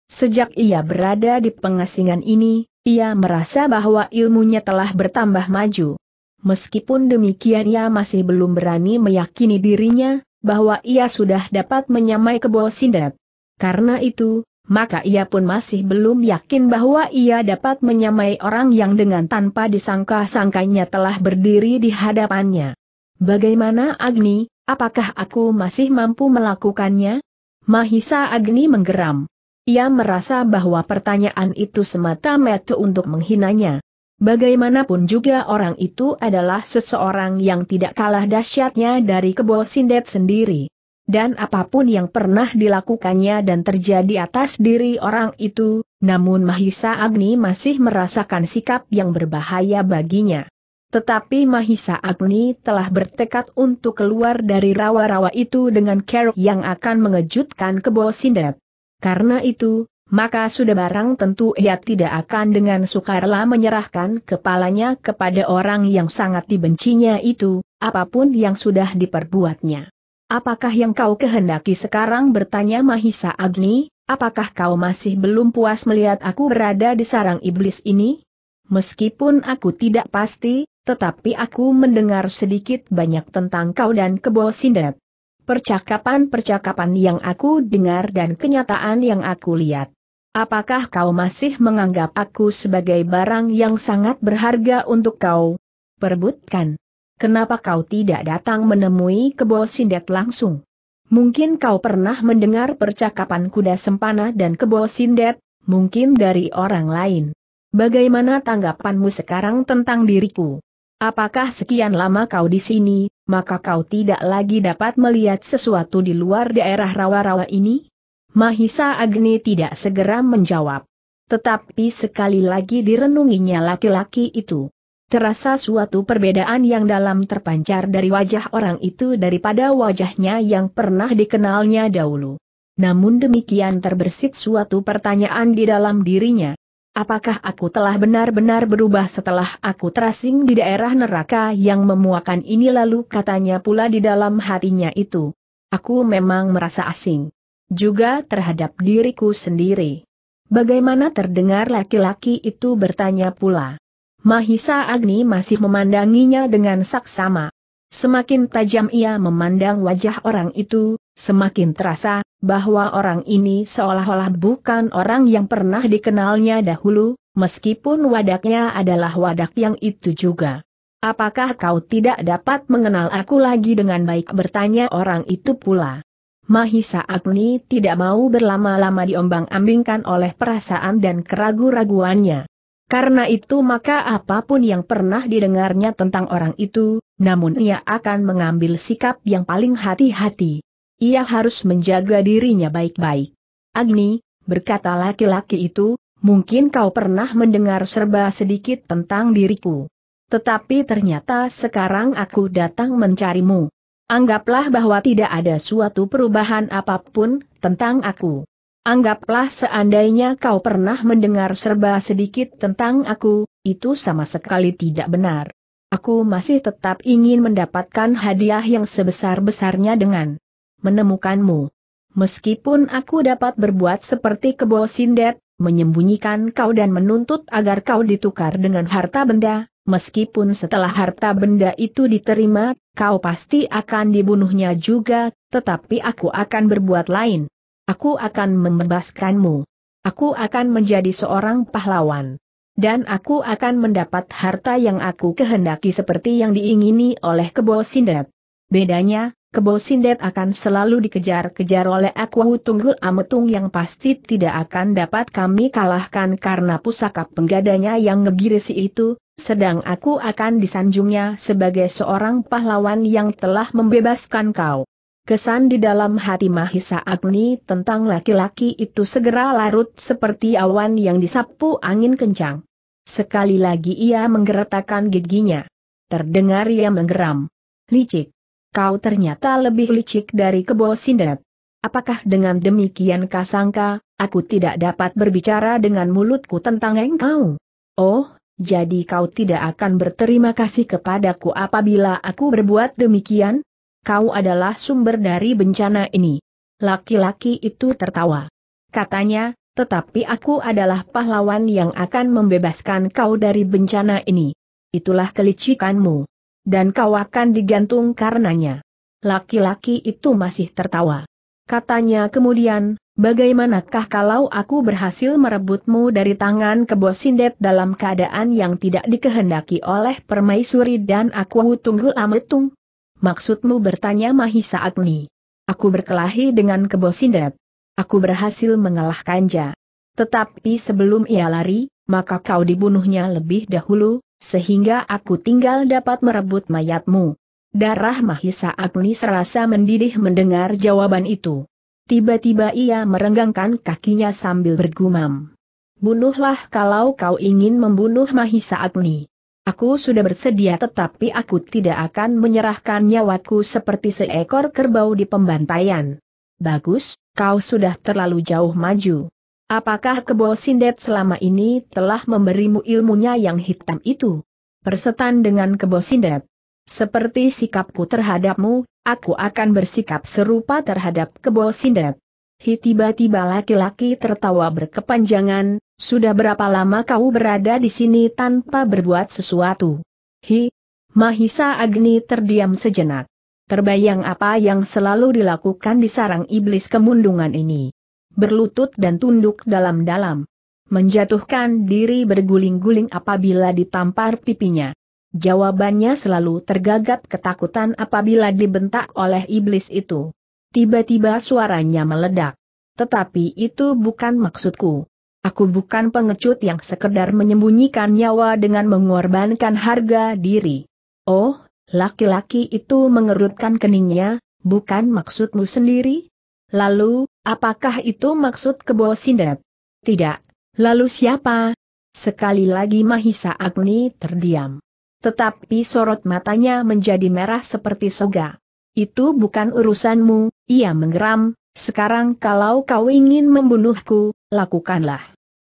Sejak ia berada di pengasingan ini, ia merasa bahwa ilmunya telah bertambah maju. Meskipun demikian ia masih belum berani meyakini dirinya, bahwa ia sudah dapat menyamai kebo Sindet. Karena itu, maka ia pun masih belum yakin bahwa ia dapat menyamai orang yang dengan tanpa disangka-sangkanya telah berdiri di hadapannya. Bagaimana Agni, apakah aku masih mampu melakukannya? Mahisa Agni menggeram. Ia merasa bahwa pertanyaan itu semata-mata untuk menghinanya. Bagaimanapun juga orang itu adalah seseorang yang tidak kalah dahsyatnya dari Kebo Sindet sendiri dan apa pun yang pernah dilakukannya dan terjadi atas diri orang itu, namun Mahisa Agni masih merasakan sikap yang berbahaya baginya. Tetapi Mahisa Agni telah bertekad untuk keluar dari rawa-rawa itu dengan kerok yang akan mengejutkan Kebo Sindet. Karena itu, maka sudah barang tentu ia tidak akan dengan sukarela menyerahkan kepalanya kepada orang yang sangat dibencinya itu, apa pun yang sudah diperbuatnya. Apakah yang kau kehendaki sekarang bertanya Mahisa Agni, apakah kau masih belum puas melihat aku berada di sarang iblis ini? Meskipun aku tidak pasti, tetapi aku mendengar sedikit banyak tentang kau dan Kebo Sindet. Percakapan-percakapan yang aku dengar dan kenyataan yang aku lihat. Apakah kau masih menganggap aku sebagai barang yang sangat berharga untuk kau? Perbutkan kenapa kau tidak datang menemui Kebo Sindet langsung? Mungkin kau pernah mendengar percakapan kuda sempana dan Kebo Sindet, mungkin dari orang lain. Bagaimana tanggapanmu sekarang tentang diriku? Apakah sekian lama kau di sini, maka kau tidak lagi dapat melihat sesuatu di luar daerah rawa-rawa ini? Mahisa Agni tidak segera menjawab. Tetapi sekali lagi direnunginya laki-laki itu terasa suatu perbedaan yang dalam terpancar dari wajah orang itu daripada wajahnya yang pernah dikenalnya dahulu. Namun demikian terbersit suatu pertanyaan di dalam dirinya. Apakah aku telah benar-benar berubah setelah aku terasing di daerah neraka yang memuakan ini lalu katanya pula di dalam hatinya itu. Aku memang merasa asing. Juga terhadap diriku sendiri. Bagaimana terdengar laki-laki itu bertanya pula. Mahisa Agni masih memandanginya dengan saksama. Semakin tajam ia memandang wajah orang itu, semakin terasa bahwa orang ini seolah-olah bukan orang yang pernah dikenalnya dahulu, meskipun wadaknya adalah wadak yang itu juga. Apakah kau tidak dapat mengenal aku lagi dengan baik bertanya orang itu pula. Mahisa Agni tidak mau berlama-lama diombang-ambingkan oleh perasaan dan keragu-raguannya. Karena itu maka apa pun yang pernah didengarnya tentang orang itu, namun ia akan mengambil sikap yang paling hati-hati. Ia harus menjaga dirinya baik-baik. Agni, berkata laki-laki itu, mungkin kau pernah mendengar serba sedikit tentang diriku. Tetapi ternyata sekarang aku datang mencarimu. Anggaplah bahwa tidak ada suatu perubahan apa pun tentang aku. Anggaplah seandainya kau pernah mendengar serba sedikit tentang aku, itu sama sekali tidak benar. Aku masih tetap ingin mendapatkan hadiah yang sebesar-besarnya dengan menemukanmu. Meskipun aku dapat berbuat seperti kebo sindet, menyembunyikan kau dan menuntut agar kau ditukar dengan harta benda, meskipun setelah harta benda itu diterima, kau pasti akan dibunuhnya juga, tetapi aku akan berbuat lain. Aku akan membebaskanmu. Aku akan menjadi seorang pahlawan. Dan aku akan mendapat harta yang aku kehendaki seperti yang diingini oleh Kebo Sindet. Bedanya, Kebo Sindet akan selalu dikejar-kejar oleh aku Tunggul Ametung yang pasti tidak akan dapat kami kalahkan karena pusaka penggadanya yang ngegirisi itu, sedang aku akan disanjungnya sebagai seorang pahlawan yang telah membebaskan kau. Kesan di dalam hati Mahisa Agni tentang laki-laki itu segera larut seperti awan yang disapu angin kencang. Sekali lagi ia menggeretakkan giginya. Terdengar ia menggeram. Licik. Kau ternyata lebih licik dari kebo sindet. Apakah dengan demikian kasangka, aku tidak dapat berbicara dengan mulutku tentang engkau? Oh, jadi kau tidak akan berterima kasih kepadaku apabila aku berbuat demikian? kau adalah sumber dari bencana ini. Laki-laki itu tertawa. Katanya, tetapi aku adalah pahlawan yang akan membebaskan kau dari bencana ini. Itulah kelicikanmu. Dan kau akan digantung karenanya. Laki-laki itu masih tertawa. Katanya kemudian, bagaimanakah kalau aku berhasil merebutmu dari tangan kebosindet dalam keadaan yang tidak dikehendaki oleh permaisuri dan aku tunggu ametung? Maksudmu bertanya Mahisa Agni. Aku berkelahi dengan Kebosindet. Aku berhasil mengalahkannya. Tetapi sebelum ia lari, maka kau dibunuhnya lebih dahulu, sehingga aku tinggal dapat merebut mayatmu. Darah Mahisa Agni serasa mendidih mendengar jawaban itu. Tiba-tiba ia merenggangkan kakinya sambil bergumam. Bunuhlah kalau kau ingin membunuh Mahisa Agni. Aku sudah bersedia tetapi aku tidak akan menyerahkan nyawaku seperti seekor kerbau di pembantaian. Bagus, kau sudah terlalu jauh maju. Apakah kebo Sindet selama ini telah memberimu ilmunya yang hitam itu? Persetan dengan kebo Sindet. Seperti sikapku terhadapmu, aku akan bersikap serupa terhadap kebo Sindet. Hi tiba-tiba laki-laki tertawa berkepanjangan, sudah berapa lama kau berada di sini tanpa berbuat sesuatu? Hi, Mahisa Agni terdiam sejenak. Terbayang apa yang selalu dilakukan di sarang iblis kemundungan ini. Berlutut dan tunduk dalam-dalam. Menjatuhkan diri berguling-guling apabila ditampar pipinya. Jawabannya selalu tergagap ketakutan apabila dibentak oleh iblis itu. Tiba-tiba suaranya meledak. Tetapi itu bukan maksudku. Aku bukan pengecut yang sekedar menyembunyikan nyawa dengan mengorbankan harga diri. Oh, laki-laki itu mengerutkan keningnya, bukan maksudmu sendiri? Lalu, apakah itu maksud kebo Sindet? Tidak. Lalu siapa? Sekali lagi Mahisa Agni terdiam. Tetapi sorot matanya menjadi merah seperti soga. Itu bukan urusanmu, ia menggeram, sekarang kalau kau ingin membunuhku, lakukanlah.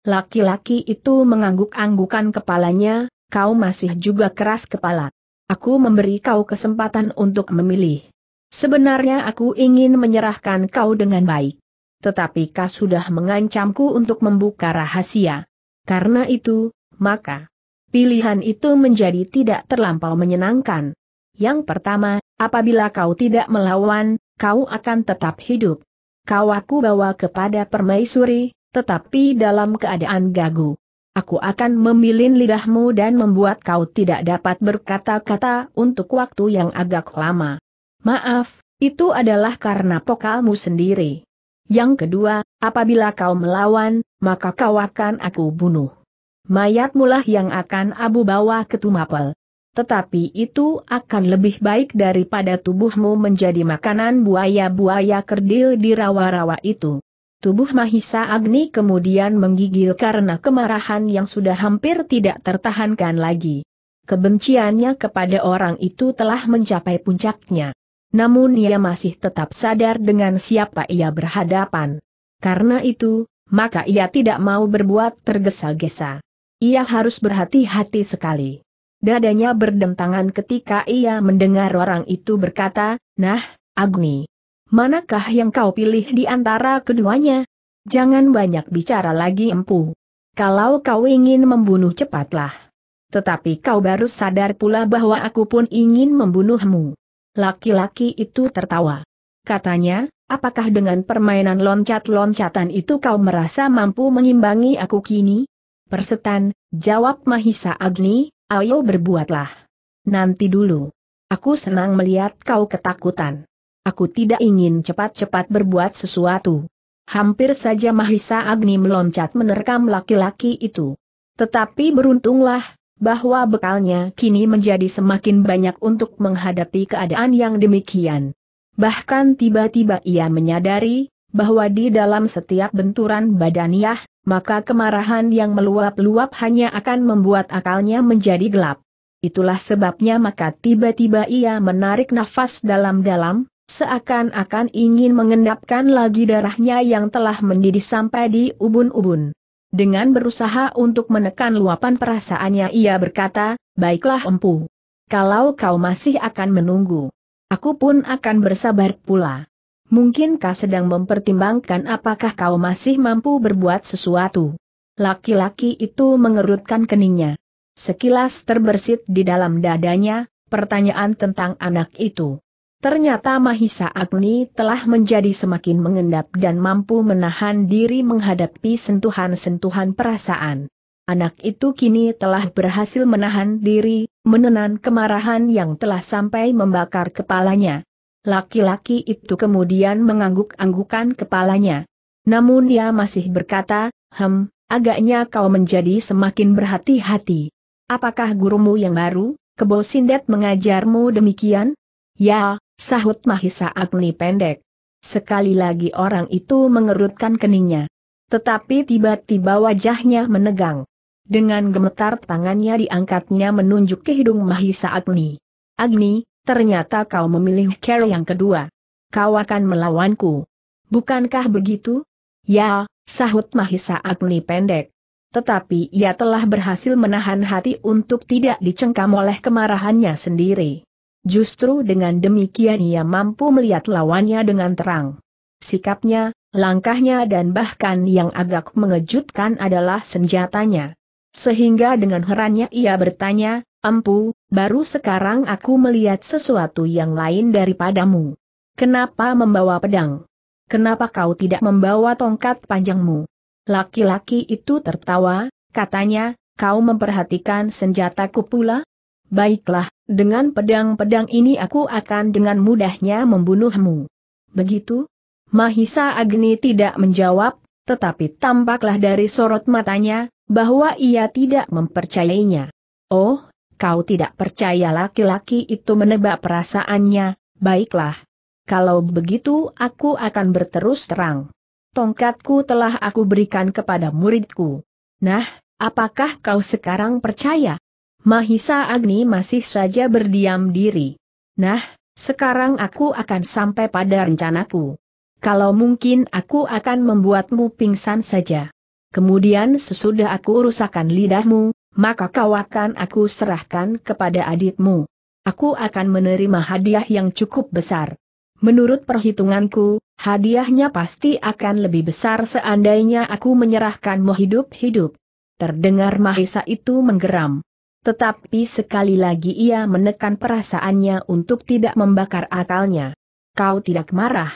Laki-laki itu mengangguk-anggukan kepalanya, kau masih juga keras kepala. Aku memberi kau kesempatan untuk memilih. Sebenarnya aku ingin menyerahkan kau dengan baik. Tetapi kau sudah mengancamku untuk membuka rahasia. Karena itu, maka pilihan itu menjadi tidak terlampau menyenangkan. Yang pertama, apabila kau tidak melawan, kau akan tetap hidup. Kau aku bawa kepada permaisuri, tetapi dalam keadaan gagu. Aku akan memilin lidahmu dan membuat kau tidak dapat berkata-kata untuk waktu yang agak lama. Maaf, itu adalah karena pokalmu sendiri. Yang kedua, apabila kau melawan, maka kau akan aku bunuh. Mayat mulah yang akan abu bawa ke Tumapel. Tetapi itu akan lebih baik daripada tubuhmu menjadi makanan buaya-buaya kerdil di rawa-rawa itu. Tubuh Mahisa Agni kemudian menggigil karena kemarahan yang sudah hampir tidak tertahankan lagi. Kebenciannya kepada orang itu telah mencapai puncaknya. Namun ia masih tetap sadar dengan siapa ia berhadapan. Karena itu, maka ia tidak mau berbuat tergesa-gesa. Ia harus berhati-hati sekali. Dadanya berdentangan ketika ia mendengar orang itu berkata, Nah, Agni, manakah yang kau pilih di antara keduanya? Jangan banyak bicara lagi empu. Kalau kau ingin membunuh cepatlah. Tetapi kau baru sadar pula bahwa aku pun ingin membunuhmu. Laki-laki itu tertawa. Katanya, apakah dengan permainan loncat-loncatan itu kau merasa mampu mengimbangi aku kini? Persetan, jawab Mahisa Agni, ayo berbuatlah. Nanti dulu. Aku senang melihat kau ketakutan. Aku tidak ingin cepat-cepat berbuat sesuatu. Hampir saja Mahisa Agni meloncat menerkam laki-laki itu. Tetapi beruntunglah, bahwa bekalnya kini menjadi semakin banyak untuk menghadapi keadaan yang demikian. Bahkan tiba-tiba ia menyadari, bahwa di dalam setiap benturan badaniah, maka kemarahan yang meluap-luap hanya akan membuat akalnya menjadi gelap. Itulah sebabnya maka tiba-tiba ia menarik nafas dalam-dalam, seakan-akan ingin mengendapkan lagi darahnya yang telah mendidih sampai di ubun-ubun. Dengan berusaha untuk menekan luapan perasaannya ia berkata, baiklah empu. Kalau kau masih akan menunggu, aku pun akan bersabar pula. Mungkinkah sedang mempertimbangkan apakah kau masih mampu berbuat sesuatu? Laki-laki itu mengerutkan keningnya. Sekilas terbersit di dalam dadanya, pertanyaan tentang anak itu. Ternyata Mahisa Agni telah menjadi semakin mengendap dan mampu menahan diri menghadapi sentuhan-sentuhan perasaan. Anak itu kini telah berhasil menahan diri, menenan kemarahan yang telah sampai membakar kepalanya. Laki-laki itu kemudian mengangguk-anggukan kepalanya. Namun dia masih berkata, Hem, agaknya kau menjadi semakin berhati-hati. Apakah gurumu yang baru, Kebo Sindet mengajarmu demikian? Ya, sahut Mahisa Agni pendek. Sekali lagi orang itu mengerutkan keningnya. Tetapi tiba-tiba wajahnya menegang. Dengan gemetar tangannya diangkatnya menunjuk ke hidung Mahisa Agni. Agni, ternyata kau memilih cara yang kedua. Kau akan melawanku. Bukankah begitu? Ya, sahut Mahisa Agni pendek. Tetapi ia telah berhasil menahan hati untuk tidak dicengkam oleh kemarahannya sendiri. Justru dengan demikian ia mampu melihat lawannya dengan terang. Sikapnya, langkahnya dan bahkan yang agak mengejutkan adalah senjatanya. Sehingga dengan herannya ia bertanya, Empu, baru sekarang aku melihat sesuatu yang lain daripadamu. Kenapa membawa pedang? Kenapa kau tidak membawa tongkat panjangmu? Laki-laki itu tertawa, katanya, kau memperhatikan senjataku pula? Baiklah, dengan pedang-pedang ini aku akan dengan mudahnya membunuhmu. Begitu? Mahisa Agni tidak menjawab, tetapi tampaklah dari sorot matanya, bahwa ia tidak mempercayainya. Oh, kau tidak percaya laki-laki itu menebak perasaannya, baiklah. Kalau begitu aku akan berterus terang. Tongkatku telah aku berikan kepada muridku. Nah, apakah kau sekarang percaya? Mahisa Agni masih saja berdiam diri. Nah, sekarang aku akan sampai pada rencanaku. Kalau mungkin aku akan membuatmu pingsan saja. Kemudian sesudah aku rusakkan lidahmu, maka kau akan aku serahkan kepada adikmu. Aku akan menerima hadiah yang cukup besar. Menurut perhitunganku, hadiahnya pasti akan lebih besar seandainya aku menyerahkanmu hidup-hidup. Terdengar Mahisa itu menggeram. Tetapi sekali lagi ia menekan perasaannya untuk tidak membakar akalnya. Kau tidak marah.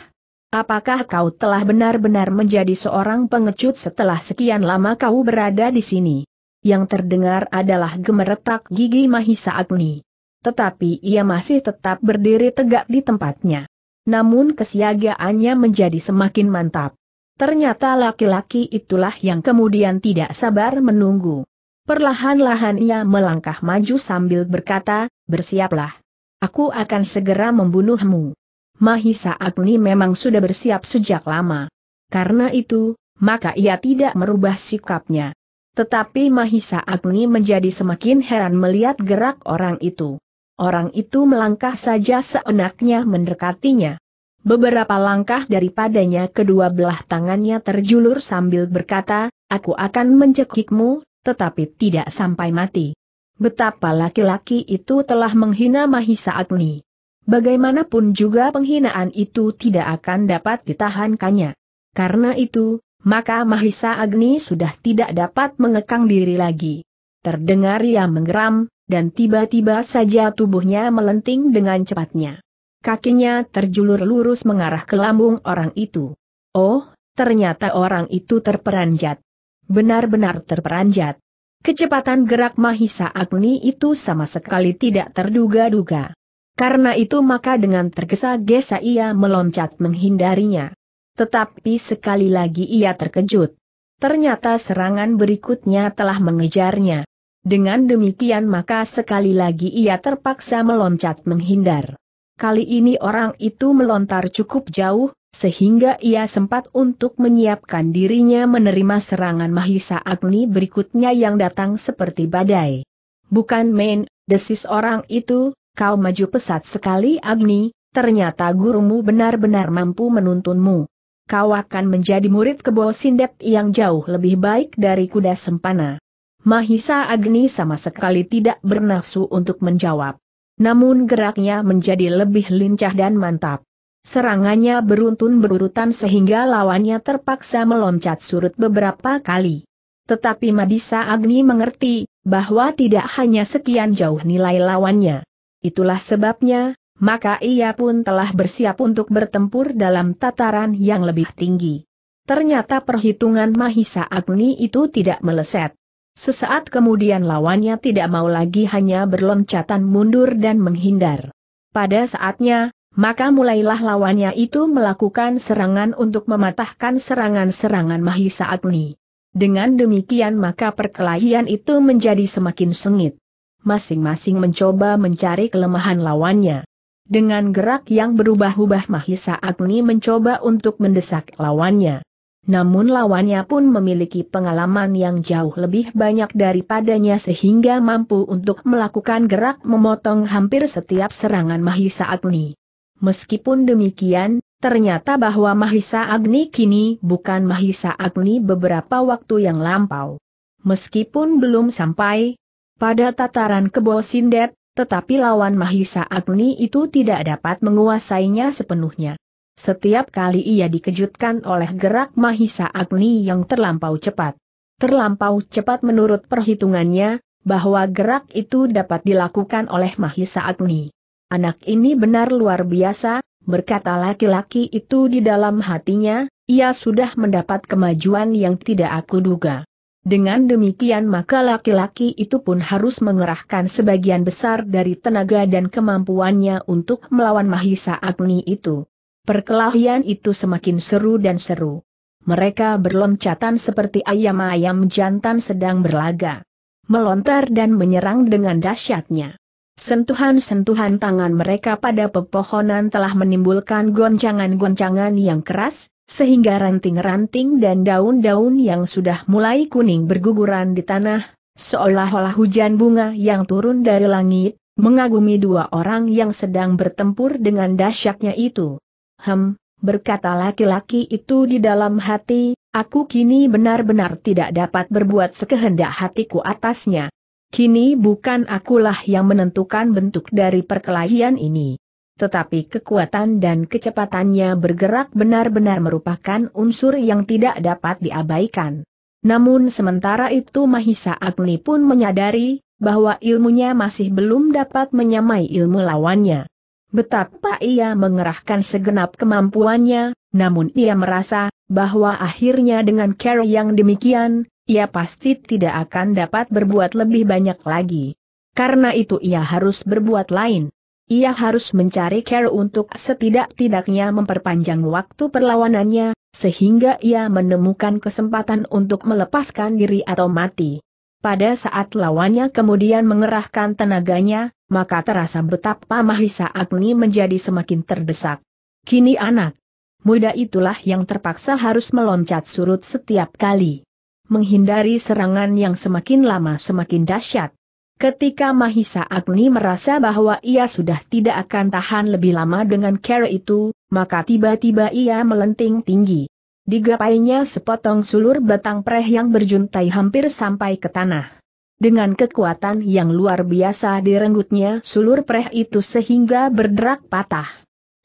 Apakah kau telah benar-benar menjadi seorang pengecut setelah sekian lama kau berada di sini? Yang terdengar adalah gemeretak gigi Mahisa Agni. Tetapi ia masih tetap berdiri tegak di tempatnya. Namun kesiagaannya menjadi semakin mantap. Ternyata laki-laki itulah yang kemudian tidak sabar menunggu. Perlahan-lahan ia melangkah maju sambil berkata, bersiaplah. Aku akan segera membunuhmu. Mahisa Agni memang sudah bersiap sejak lama. Karena itu, maka ia tidak merubah sikapnya. Tetapi Mahisa Agni menjadi semakin heran melihat gerak orang itu. Orang itu melangkah saja seenaknya mendekatinya. Beberapa langkah daripadanya kedua belah tangannya terjulur sambil berkata, aku akan mencekikmu, tetapi tidak sampai mati. Betapa laki-laki itu telah menghina Mahisa Agni. Bagaimanapun juga penghinaan itu tidak akan dapat ditahankannya. Karena itu, maka Mahisa Agni sudah tidak dapat mengekang diri lagi. Terdengar ia menggeram, dan tiba-tiba saja tubuhnya melenting dengan cepatnya. Kakinya terjulur lurus mengarah ke lambung orang itu. Oh, ternyata orang itu terperanjat benar-benar terperanjat. Kecepatan gerak Mahisa Agni itu sama sekali tidak terduga-duga. Karena itu maka dengan tergesa-gesa ia meloncat menghindarinya. Tetapi sekali lagi ia terkejut. Ternyata serangan berikutnya telah mengejarnya. Dengan demikian maka sekali lagi ia terpaksa meloncat menghindar. Kali ini orang itu melontar cukup jauh, sehingga ia sempat untuk menyiapkan dirinya menerima serangan Mahisa Agni berikutnya yang datang seperti badai. Bukan main, desis orang itu, kau maju pesat sekali Agni, ternyata gurumu benar-benar mampu menuntunmu. Kau akan menjadi murid kebo sindet yang jauh lebih baik dari kuda sempana. Mahisa Agni sama sekali tidak bernafsu untuk menjawab. Namun geraknya menjadi lebih lincah dan mantap. Serangannya beruntun berurutan sehingga lawannya terpaksa meloncat surut beberapa kali. Tetapi Madisa Agni mengerti, bahwa tidak hanya sekian jauh nilai lawannya. Itulah sebabnya, maka ia pun telah bersiap untuk bertempur dalam tataran yang lebih tinggi. Ternyata perhitungan Mahisa Agni itu tidak meleset. Sesaat kemudian lawannya tidak mau lagi hanya berloncatan mundur dan menghindar. Pada saatnya, maka mulailah lawannya itu melakukan serangan untuk mematahkan serangan-serangan Mahisa Agni. Dengan demikian maka perkelahian itu menjadi semakin sengit. Masing-masing mencoba mencari kelemahan lawannya. Dengan gerak yang berubah-ubah Mahisa Agni mencoba untuk mendesak lawannya. Namun lawannya pun memiliki pengalaman yang jauh lebih banyak daripadanya sehingga mampu untuk melakukan gerak memotong hampir setiap serangan Mahisa Agni. Meskipun demikian, ternyata bahwa Mahisa Agni kini bukan Mahisa Agni beberapa waktu yang lampau. Meskipun belum sampai pada tataran kebo Sindet, tetapi lawan Mahisa Agni itu tidak dapat menguasainya sepenuhnya. Setiap kali ia dikejutkan oleh gerak Mahisa Agni yang terlampau cepat. Terlampau cepat menurut perhitungannya, bahwa gerak itu dapat dilakukan oleh Mahisa Agni. Anak ini benar luar biasa, berkata laki-laki itu di dalam hatinya, ia sudah mendapat kemajuan yang tidak aku duga. Dengan demikian maka laki-laki itu pun harus mengerahkan sebagian besar dari tenaga dan kemampuannya untuk melawan Mahisa Agni itu. Perkelahian itu semakin seru dan seru. Mereka berloncatan seperti ayam-ayam jantan sedang berlaga. Melontar dan menyerang dengan dahsyatnya. Sentuhan-sentuhan tangan mereka pada pepohonan telah menimbulkan goncangan-goncangan yang keras, sehingga ranting-ranting dan daun-daun yang sudah mulai kuning berguguran di tanah, seolah-olah hujan bunga yang turun dari langit, mengagumi dua orang yang sedang bertempur dengan dahsyatnya itu. Hem, berkata laki-laki itu di dalam hati, aku kini benar-benar tidak dapat berbuat sekehendak hatiku atasnya. Kini bukan akulah yang menentukan bentuk dari perkelahian ini. Tetapi kekuatan dan kecepatannya bergerak benar-benar merupakan unsur yang tidak dapat diabaikan. Namun sementara itu Mahisa Agni pun menyadari, bahwa ilmunya masih belum dapat menyamai ilmu lawannya. Betapa ia mengerahkan segenap kemampuannya, namun ia merasa, bahwa akhirnya dengan cara yang demikian, ia pasti tidak akan dapat berbuat lebih banyak lagi. Karena itu ia harus berbuat lain. Ia harus mencari care untuk setidak-tidaknya memperpanjang waktu perlawanannya, sehingga ia menemukan kesempatan untuk melepaskan diri atau mati. Pada saat lawannya kemudian mengerahkan tenaganya, maka terasa betapa Mahisa Agni menjadi semakin terdesak. Kini anak muda itulah yang terpaksa harus meloncat surut setiap kali. Menghindari serangan yang semakin lama semakin dahsyat. Ketika Mahisa Agni merasa bahwa ia sudah tidak akan tahan lebih lama dengan cara itu, maka tiba-tiba ia melenting tinggi. Digapainya sepotong sulur batang preh yang berjuntai hampir sampai ke tanah. Dengan kekuatan yang luar biasa direnggutnya sulur preh itu sehingga berderak patah.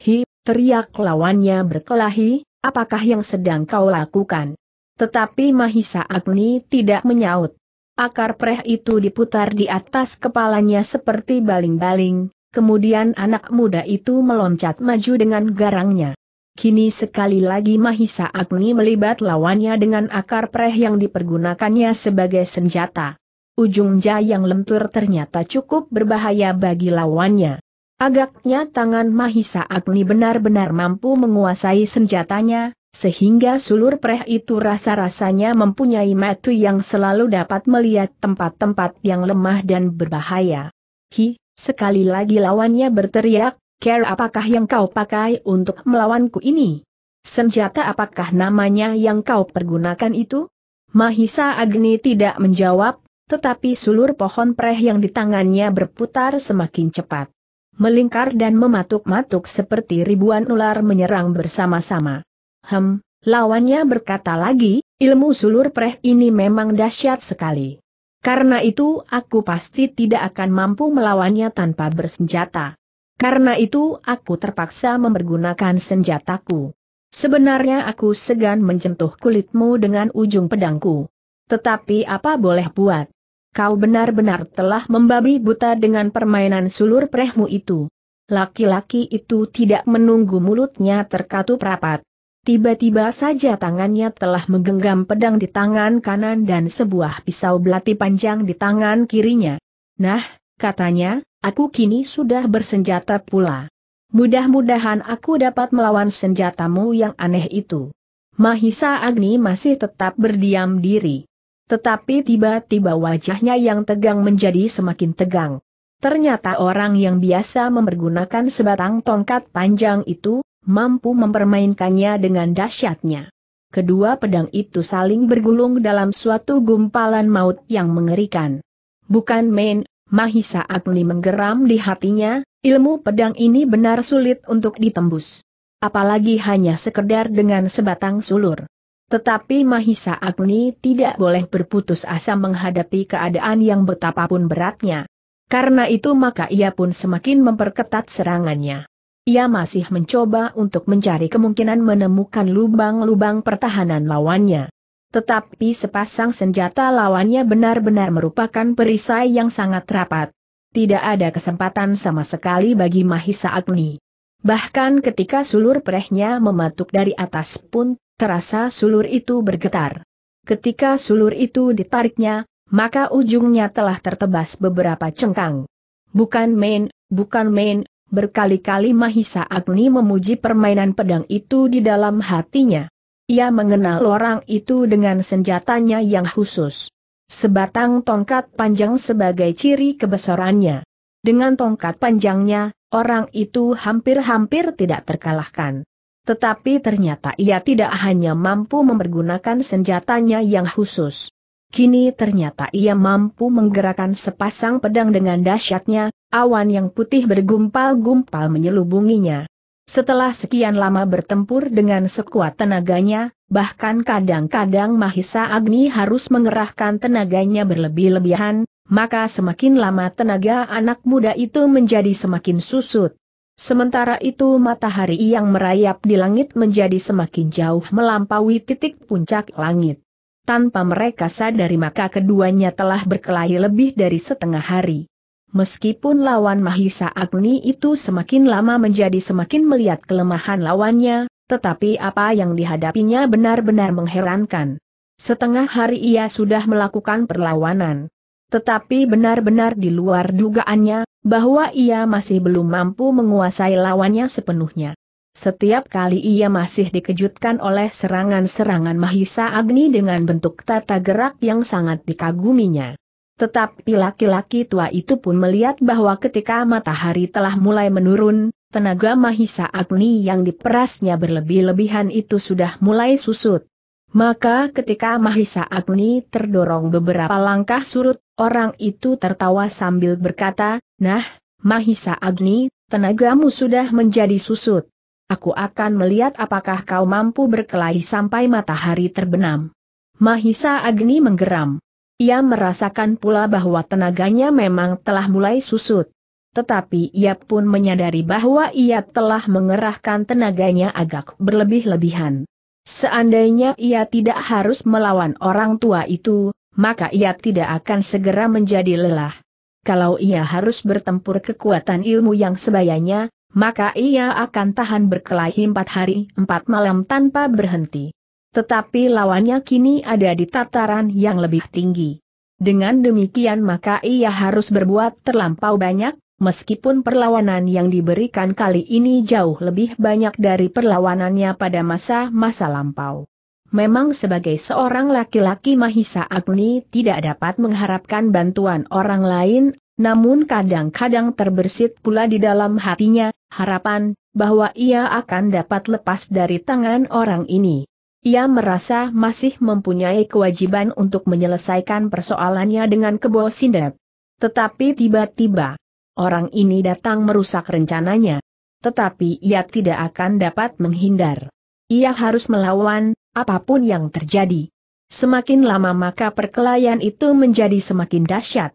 Hi, teriak lawannya berkelahi, apakah yang sedang kau lakukan? Tetapi Mahisa Agni tidak menyaut. Akar preh itu diputar di atas kepalanya seperti baling-baling, kemudian anak muda itu meloncat maju dengan garangnya. Kini sekali lagi Mahisa Agni melibat lawannya dengan akar preh yang dipergunakannya sebagai senjata. Ujung yang lentur ternyata cukup berbahaya bagi lawannya. Agaknya tangan Mahisa Agni benar-benar mampu menguasai senjatanya, sehingga sulur preh itu rasa-rasanya mempunyai mata yang selalu dapat melihat tempat-tempat yang lemah dan berbahaya. Hi, sekali lagi lawannya berteriak, Care apakah yang kau pakai untuk melawanku ini? Senjata apakah namanya yang kau pergunakan itu? Mahisa Agni tidak menjawab, tetapi sulur pohon preh yang di tangannya berputar semakin cepat. Melingkar dan mematuk-matuk seperti ribuan ular menyerang bersama-sama. Hem, lawannya berkata lagi, ilmu sulur preh ini memang dahsyat sekali. Karena itu aku pasti tidak akan mampu melawannya tanpa bersenjata. Karena itu aku terpaksa mempergunakan senjataku. Sebenarnya aku segan menjentuh kulitmu dengan ujung pedangku. Tetapi apa boleh buat? Kau benar-benar telah membabi buta dengan permainan sulur prehmu itu. Laki-laki itu tidak menunggu mulutnya terkatup rapat. Tiba-tiba saja tangannya telah menggenggam pedang di tangan kanan dan sebuah pisau belati panjang di tangan kirinya. Nah, katanya, aku kini sudah bersenjata pula. Mudah-mudahan aku dapat melawan senjatamu yang aneh itu. Mahisa Agni masih tetap berdiam diri. Tetapi tiba-tiba wajahnya yang tegang menjadi semakin tegang. Ternyata orang yang biasa mempergunakan sebatang tongkat panjang itu, mampu mempermainkannya dengan dahsyatnya. Kedua pedang itu saling bergulung dalam suatu gumpalan maut yang mengerikan. Bukan main, Mahisa Agni menggeram di hatinya, ilmu pedang ini benar sulit untuk ditembus. Apalagi hanya sekedar dengan sebatang sulur. Tetapi Mahisa Agni tidak boleh berputus asa menghadapi keadaan yang betapapun beratnya. Karena itu maka ia pun semakin memperketat serangannya. Ia masih mencoba untuk mencari kemungkinan menemukan lubang-lubang pertahanan lawannya tetapi sepasang senjata lawannya benar-benar merupakan perisai yang sangat rapat. Tidak ada kesempatan sama sekali bagi Mahisa Agni. Bahkan ketika sulur perehnya mematuk dari atas pun, terasa sulur itu bergetar. Ketika sulur itu ditariknya, maka ujungnya telah tertebas beberapa cengkang. Bukan main, bukan main, berkali-kali Mahisa Agni memuji permainan pedang itu di dalam hatinya. Ia mengenal orang itu dengan senjatanya yang khusus. Sebatang tongkat panjang sebagai ciri kebesarannya. Dengan tongkat panjangnya, orang itu hampir-hampir tidak terkalahkan. Tetapi ternyata ia tidak hanya mampu mempergunakan senjatanya yang khusus. Kini ternyata ia mampu menggerakkan sepasang pedang dengan dahsyatnya, awan yang putih bergumpal-gumpal menyelubunginya. Setelah sekian lama bertempur dengan sekuat tenaganya, bahkan kadang-kadang Mahisa Agni harus mengerahkan tenaganya berlebih-lebihan, maka semakin lama tenaga anak muda itu menjadi semakin susut. Sementara itu matahari yang merayap di langit menjadi semakin jauh melampaui titik puncak langit. Tanpa mereka sadari maka keduanya telah berkelahi lebih dari setengah hari. Meskipun lawan Mahisa Agni itu semakin lama menjadi semakin melihat kelemahan lawannya, tetapi apa yang dihadapinya benar-benar mengherankan. Setengah hari ia sudah melakukan perlawanan. Tetapi benar-benar di luar dugaannya, bahwa ia masih belum mampu menguasai lawannya sepenuhnya. Setiap kali ia masih dikejutkan oleh serangan-serangan Mahisa Agni dengan bentuk tata gerak yang sangat dikaguminya. Tetapi laki-laki tua itu pun melihat bahwa ketika matahari telah mulai menurun, tenaga Mahisa Agni yang diperasnya berlebih-lebihan itu sudah mulai susut. Maka ketika Mahisa Agni terdorong beberapa langkah surut, orang itu tertawa sambil berkata, Nah, Mahisa Agni, tenagamu sudah menjadi susut. Aku akan melihat apakah kau mampu berkelahi sampai matahari terbenam. Mahisa Agni menggeram. Ia merasakan pula bahwa tenaganya memang telah mulai susut. Tetapi ia pun menyadari bahwa ia telah mengerahkan tenaganya agak berlebih-lebihan. Seandainya ia tidak harus melawan orang tua itu, maka ia tidak akan segera menjadi lelah. Kalau ia harus bertempur kekuatan ilmu yang sebayanya, maka ia akan tahan berkelahi empat hari empat malam tanpa berhenti. Tetapi lawannya kini ada di tataran yang lebih tinggi. Dengan demikian maka ia harus berbuat terlampau banyak, meskipun perlawanan yang diberikan kali ini jauh lebih banyak dari perlawanannya pada masa-masa lampau. Memang sebagai seorang laki-laki Mahisa Agni tidak dapat mengharapkan bantuan orang lain, namun kadang-kadang terbersit pula di dalam hatinya, harapan, bahwa ia akan dapat lepas dari tangan orang ini. Ia merasa masih mempunyai kewajiban untuk menyelesaikan persoalannya dengan Kebo Sindet. Tetapi tiba-tiba, orang ini datang merusak rencananya. Tetapi ia tidak akan dapat menghindar. Ia harus melawan, apa pun yang terjadi. Semakin lama maka perkelahian itu menjadi semakin dahsyat.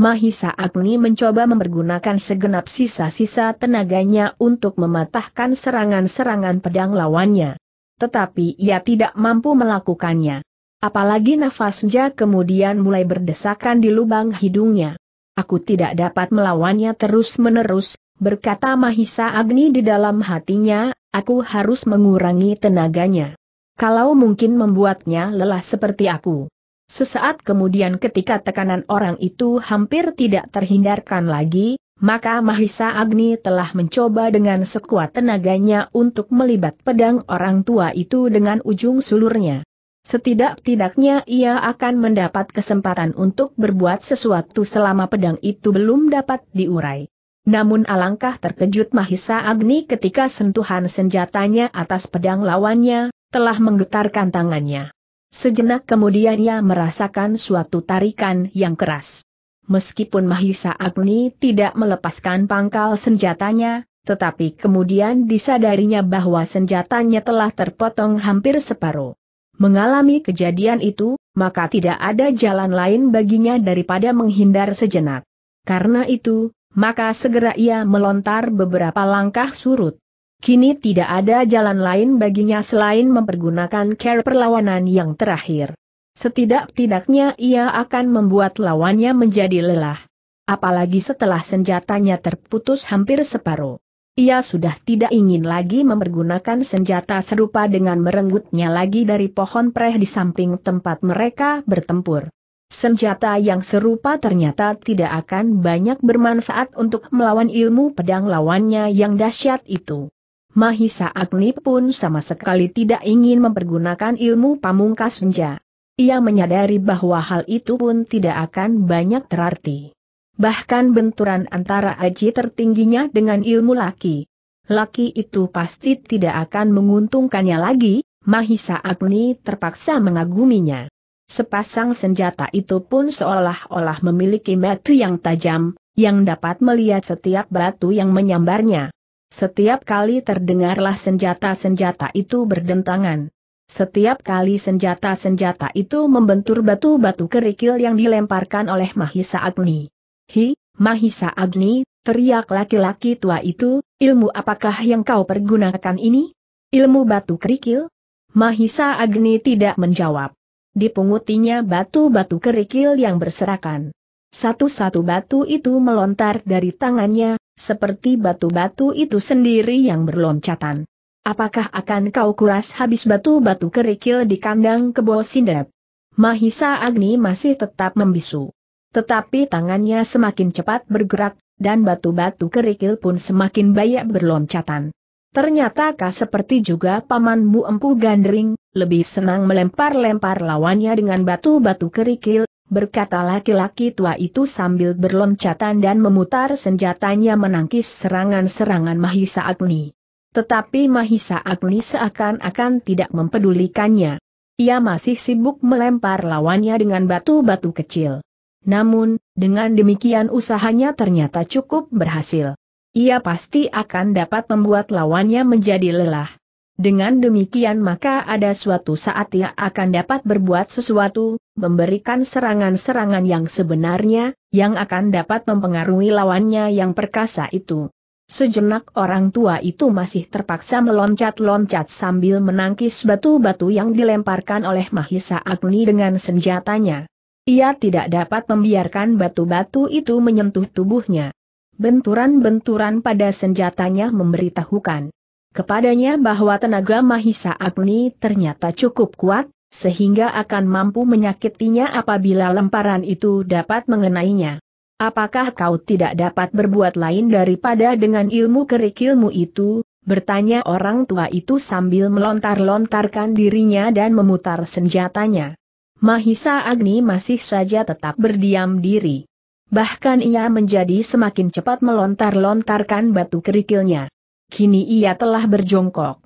Mahisa Agni mencoba mempergunakan segenap sisa-sisa tenaganya untuk mematahkan serangan-serangan pedang lawannya. Tetapi ia tidak mampu melakukannya. Apalagi nafasnya kemudian mulai berdesakan di lubang hidungnya. Aku tidak dapat melawannya terus-menerus, berkata Mahisa Agni di dalam hatinya, aku harus mengurangi tenaganya. Kalau mungkin membuatnya lelah seperti aku. Sesaat kemudian ketika tekanan orang itu hampir tidak terhindarkan lagi, maka Mahisa Agni telah mencoba dengan sekuat tenaganya untuk melibat pedang orang tua itu dengan ujung sulurnya. Setidak-tidaknya ia akan mendapat kesempatan untuk berbuat sesuatu selama pedang itu belum dapat diurai. Namun alangkah terkejut Mahisa Agni ketika sentuhan senjatanya atas pedang lawannya, telah menggetarkan tangannya. Sejenak kemudian ia merasakan suatu tarikan yang keras. Meskipun Mahisa Agni tidak melepaskan pangkal senjatanya, tetapi kemudian disadarinya bahwa senjatanya telah terpotong hampir separuh mengalami kejadian itu, maka tidak ada jalan lain baginya daripada menghindar sejenak. Karena itu, maka segera ia melontar beberapa langkah surut. Kini tidak ada jalan lain baginya selain mempergunakan care perlawanan yang terakhir. Setidak-tidaknya ia akan membuat lawannya menjadi lelah. Apalagi setelah senjatanya terputus hampir separuh. Ia sudah tidak ingin lagi mempergunakan senjata serupa dengan merenggutnya lagi dari pohon preh di samping tempat mereka bertempur. Senjata yang serupa ternyata tidak akan banyak bermanfaat untuk melawan ilmu pedang lawannya yang dahsyat itu. Mahisa Agni pun sama sekali tidak ingin mempergunakan ilmu pamungkas senja. Ia menyadari bahwa hal itu pun tidak akan banyak terarti. Bahkan benturan antara aji tertingginya dengan ilmu laki. Laki itu pasti tidak akan menguntungkannya lagi, Mahisa Agni terpaksa mengaguminya. Sepasang senjata itu pun seolah-olah memiliki mata yang tajam, yang dapat melihat setiap batu yang menyambarnya. Setiap kali terdengarlah senjata-senjata itu berdentangan. Setiap kali senjata-senjata itu membentur batu-batu kerikil yang dilemparkan oleh Mahisa Agni. Hi, Mahisa Agni, teriak laki-laki tua itu, ilmu apakah yang kau pergunakan ini? Ilmu batu kerikil? Mahisa Agni tidak menjawab. Dipungutinya batu-batu kerikil yang berserakan. Satu-satu batu itu melontar dari tangannya, seperti batu-batu itu sendiri yang berloncatan. Apakah akan kau kuras habis batu-batu kerikil di kandang kebo Sindet? Mahisa Agni masih tetap membisu. Tetapi tangannya semakin cepat bergerak, dan batu-batu kerikil pun semakin banyak berloncatan. Ternyata kah seperti juga pamanmu Empu Gandring, lebih senang melempar-lempar lawannya dengan batu-batu kerikil, berkata laki-laki tua itu sambil berloncatan dan memutar senjatanya menangkis serangan-serangan Mahisa Agni. Tetapi Mahisa Agni seakan-akan tidak mempedulikannya. Ia masih sibuk melempar lawannya dengan batu-batu kecil. Namun, dengan demikian usahanya ternyata cukup berhasil. Ia pasti akan dapat membuat lawannya menjadi lelah. Dengan demikian maka ada suatu saat ia akan dapat berbuat sesuatu, memberikan serangan-serangan yang sebenarnya, yang akan dapat mempengaruhi lawannya yang perkasa itu. Sejenak orang tua itu masih terpaksa meloncat-loncat sambil menangkis batu-batu yang dilemparkan oleh Mahisa Agni dengan senjatanya. Ia tidak dapat membiarkan batu-batu itu menyentuh tubuhnya. Benturan-benturan pada senjatanya memberitahukan kepadanya bahwa tenaga Mahisa Agni ternyata cukup kuat, sehingga akan mampu menyakitinya apabila lemparan itu dapat mengenainya. Apakah kau tidak dapat berbuat lain daripada dengan ilmu kerikilmu itu? Bertanya orang tua itu sambil melontar-lontarkan dirinya dan memutar senjatanya. Mahisa Agni masih saja tetap berdiam diri. Bahkan ia menjadi semakin cepat melontar-lontarkan batu kerikilnya. Kini ia telah berjongkok.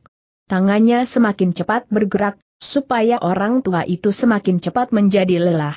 Tangannya semakin cepat bergerak, supaya orang tua itu semakin cepat menjadi lelah.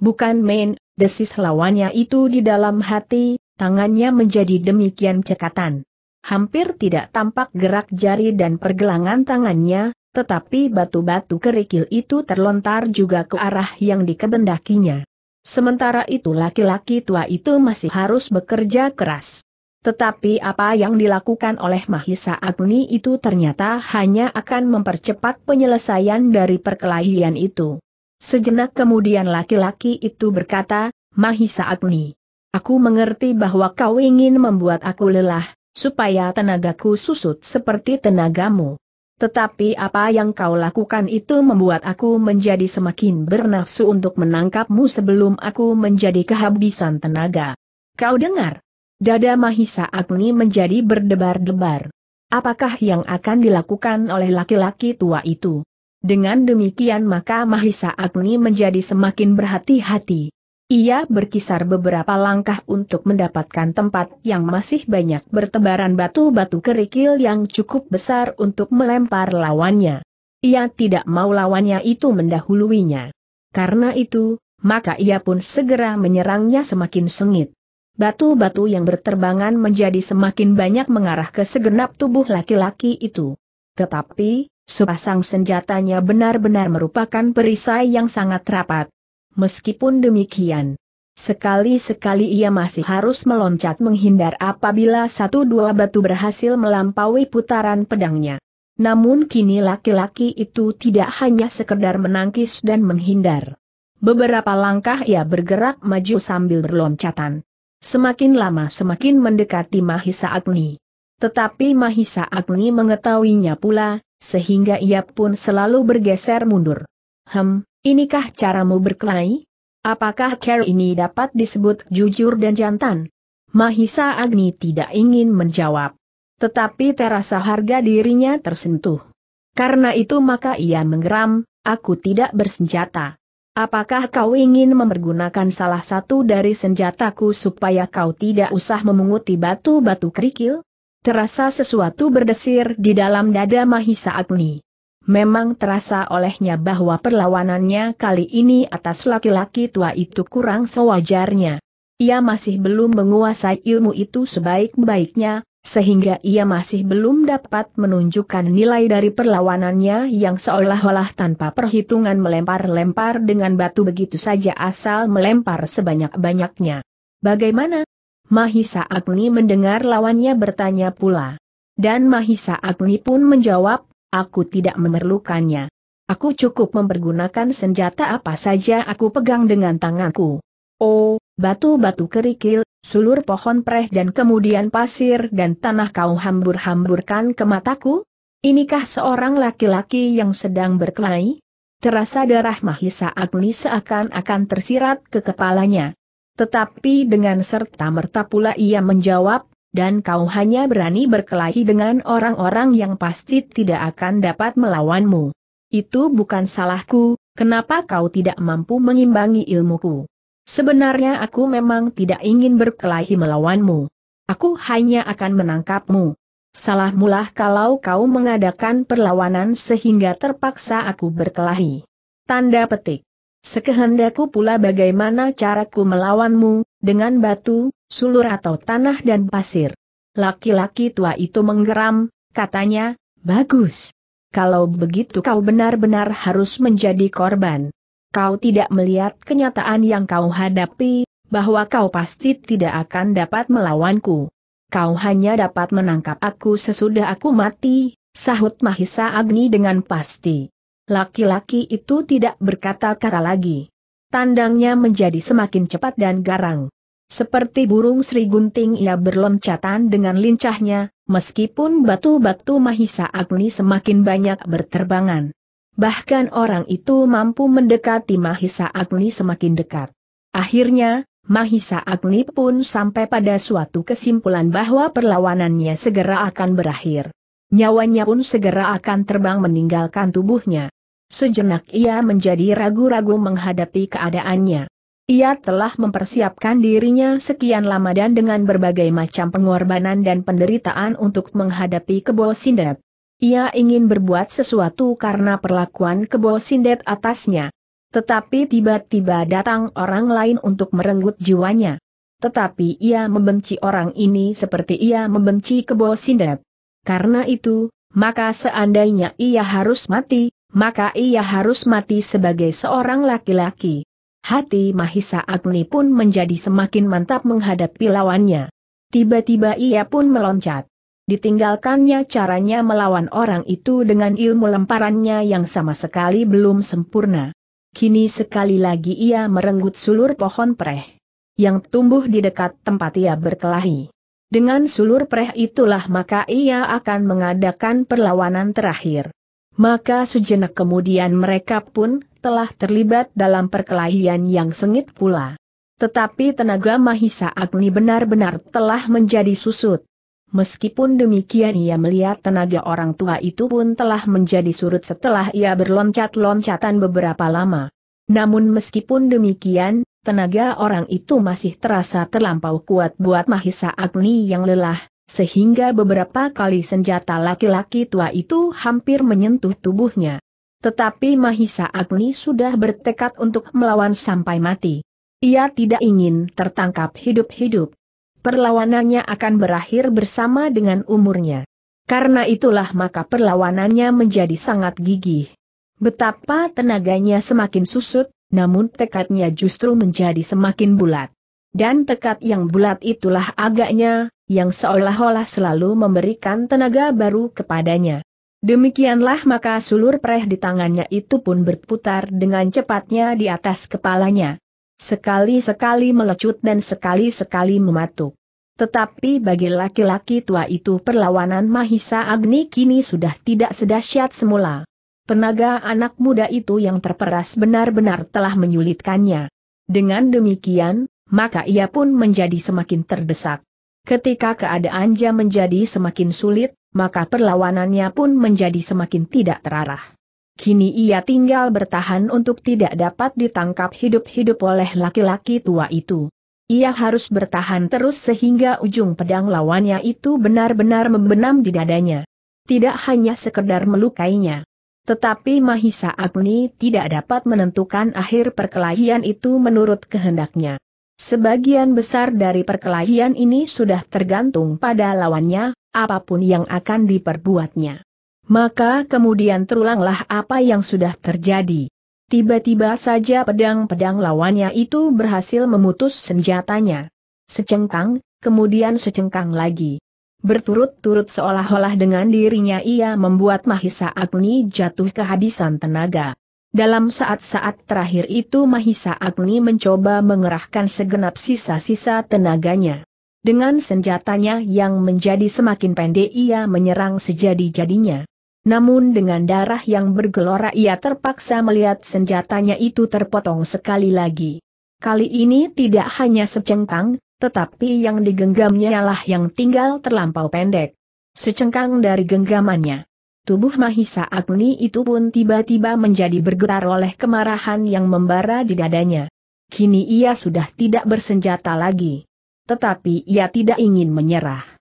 Bukan main, desis lawannya itu di dalam hati, tangannya menjadi demikian cekatan. Hampir tidak tampak gerak jari dan pergelangan tangannya, tetapi batu-batu kerikil itu terlontar juga ke arah yang dikebendakinya. Sementara itu laki-laki tua itu masih harus bekerja keras. Tetapi apa yang dilakukan oleh Mahisa Agni itu ternyata hanya akan mempercepat penyelesaian dari perkelahian itu. Sejenak kemudian laki-laki itu berkata, Mahisa Agni. Aku mengerti bahwa kau ingin membuat aku lelah, supaya tenagaku susut seperti tenagamu. Tetapi apa yang kau lakukan itu membuat aku menjadi semakin bernafsu untuk menangkapmu sebelum aku menjadi kehabisan tenaga. Kau dengar? Dada Mahisa Agni menjadi berdebar-debar. Apakah yang akan dilakukan oleh laki-laki tua itu? Dengan demikian maka Mahisa Agni menjadi semakin berhati-hati. Ia berkisar beberapa langkah untuk mendapatkan tempat yang masih banyak bertebaran batu-batu kerikil yang cukup besar untuk melempar lawannya. Ia tidak mau lawannya itu mendahuluinya. Karena itu, maka ia pun segera menyerangnya semakin sengit. Batu-batu yang berterbangan menjadi semakin banyak mengarah ke segenap tubuh laki-laki itu. Tetapi, sepasang senjatanya benar-benar merupakan perisai yang sangat rapat. Meskipun demikian, sekali-sekali ia masih harus meloncat menghindar apabila satu dua batu berhasil melampaui putaran pedangnya. Namun kini laki-laki itu tidak hanya sekedar menangkis dan menghindar. Beberapa langkah ia bergerak maju sambil berloncatan. Semakin lama semakin mendekati Mahisa Agni. Tetapi Mahisa Agni mengetahuinya pula, sehingga ia pun selalu bergeser mundur. Hem, inikah caramu berkelahi? Apakah care ini dapat disebut jujur dan jantan? Mahisa Agni tidak ingin menjawab. Tetapi terasa harga dirinya tersentuh. Karena itu maka ia menggeram, aku tidak bersenjata. Apakah kau ingin mempergunakan salah satu dari senjataku supaya kau tidak usah memunguti batu-batu kerikil? Terasa sesuatu berdesir di dalam dada Mahisa Agni. Memang terasa olehnya bahwa perlawanannya kali ini atas laki-laki tua itu kurang sewajarnya. Ia masih belum menguasai ilmu itu sebaik-baiknya, sehingga ia masih belum dapat menunjukkan nilai dari perlawanannya yang seolah-olah tanpa perhitungan melempar-lempar dengan batu begitu saja asal melempar sebanyak-banyaknya. Bagaimana? Mahisa Agni mendengar lawannya bertanya pula. Dan Mahisa Agni pun menjawab, aku tidak memerlukannya. Aku cukup mempergunakan senjata apa saja aku pegang dengan tanganku. Oh, batu-batu kerikil, sulur pohon preh dan kemudian pasir dan tanah kau hambur-hamburkan ke mataku? Inikah seorang laki-laki yang sedang berkelahi? Terasa darah Mahisa Agni seakan-akan tersirat ke kepalanya. Tetapi dengan serta-merta pula ia menjawab, dan kau hanya berani berkelahi dengan orang-orang yang pasti tidak akan dapat melawanmu. Itu bukan salahku, Kenapa kau tidak mampu mengimbangi ilmuku? Sebenarnya aku memang tidak ingin berkelahi melawanmu. Aku hanya akan menangkapmu. Salah mulah kalau kau mengadakan perlawanan sehingga terpaksa aku berkelahi. Tanda petik. Sekehendakku pula bagaimana caraku melawanmu, dengan batu, sulur atau tanah dan pasir. Laki-laki tua itu menggeram, katanya, bagus. Kalau begitu kau benar-benar harus menjadi korban. Kau tidak melihat kenyataan yang kau hadapi, bahwa kau pasti tidak akan dapat melawanku. Kau hanya dapat menangkap aku sesudah aku mati, sahut Mahisa Agni dengan pasti. Laki-laki itu tidak berkata-kata lagi. Tandangnya menjadi semakin cepat dan garang. Seperti burung Sri Gunting ia berloncatan dengan lincahnya, meskipun batu-batu Mahisa Agni semakin banyak berterbangan. Bahkan orang itu mampu mendekati Mahisa Agni semakin dekat. Akhirnya, Mahisa Agni pun sampai pada suatu kesimpulan bahwa perlawanannya segera akan berakhir nyawanya pun segera akan terbang meninggalkan tubuhnya. Sejenak ia menjadi ragu-ragu menghadapi keadaannya. Ia telah mempersiapkan dirinya sekian lama dan dengan berbagai macam pengorbanan dan penderitaan untuk menghadapi Kebo Sindet. Ia ingin berbuat sesuatu karena perlakuan Kebo Sindet atasnya. Tetapi tiba-tiba datang orang lain untuk merenggut jiwanya. Tetapi ia membenci orang ini seperti ia membenci Kebo Sindet. Karena itu, maka seandainya ia harus mati, maka ia harus mati sebagai seorang laki-laki. Hati Mahisa Agni pun menjadi semakin mantap menghadapi lawannya. Tiba-tiba ia pun meloncat. Ditinggalkannya caranya melawan orang itu dengan ilmu lemparannya yang sama sekali belum sempurna. Kini sekali lagi ia merenggut sulur pohon preh. Yang tumbuh di dekat tempat ia berkelahi. Dengan sulur preh itulah maka ia akan mengadakan perlawanan terakhir. Maka sejenak kemudian mereka pun telah terlibat dalam perkelahian yang sengit pula. Tetapi tenaga Mahisa Agni benar-benar telah menjadi susut. Meskipun demikian ia melihat tenaga orang tua itu pun telah menjadi surut setelah ia berloncat-loncatan beberapa lama. Namun meskipun demikian, tenaga orang itu masih terasa terlampau kuat buat Mahisa Agni yang lelah, sehingga beberapa kali senjata laki-laki tua itu hampir menyentuh tubuhnya. Tetapi Mahisa Agni sudah bertekad untuk melawan sampai mati. Ia tidak ingin tertangkap hidup-hidup. Perlawanannya akan berakhir bersama dengan umurnya. Karena itulah maka perlawanannya menjadi sangat gigih. Betapa tenaganya semakin susut, namun tekadnya justru menjadi semakin bulat. Dan tekad yang bulat itulah agaknya, yang seolah-olah selalu memberikan tenaga baru kepadanya. Demikianlah maka sulur preh di tangannya itu pun berputar dengan cepatnya di atas kepalanya. Sekali-sekali melecut dan sekali-sekali mematuk. Tetapi bagi laki-laki tua itu perlawanan Mahisa Agni kini sudah tidak sedahsyat semula. Tenaga anak muda itu yang terperas benar-benar telah menyulitkannya. Dengan demikian, maka ia pun menjadi semakin terdesak. Ketika keadaan jam menjadi semakin sulit, maka perlawanannya pun menjadi semakin tidak terarah. Kini ia tinggal bertahan untuk tidak dapat ditangkap hidup-hidup oleh laki-laki tua itu. Ia harus bertahan terus sehingga ujung pedang lawannya itu benar-benar membenam di dadanya. Tidak hanya sekedar melukainya. Tetapi Mahisa Agni tidak dapat menentukan akhir perkelahian itu menurut kehendaknya. Sebagian besar dari perkelahian ini sudah tergantung pada lawannya, apa pun yang akan diperbuatnya. Maka kemudian terulanglah apa yang sudah terjadi. Tiba-tiba saja pedang-pedang lawannya itu berhasil memutus senjatanya. Secengkang, kemudian secengkang lagi. Berturut-turut seolah-olah dengan dirinya ia membuat Mahisa Agni jatuh kehabisan tenaga. Dalam saat-saat terakhir itu Mahisa Agni mencoba mengerahkan segenap sisa-sisa tenaganya. Dengan senjatanya yang menjadi semakin pendek ia menyerang sejadi-jadinya. Namun dengan darah yang bergelora ia terpaksa melihat senjatanya itu terpotong sekali lagi. Kali ini tidak hanya secengkang, tetapi yang digenggamnya lah yang tinggal terlampau pendek. Secengkang dari genggamannya. Tubuh Mahisa Agni itu pun tiba-tiba menjadi bergetar oleh kemarahan yang membara di dadanya. Kini ia sudah tidak bersenjata lagi. Tetapi ia tidak ingin menyerah.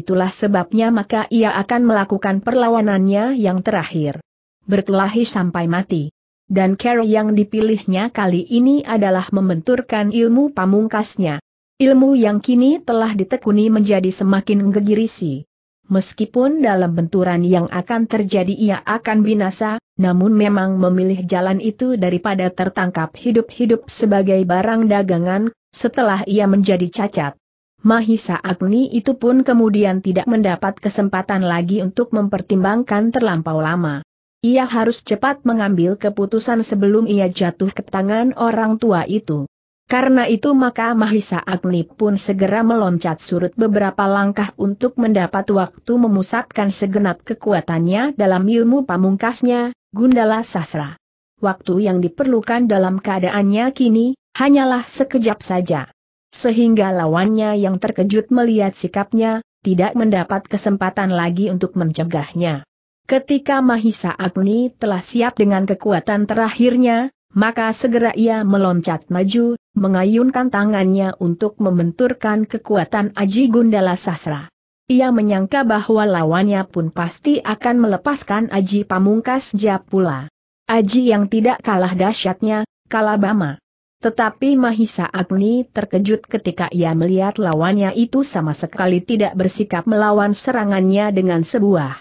Itulah sebabnya maka ia akan melakukan perlawanannya yang terakhir. Berkelahi sampai mati. Dan cara yang dipilihnya kali ini adalah membenturkan ilmu pamungkasnya. Ilmu yang kini telah ditekuni menjadi semakin gegirisi. Meskipun dalam benturan yang akan terjadi ia akan binasa, namun memang memilih jalan itu daripada tertangkap hidup-hidup sebagai barang dagangan, setelah ia menjadi cacat. Mahisa Agni itu pun kemudian tidak mendapat kesempatan lagi untuk mempertimbangkan terlampau lama. Ia harus cepat mengambil keputusan sebelum ia jatuh ke tangan orang tua itu. Karena itu maka Mahisa Agni pun segera meloncat surut beberapa langkah untuk mendapat waktu memusatkan segenap kekuatannya dalam ilmu pamungkasnya, Gundala Sasra. Waktu yang diperlukan dalam keadaannya kini, hanyalah sekejap saja. Sehingga lawannya yang terkejut melihat sikapnya, tidak mendapat kesempatan lagi untuk mencegahnya. Ketika Mahisa Agni telah siap dengan kekuatan terakhirnya, maka segera ia meloncat maju, mengayunkan tangannya untuk membenturkan kekuatan Aji Gundala Sasra. Ia menyangka bahwa lawannya pun pasti akan melepaskan Aji Pamungkas Japula. Aji yang tidak kalah dahsyatnya, Kalabama. Tetapi Mahisa Agni terkejut ketika ia melihat lawannya itu sama sekali tidak bersikap melawan serangannya dengan sebuah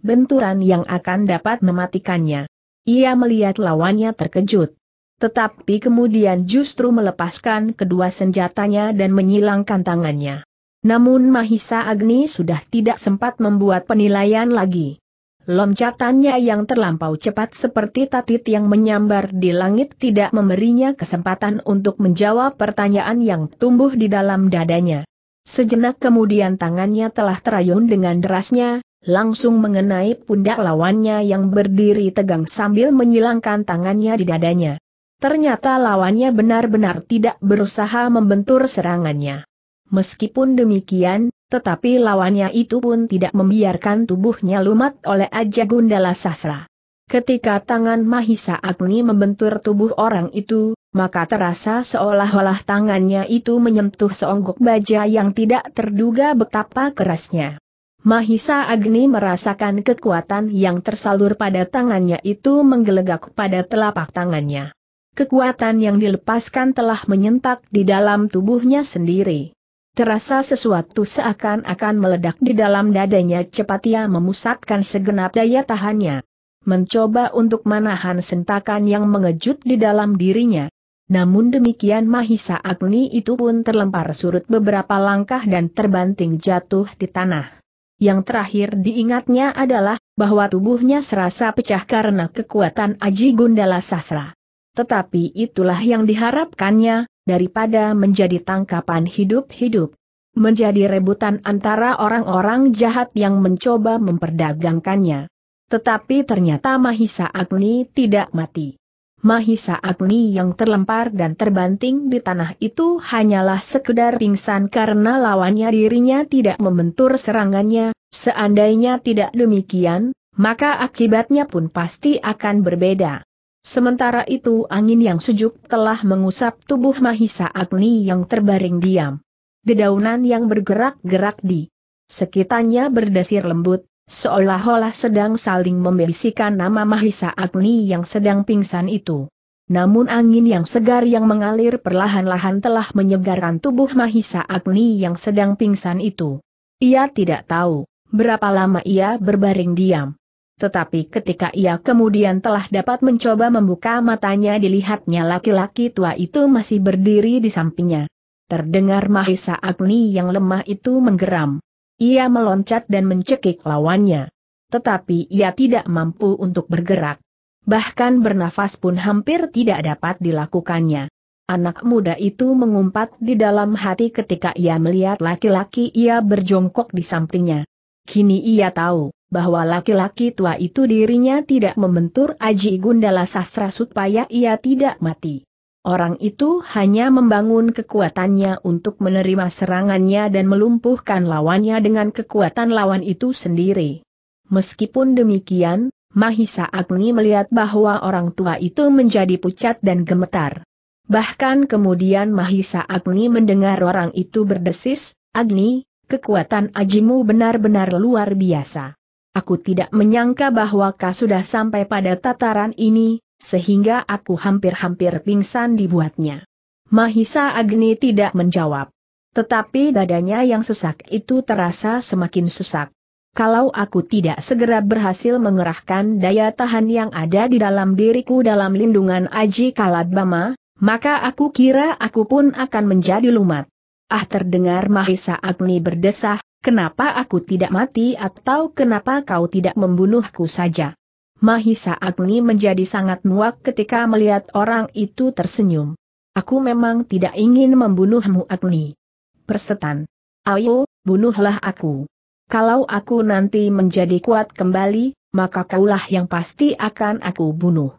benturan yang akan dapat mematikannya. Ia melihat lawannya terkejut. Tetapi kemudian justru melepaskan kedua senjatanya dan menyilangkan tangannya. Namun Mahisa Agni sudah tidak sempat membuat penilaian lagi. Loncatannya yang terlampau cepat seperti tatit yang menyambar di langit tidak memberinya kesempatan untuk menjawab pertanyaan yang tumbuh di dalam dadanya. Sejenak kemudian tangannya telah terayun dengan derasnya, langsung mengenai pundak lawannya yang berdiri tegang sambil menyilangkan tangannya di dadanya. Ternyata lawannya benar-benar tidak berusaha membentur serangannya. Meskipun demikian, tetapi lawannya itu pun tidak membiarkan tubuhnya lumat oleh Aja Gundala Sasra. Ketika tangan Mahisa Agni membentur tubuh orang itu, maka terasa seolah-olah tangannya itu menyentuh seonggok baja yang tidak terduga betapa kerasnya. Mahisa Agni merasakan kekuatan yang tersalur pada tangannya itu menggelegak pada telapak tangannya. Kekuatan yang dilepaskan telah menyentak di dalam tubuhnya sendiri. Terasa sesuatu seakan-akan meledak di dalam dadanya cepat ia memusatkan segenap daya tahannya. Mencoba untuk menahan sentakan yang mengejut di dalam dirinya. Namun demikian Mahisa Agni itu pun terlempar surut beberapa langkah dan terbanting jatuh di tanah. Yang terakhir diingatnya adalah, bahwa tubuhnya serasa pecah karena kekuatan Aji Gundala Sasra. Tetapi itulah yang diharapkannya, daripada menjadi tangkapan hidup-hidup. Menjadi rebutan antara orang-orang jahat yang mencoba memperdagangkannya. Tetapi ternyata Mahisa Agni tidak mati. Mahisa Agni yang terlempar dan terbanting di tanah itu hanyalah sekedar pingsan karena lawannya dirinya tidak membentur serangannya, seandainya tidak demikian, maka akibatnya pun pasti akan berbeda. Sementara itu angin yang sejuk telah mengusap tubuh Mahisa Agni yang terbaring diam. Dedaunan yang bergerak-gerak di sekitarnya berdesir lembut, Seolah-olah sedang saling membisikan nama Mahisa Agni yang sedang pingsan itu. Namun angin yang segar yang mengalir perlahan-lahan telah menyegarkan tubuh Mahisa Agni yang sedang pingsan itu. Ia tidak tahu berapa lama ia berbaring diam. Tetapi ketika ia kemudian telah dapat mencoba membuka matanya dilihatnya laki-laki tua itu masih berdiri di sampingnya. Terdengar Mahisa Agni yang lemah itu menggeram. Ia meloncat dan mencekik lawannya. Tetapi ia tidak mampu untuk bergerak. Bahkan bernafas pun hampir tidak dapat dilakukannya. Anak muda itu mengumpat di dalam hati ketika ia melihat laki-laki ia berjongkok di sampingnya. Kini ia tahu bahwa laki-laki tua itu dirinya tidak membentur Aji Gundala Sastra supaya ia tidak mati. Orang itu hanya membangun kekuatannya untuk menerima serangannya dan melumpuhkan lawannya dengan kekuatan lawan itu sendiri. Meskipun demikian, Mahisa Agni melihat bahwa orang tua itu menjadi pucat dan gemetar. Bahkan kemudian Mahisa Agni mendengar orang itu berdesis, Agni, kekuatan ajimu benar-benar luar biasa. Aku tidak menyangka bahwa kau sudah sampai pada tataran ini, sehingga aku hampir-hampir pingsan dibuatnya. Mahisa Agni tidak menjawab. Tetapi dadanya yang sesak itu terasa semakin sesak. Kalau aku tidak segera berhasil mengerahkan daya tahan yang ada di dalam diriku dalam lindungan Aji Kalabama, maka aku kira aku pun akan menjadi lumat. Ah terdengar Mahisa Agni berdesah, kenapa aku tidak mati atau kenapa kau tidak membunuhku saja? Mahisa Agni menjadi sangat muak ketika melihat orang itu tersenyum. Aku memang tidak ingin membunuhmu Agni. Persetan. Ayo, bunuhlah aku. Kalau aku nanti menjadi kuat kembali, maka kaulah yang pasti akan aku bunuh.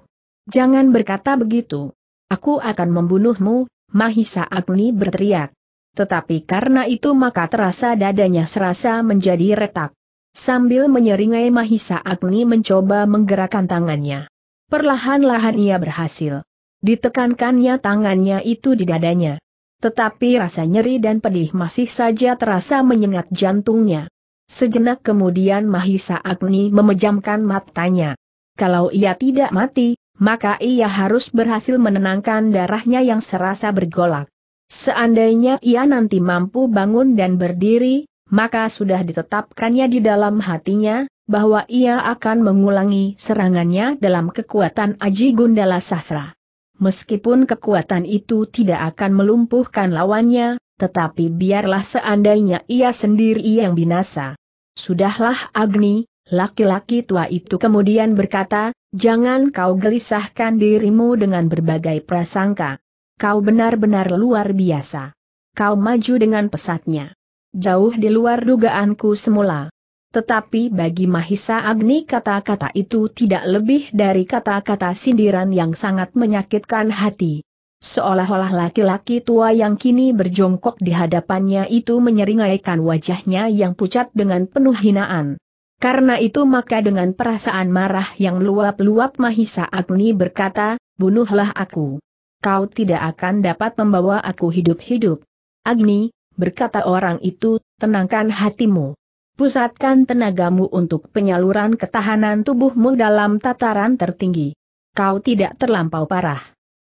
Jangan berkata begitu. Aku akan membunuhmu, Mahisa Agni berteriak. Tetapi karena itu maka terasa dadanya serasa menjadi retak. Sambil menyeringai Mahisa Agni mencoba menggerakkan tangannya. Perlahan-lahan ia berhasil. Ditekankannya tangannya itu di dadanya tetapi rasa nyeri dan pedih masih saja terasa menyengat jantungnya. Sejenak kemudian Mahisa Agni memejamkan matanya. Kalau ia tidak mati, maka ia harus berhasil menenangkan darahnya yang serasa bergolak. Seandainya ia nanti mampu bangun dan berdiri, maka sudah ditetapkannya di dalam hatinya, bahwa ia akan mengulangi serangannya dalam kekuatan Aji Gundala Sasra. Meskipun kekuatan itu tidak akan melumpuhkan lawannya, tetapi biarlah seandainya ia sendiri yang binasa. Sudahlah Agni, laki-laki tua itu kemudian berkata, jangan kau gelisahkan dirimu dengan berbagai prasangka. Kau benar-benar luar biasa. Kau maju dengan pesatnya. Jauh di luar dugaanku semula. Tetapi bagi Mahisa Agni kata-kata itu tidak lebih dari kata-kata sindiran yang sangat menyakitkan hati. Seolah-olah laki-laki tua yang kini berjongkok di hadapannya itu menyeringaikan wajahnya yang pucat dengan penuh hinaan. Karena itu maka dengan perasaan marah yang luap-luap Mahisa Agni berkata, bunuhlah aku. Kau tidak akan dapat membawa aku hidup-hidup. Agni, berkata orang itu, tenangkan hatimu pusatkan tenagamu untuk penyaluran ketahanan tubuhmu dalam tataran tertinggi. Kau tidak terlampau parah.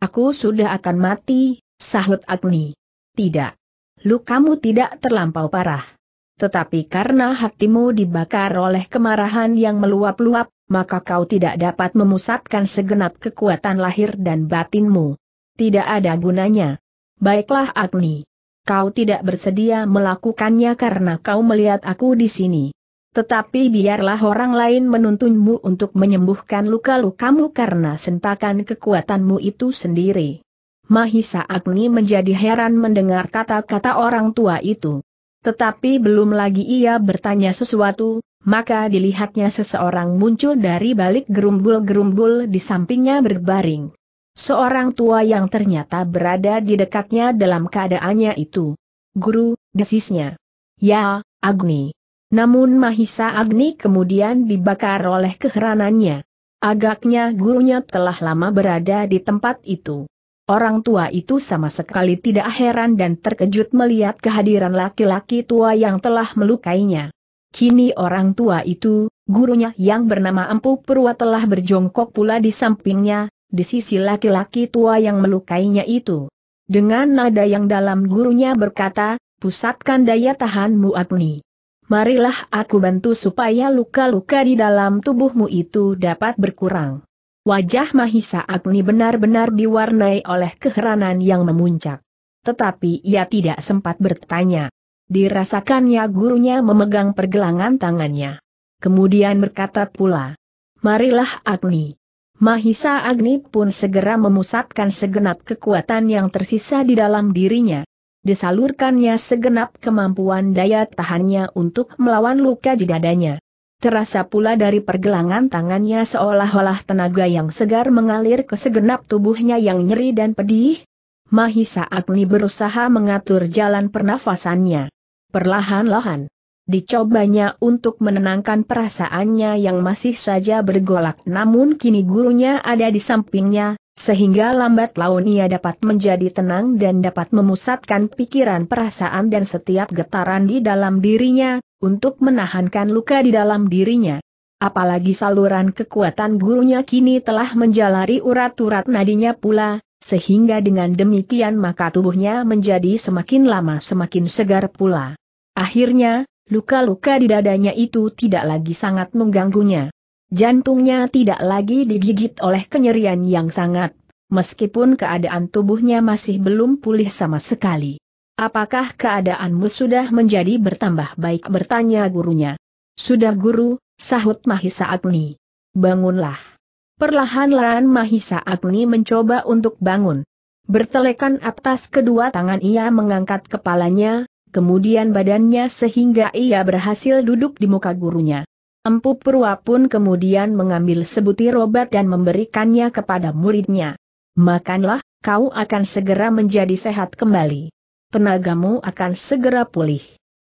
Aku sudah akan mati, sahut Agni. Tidak. Lukamu tidak terlampau parah. Tetapi karena hatimu dibakar oleh kemarahan yang meluap-luap, maka kau tidak dapat memusatkan segenap kekuatan lahir dan batinmu. Tidak ada gunanya. Baiklah Agni kau tidak bersedia melakukannya karena kau melihat aku di sini. Tetapi biarlah orang lain menuntunmu untuk menyembuhkan luka-lukamu karena sentakan kekuatanmu itu sendiri. Mahisa Agni menjadi heran mendengar kata-kata orang tua itu. Tetapi belum lagi ia bertanya sesuatu, maka dilihatnya seseorang muncul dari balik gerumbul-gerumbul di sampingnya berbaring. Seorang tua yang ternyata berada di dekatnya dalam keadaannya itu. Guru, desisnya. Ya, Agni. Namun Mahisa Agni kemudian dibakar oleh keheranannya. Agaknya gurunya telah lama berada di tempat itu. Orang tua itu sama sekali tidak heran dan terkejut melihat kehadiran laki-laki tua yang telah melukainya. Kini orang tua itu, gurunya yang bernama Empu Purwa telah berjongkok pula di sampingnya, di sisi laki-laki tua yang melukainya itu. Dengan nada yang dalam gurunya berkata, pusatkan daya tahanmu Agni. Marilah aku bantu supaya luka-luka di dalam tubuhmu itu dapat berkurang. Wajah Mahisa Agni benar-benar diwarnai oleh keheranan yang memuncak. Tetapi ia tidak sempat bertanya. Dirasakannya gurunya memegang pergelangan tangannya. Kemudian berkata pula, Marilah Agni. Mahisa Agni pun segera memusatkan segenap kekuatan yang tersisa di dalam dirinya. Disalurkannya segenap kemampuan daya tahannya untuk melawan luka di dadanya. Terasa pula dari pergelangan tangannya seolah-olah tenaga yang segar mengalir ke segenap tubuhnya yang nyeri dan pedih. Mahisa Agni berusaha mengatur jalan pernafasannya. Perlahan-lahan. Dicobanya untuk menenangkan perasaannya yang masih saja bergolak namun kini gurunya ada di sampingnya, sehingga lambat laun ia dapat menjadi tenang dan dapat memusatkan pikiran perasaan dan setiap getaran di dalam dirinya, untuk menahankan luka di dalam dirinya. Apalagi saluran kekuatan gurunya kini telah menjalari urat-urat nadinya pula, sehingga dengan demikian maka tubuhnya menjadi semakin lama semakin segar pula. Akhirnya, Luka-luka di dadanya itu tidak lagi sangat mengganggunya. Jantungnya tidak lagi digigit oleh kenyerian yang sangat, meskipun keadaan tubuhnya masih belum pulih sama sekali. Apakah keadaanmu sudah menjadi bertambah baik bertanya gurunya. Sudah guru, sahut Mahisa Agni. Bangunlah. Perlahan-lahan Mahisa Agni mencoba untuk bangun. Bertelekan atas kedua tangan ia mengangkat kepalanya, kemudian badannya sehingga ia berhasil duduk di muka gurunya. Empu Purwa pun kemudian mengambil sebutir obat dan memberikannya kepada muridnya. Makanlah, kau akan segera menjadi sehat kembali. Penagamu akan segera pulih.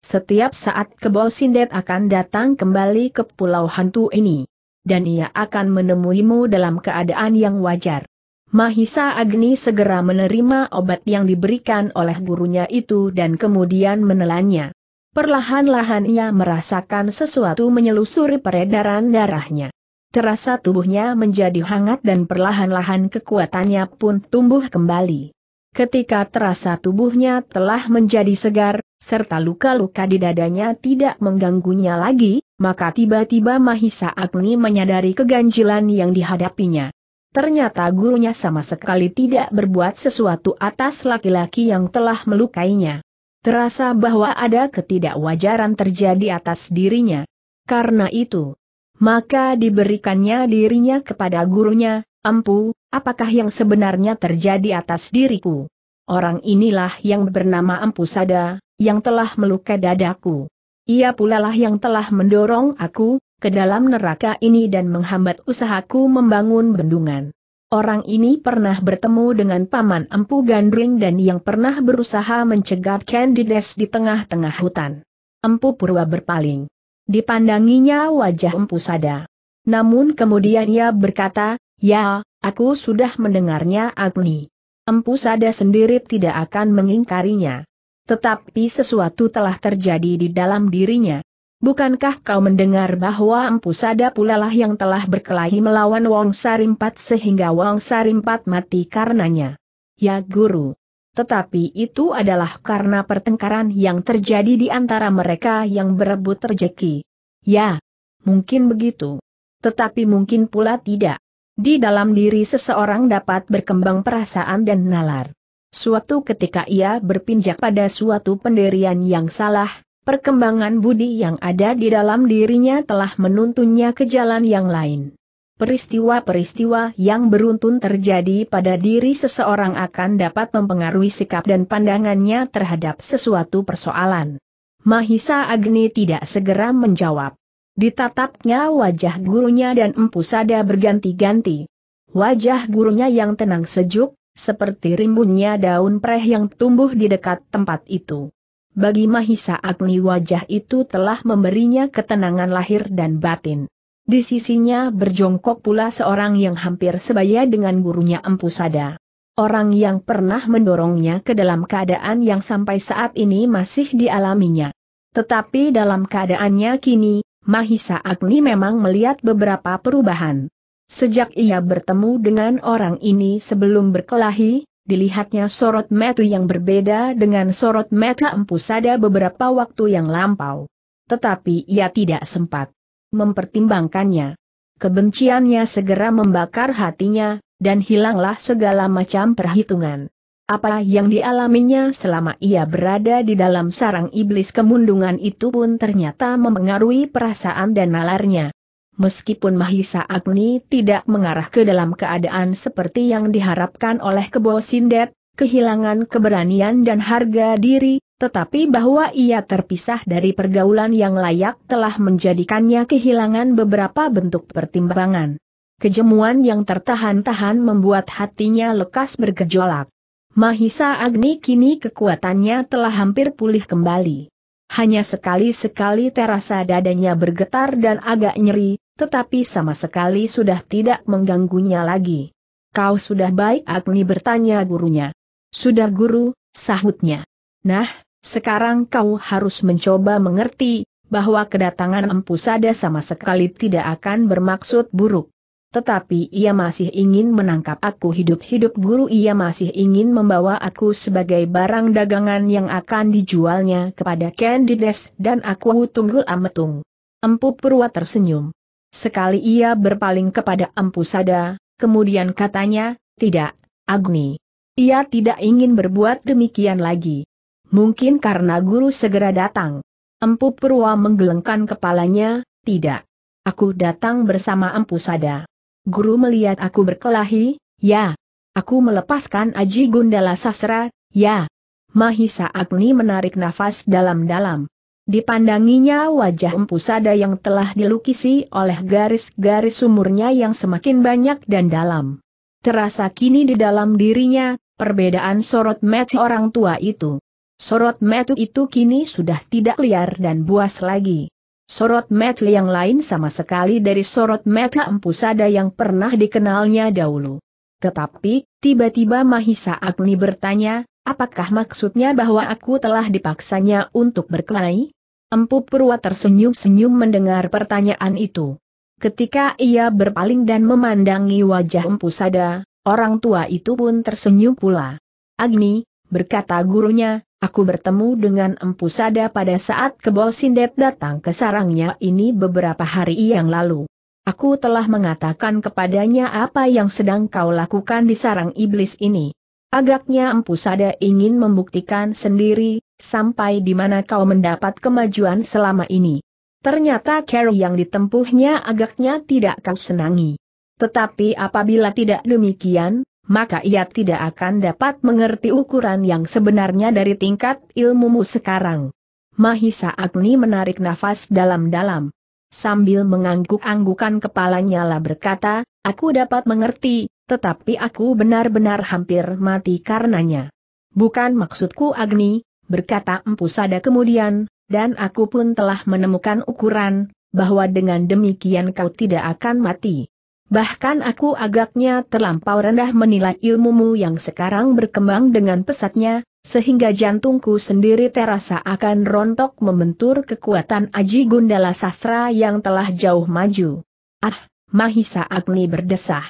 Setiap saat Kebo Sindet akan datang kembali ke pulau hantu ini. Dan ia akan menemuimu dalam keadaan yang wajar. Mahisa Agni segera menerima obat yang diberikan oleh gurunya itu dan kemudian menelannya. Perlahan-lahan ia merasakan sesuatu menyelusuri peredaran darahnya. Terasa tubuhnya menjadi hangat dan perlahan-lahan kekuatannya pun tumbuh kembali. Ketika terasa tubuhnya telah menjadi segar, serta luka-luka di dadanya tidak mengganggunya lagi, maka tiba-tiba Mahisa Agni menyadari keganjilan yang dihadapinya. Ternyata gurunya sama sekali tidak berbuat sesuatu atas laki-laki yang telah melukainya. Terasa bahwa ada ketidakwajaran terjadi atas dirinya. Karena itu, maka diberikannya dirinya kepada gurunya, Empu, apakah yang sebenarnya terjadi atas diriku? Orang inilah yang bernama Empu Sada, yang telah melukai dadaku. Ia pula lah yang telah mendorong aku, ke dalam neraka ini dan menghambat usahaku membangun bendungan. Orang ini pernah bertemu dengan Paman Empu Gandring dan yang pernah berusaha mencegat Candides di tengah-tengah hutan. Empu Purwa berpaling. Dipandanginya wajah Empu Sada. Namun kemudian ia berkata, Ya, aku sudah mendengarnya Agni. Empu Sada sendiri tidak akan mengingkarinya. Tetapi sesuatu telah terjadi di dalam dirinya. Bukankah kau mendengar bahwa Empu Sada pula lah yang telah berkelahi melawan Wong Sarimpat sehingga Wong Sarimpat mati karenanya? Ya guru. Tetapi itu adalah karena pertengkaran yang terjadi di antara mereka yang berebut rejeki. Ya, mungkin begitu. Tetapi mungkin pula tidak. Di dalam diri seseorang dapat berkembang perasaan dan nalar. Suatu ketika ia berpinjak pada suatu pendirian yang salah, perkembangan budi yang ada di dalam dirinya telah menuntunnya ke jalan yang lain. Peristiwa-peristiwa yang beruntun terjadi pada diri seseorang akan dapat mempengaruhi sikap dan pandangannya terhadap sesuatu persoalan. Mahisa Agni tidak segera menjawab. Ditatapnya wajah gurunya dan Empu Sada berganti-ganti. Wajah gurunya yang tenang sejuk, seperti rimbunnya daun preh yang tumbuh di dekat tempat itu. Bagi Mahisa Agni wajah itu telah memberinya ketenangan lahir dan batin. Di sisinya berjongkok pula seorang yang hampir sebaya dengan gurunya Empu Sada. Orang yang pernah mendorongnya ke dalam keadaan yang sampai saat ini masih dialaminya. Tetapi dalam keadaannya kini, Mahisa Agni memang melihat beberapa perubahan. Sejak ia bertemu dengan orang ini sebelum berkelahi, dilihatnya sorot mata yang berbeda dengan sorot mata Empu Sada beberapa waktu yang lampau. Tetapi ia tidak sempat mempertimbangkannya. Kebenciannya segera membakar hatinya, dan hilanglah segala macam perhitungan. Apa yang dialaminya selama ia berada di dalam sarang iblis kemundungan itu pun ternyata mempengaruhi perasaan dan nalarnya. Meskipun Mahisa Agni tidak mengarah ke dalam keadaan seperti yang diharapkan oleh Kebo Sindet, kehilangan keberanian dan harga diri, tetapi bahwa ia terpisah dari pergaulan yang layak telah menjadikannya kehilangan beberapa bentuk pertimbangan. Kejemuan yang tertahan-tahan membuat hatinya lekas bergejolak. Mahisa Agni kini kekuatannya telah hampir pulih kembali. Hanya sekali-sekali terasa dadanya bergetar dan agak nyeri, tetapi sama sekali sudah tidak mengganggunya lagi. Kau sudah baik Agni bertanya gurunya. Sudah guru, sahutnya. Nah, sekarang kau harus mencoba mengerti, bahwa kedatangan Empu Sada sama sekali tidak akan bermaksud buruk. Tetapi ia masih ingin menangkap aku hidup-hidup guru ia masih ingin membawa aku sebagai barang dagangan yang akan dijualnya kepada Candides dan aku tunggul ametung. Empu Purwa tersenyum. Sekali ia berpaling kepada Empu Sada, kemudian katanya, tidak, Agni. Ia tidak ingin berbuat demikian lagi. Mungkin karena guru segera datang. Empu Purwa menggelengkan kepalanya, tidak. Aku datang bersama Empu Sada. Guru melihat aku berkelahi, ya. Aku melepaskan Aji Gundala Sasra, ya. Mahisa Agni menarik nafas dalam-dalam. Dipandanginya wajah Empu Sada yang telah dilukisi oleh garis-garis sumurnya yang semakin banyak dan dalam. Terasa kini di dalam dirinya, perbedaan sorot mata orang tua itu. Sorot mata itu kini sudah tidak liar dan buas lagi. Sorot mata yang lain sama sekali dari sorot mata Empu Sada yang pernah dikenalnya dahulu. Tetapi, tiba-tiba Mahisa Agni bertanya, apakah maksudnya bahwa aku telah dipaksanya untuk berkelahi? Empu Purwa tersenyum-senyum mendengar pertanyaan itu. Ketika ia berpaling dan memandangi wajah Empu Sada, orang tua itu pun tersenyum pula. Agni, berkata gurunya, Aku bertemu dengan Empu Sada pada saat Kebo Sindet datang ke sarangnya ini beberapa hari yang lalu. Aku telah mengatakan kepadanya apa yang sedang kau lakukan di sarang iblis ini. Agaknya Empu Sada ingin membuktikan sendiri, sampai di mana kau mendapat kemajuan selama ini. Ternyata cara yang ditempuhnya agaknya tidak kau senangi. Tetapi apabila tidak demikian, maka ia tidak akan dapat mengerti ukuran yang sebenarnya dari tingkat ilmumu sekarang. Mahisa Agni menarik nafas dalam-dalam. Sambil mengangguk-anggukan kepalanya lah berkata, aku dapat mengerti, tetapi aku benar-benar hampir mati karenanya. Bukan maksudku Agni, berkata Empu Sada kemudian, dan aku pun telah menemukan ukuran, bahwa dengan demikian kau tidak akan mati. Bahkan aku agaknya terlampau rendah menilai ilmumu yang sekarang berkembang dengan pesatnya, sehingga jantungku sendiri terasa akan rontok membentur kekuatan Aji Gundala Sastra yang telah jauh maju. Ah, Mahisa Agni berdesah.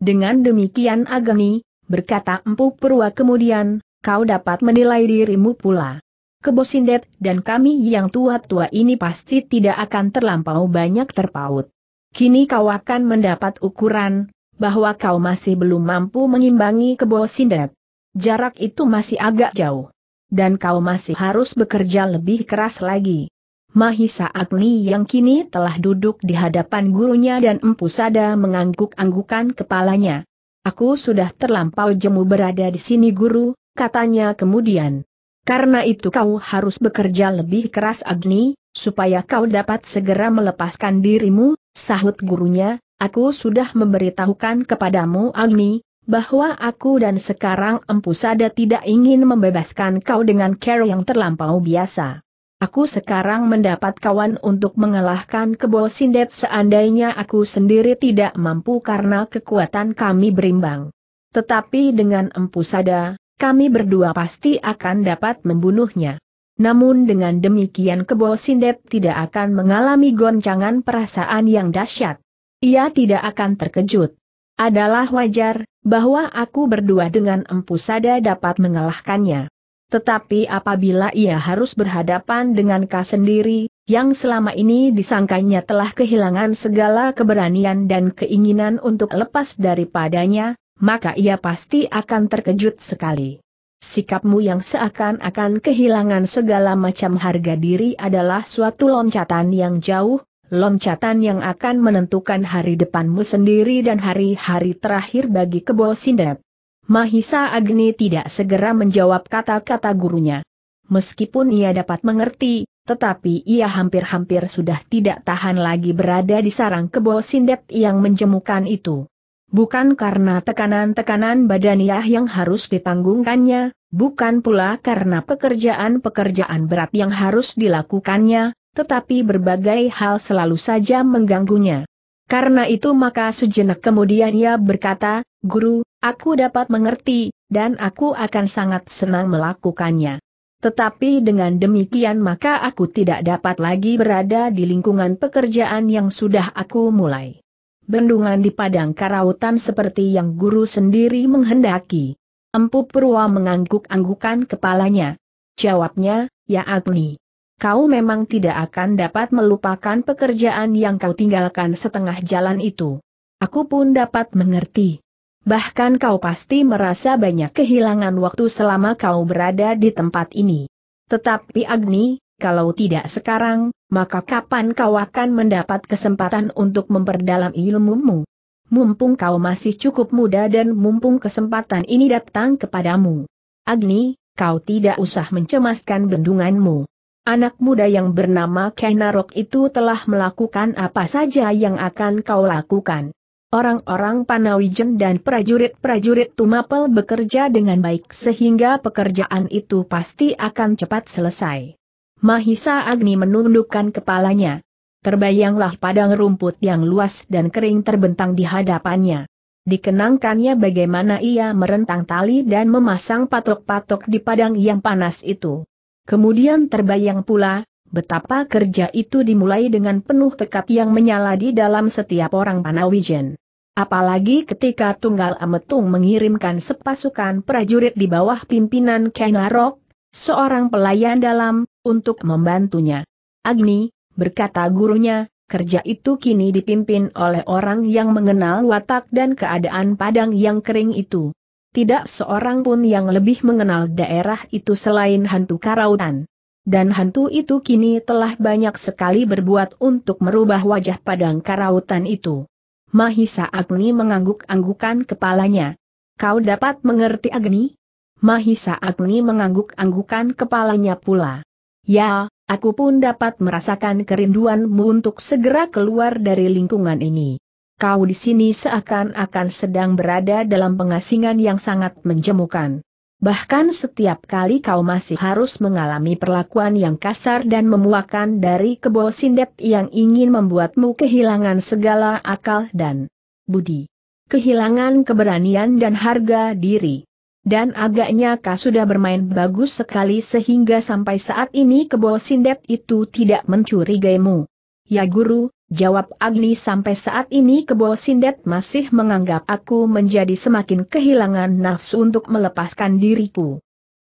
Dengan demikian Agni, berkata Empu Purwa kemudian, kau dapat menilai dirimu pula. Kebosindet dan kami yang tua-tua ini pasti tidak akan terlampau banyak terpaut. Kini kau akan mendapat ukuran, bahwa kau masih belum mampu mengimbangi kebo sindet. Jarak itu masih agak jauh. Dan kau masih harus bekerja lebih keras lagi. Mahisa Agni yang kini telah duduk di hadapan gurunya dan Empu Sada mengangguk-anggukan kepalanya. Aku sudah terlampau jemu berada di sini guru, katanya kemudian. Karena itu kau harus bekerja lebih keras Agni, supaya kau dapat segera melepaskan dirimu, sahut gurunya, aku sudah memberitahukan kepadamu Agni, bahwa aku dan sekarang Empu Sada tidak ingin membebaskan kau dengan cara yang terlampau biasa. Aku sekarang mendapat kawan untuk mengalahkan Kebo Sindet seandainya aku sendiri tidak mampu karena kekuatan kami berimbang. Tetapi dengan Empu Sada, kami berdua pasti akan dapat membunuhnya. Namun dengan demikian Kebo Sindet tidak akan mengalami goncangan perasaan yang dahsyat. Ia tidak akan terkejut. Adalah wajar, bahwa aku berdua dengan Empu Sada dapat mengalahkannya. Tetapi apabila ia harus berhadapan dengan Ka sendiri, yang selama ini disangkanya telah kehilangan segala keberanian dan keinginan untuk lepas daripadanya, maka ia pasti akan terkejut sekali. Sikapmu yang seakan-akan kehilangan segala macam harga diri adalah suatu loncatan yang jauh, loncatan yang akan menentukan hari depanmu sendiri dan hari-hari terakhir bagi Kebo Sindet. Mahisa Agni tidak segera menjawab kata-kata gurunya. Meskipun ia dapat mengerti, tetapi ia hampir-hampir sudah tidak tahan lagi berada di sarang Kebo Sindet yang menjemukan itu. Bukan karena tekanan-tekanan badaniah yang harus ditanggungkannya, bukan pula karena pekerjaan-pekerjaan berat yang harus dilakukannya, tetapi berbagai hal selalu saja mengganggunya. Karena itu maka sejenak kemudian ia berkata, Guru, aku dapat mengerti, dan aku akan sangat senang melakukannya. Tetapi dengan demikian maka aku tidak dapat lagi berada di lingkungan pekerjaan yang sudah aku mulai. Bendungan di padang karautan seperti yang guru sendiri menghendaki. Empu Purwa mengangguk-anggukan kepalanya. Jawabnya, ya Agni. Kau memang tidak akan dapat melupakan pekerjaan yang kau tinggalkan setengah jalan itu. Aku pun dapat mengerti. Bahkan kau pasti merasa banyak kehilangan waktu selama kau berada di tempat ini. Tetapi Agni, kalau tidak sekarang, maka kapan kau akan mendapat kesempatan untuk memperdalam ilmumu? Mumpung kau masih cukup muda dan mumpung kesempatan ini datang kepadamu. Agni, kau tidak usah mencemaskan bendunganmu. Anak muda yang bernama Kainarok itu telah melakukan apa saja yang akan kau lakukan. Orang-orang Panawijen dan prajurit-prajurit Tumapel bekerja dengan baik sehingga pekerjaan itu pasti akan cepat selesai. Mahisa Agni menundukkan kepalanya. Terbayanglah padang rumput yang luas dan kering terbentang di hadapannya. Dikenangkannya bagaimana ia merentang tali dan memasang patok-patok di padang yang panas itu. Kemudian terbayang pula, betapa kerja itu dimulai dengan penuh tekad yang menyala di dalam setiap orang Panawijen. Apalagi ketika Tunggal Ametung mengirimkan sepasukan prajurit di bawah pimpinan Kainarok, seorang pelayan dalam, untuk membantunya. Agni, berkata gurunya, kerja itu kini dipimpin oleh orang yang mengenal watak dan keadaan padang yang kering itu. Tidak seorang pun yang lebih mengenal daerah itu selain hantu karautan dan hantu itu kini telah banyak sekali berbuat untuk merubah wajah padang karautan itu. Mahisa Agni mengangguk-anggukan kepalanya. Kau dapat mengerti Agni? Mahisa Agni mengangguk-anggukan kepalanya pula. Ya, aku pun dapat merasakan kerinduanmu untuk segera keluar dari lingkungan ini. Kau di sini seakan-akan sedang berada dalam pengasingan yang sangat menjemukan. Bahkan setiap kali kau masih harus mengalami perlakuan yang kasar dan memuakan dari kebo sindet yang ingin membuatmu kehilangan segala akal dan budi. Kehilangan keberanian dan harga diri. Dan agaknya kau sudah bermain bagus sekali sehingga sampai saat ini kebo sindet itu tidak mencurigaimu. Ya guru, Jawab Agni sampai saat ini Kebo Sindet masih menganggap aku menjadi semakin kehilangan nafsu untuk melepaskan diriku.